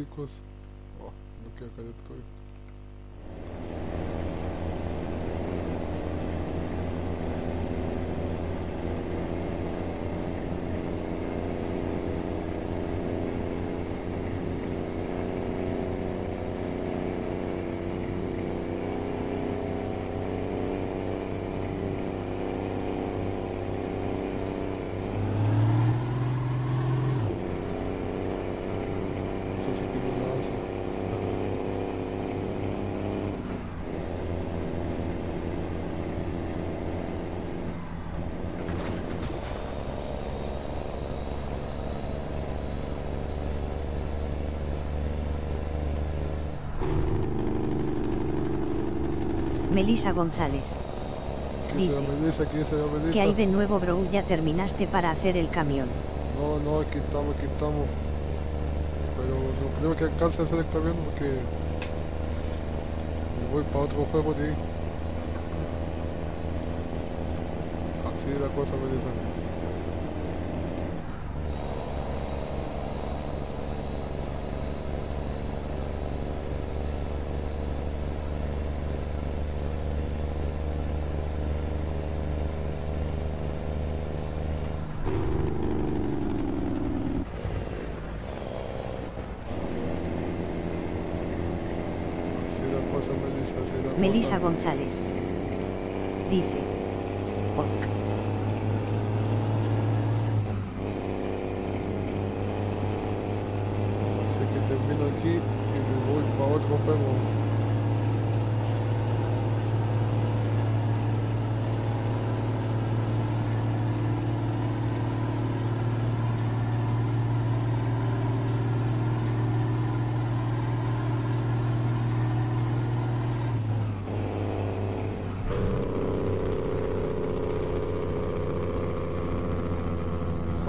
Chicos. Oh, no quiero caer todavía. No sé si tiene nada así. Melisa González. ¿Quién será Dice. ¿Qué hay de nuevo bro? Ya terminaste para hacer el camión. No, no, aquí estamos, aquí estamos. Pero no creo que alcance a hacer el camión porque me voy para otro juego de ahí. Así la cosa, Melissa. Así es la cosa, Melissa, así es la cosa. Melisa González. Dice, Así que termino aquí y me voy para otro juego.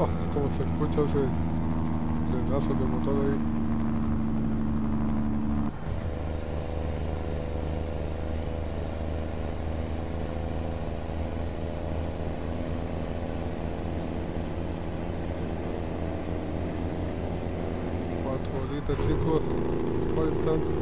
Oh, cómo se escucha ese frenazo de motor ahí. Cuatro horitas chicos, faltan.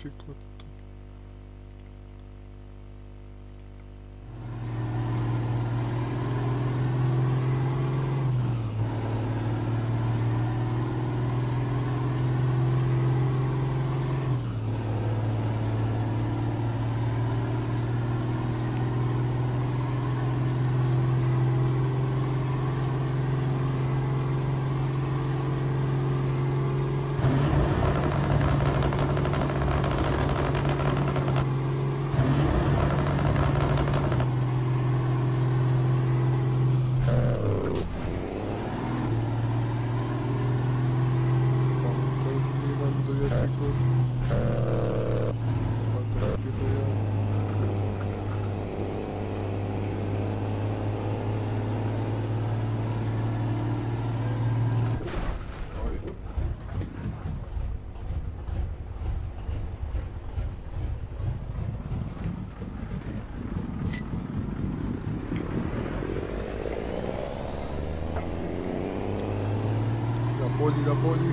Eso nomás,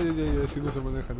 Ay, ay, así no se manejan.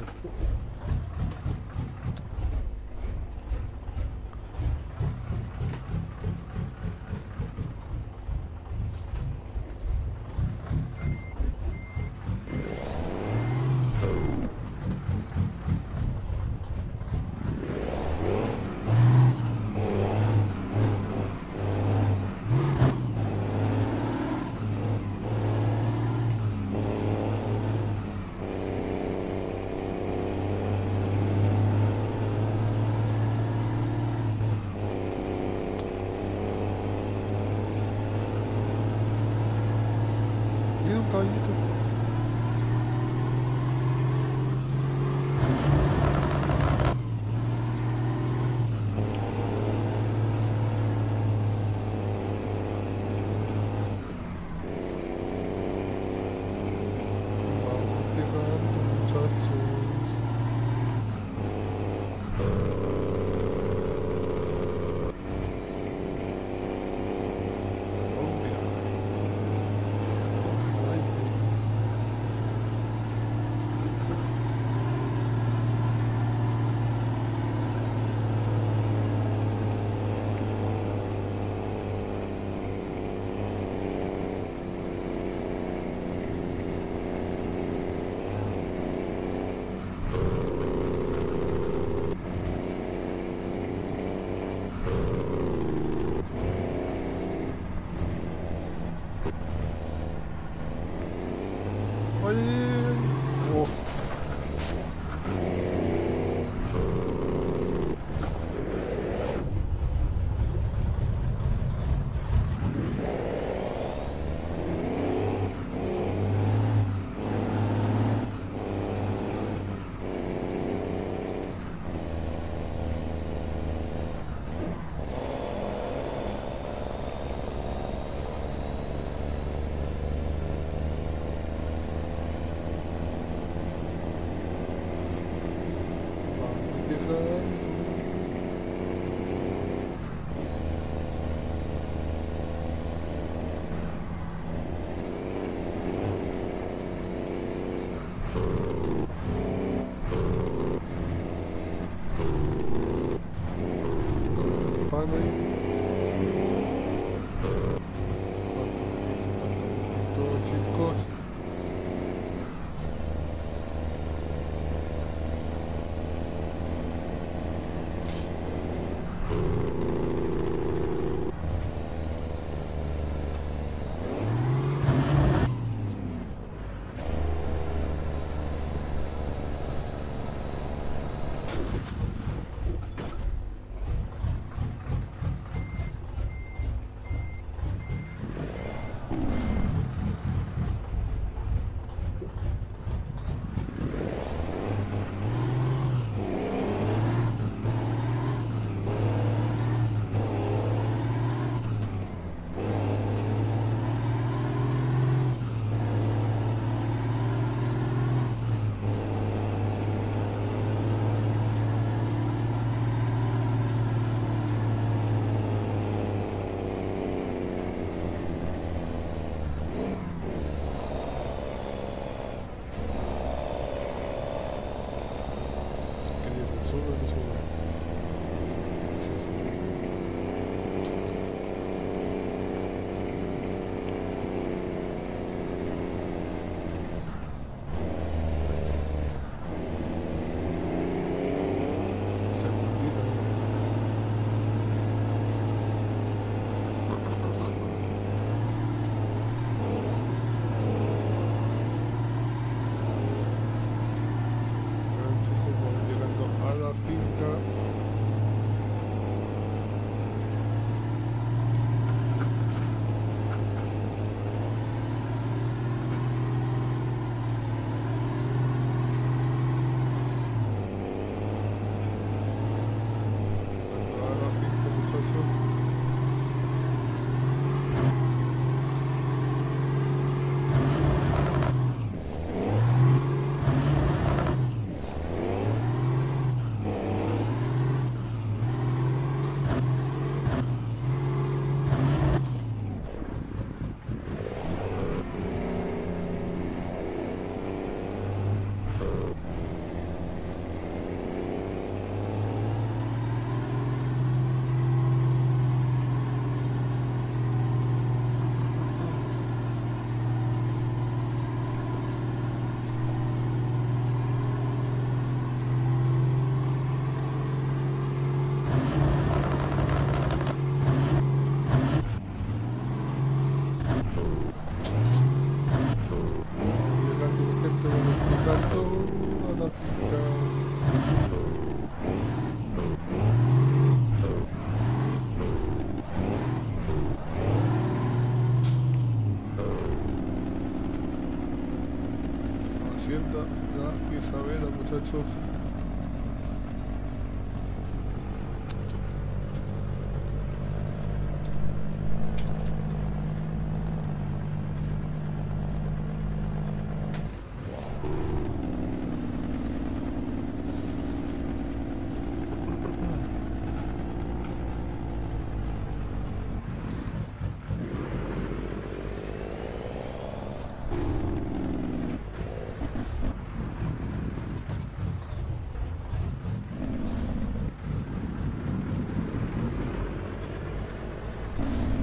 Isabela, muchachos.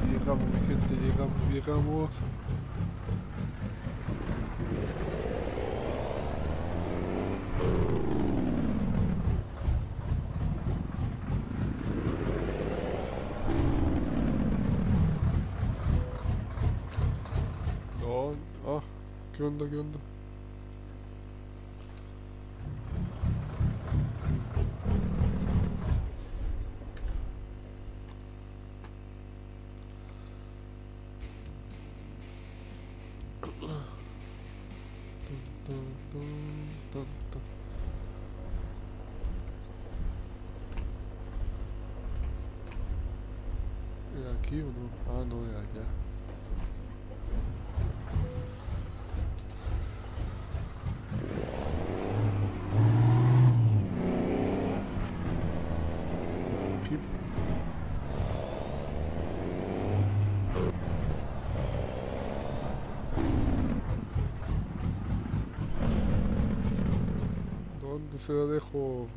Y llegamos, mi gente, llegamos, llegamos. No, se la dejo?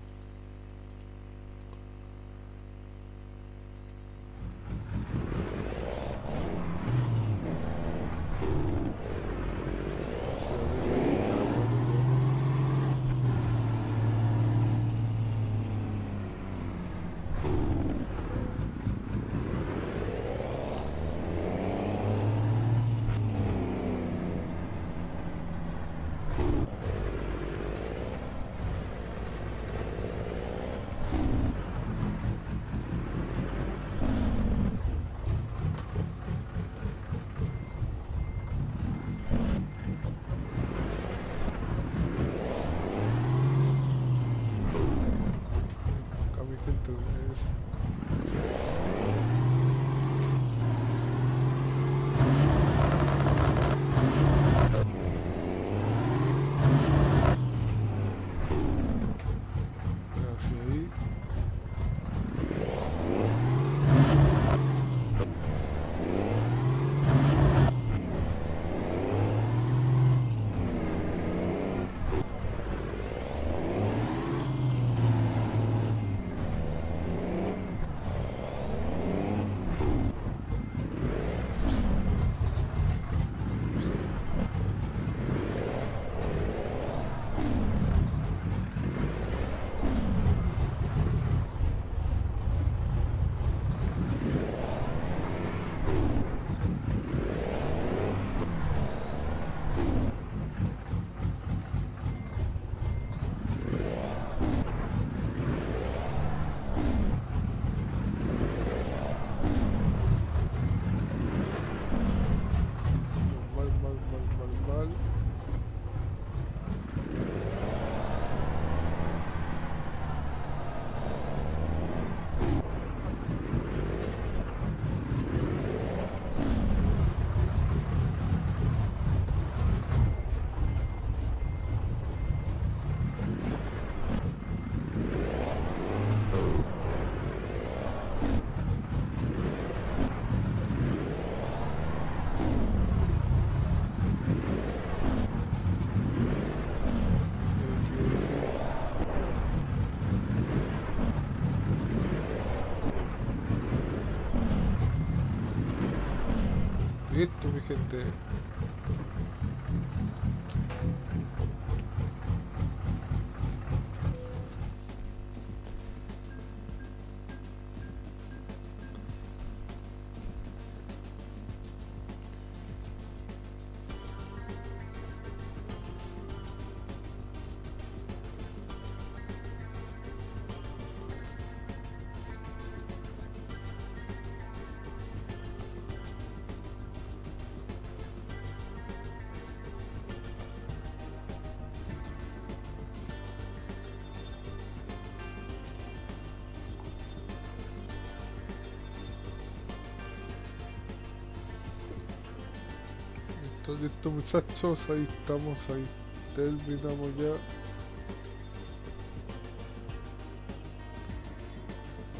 Listo, muchachos, ahí estamos, ahí terminamos ya.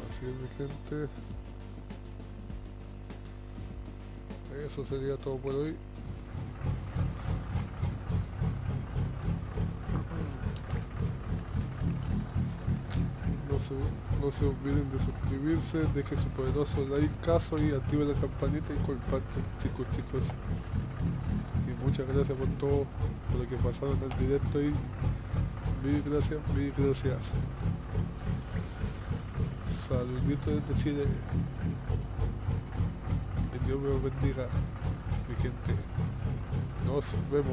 Así es mi gente. Eso sería todo por hoy. No se, olviden de suscribirse, dejen su poderoso like, caso y activen la campanita y comparten chicos chicos. Muchas gracias por todo, por lo que pasaron en el directo y mil gracias, mil gracias. Saluditos desde Chile. Que Dios me bendiga, mi gente. Nos vemos.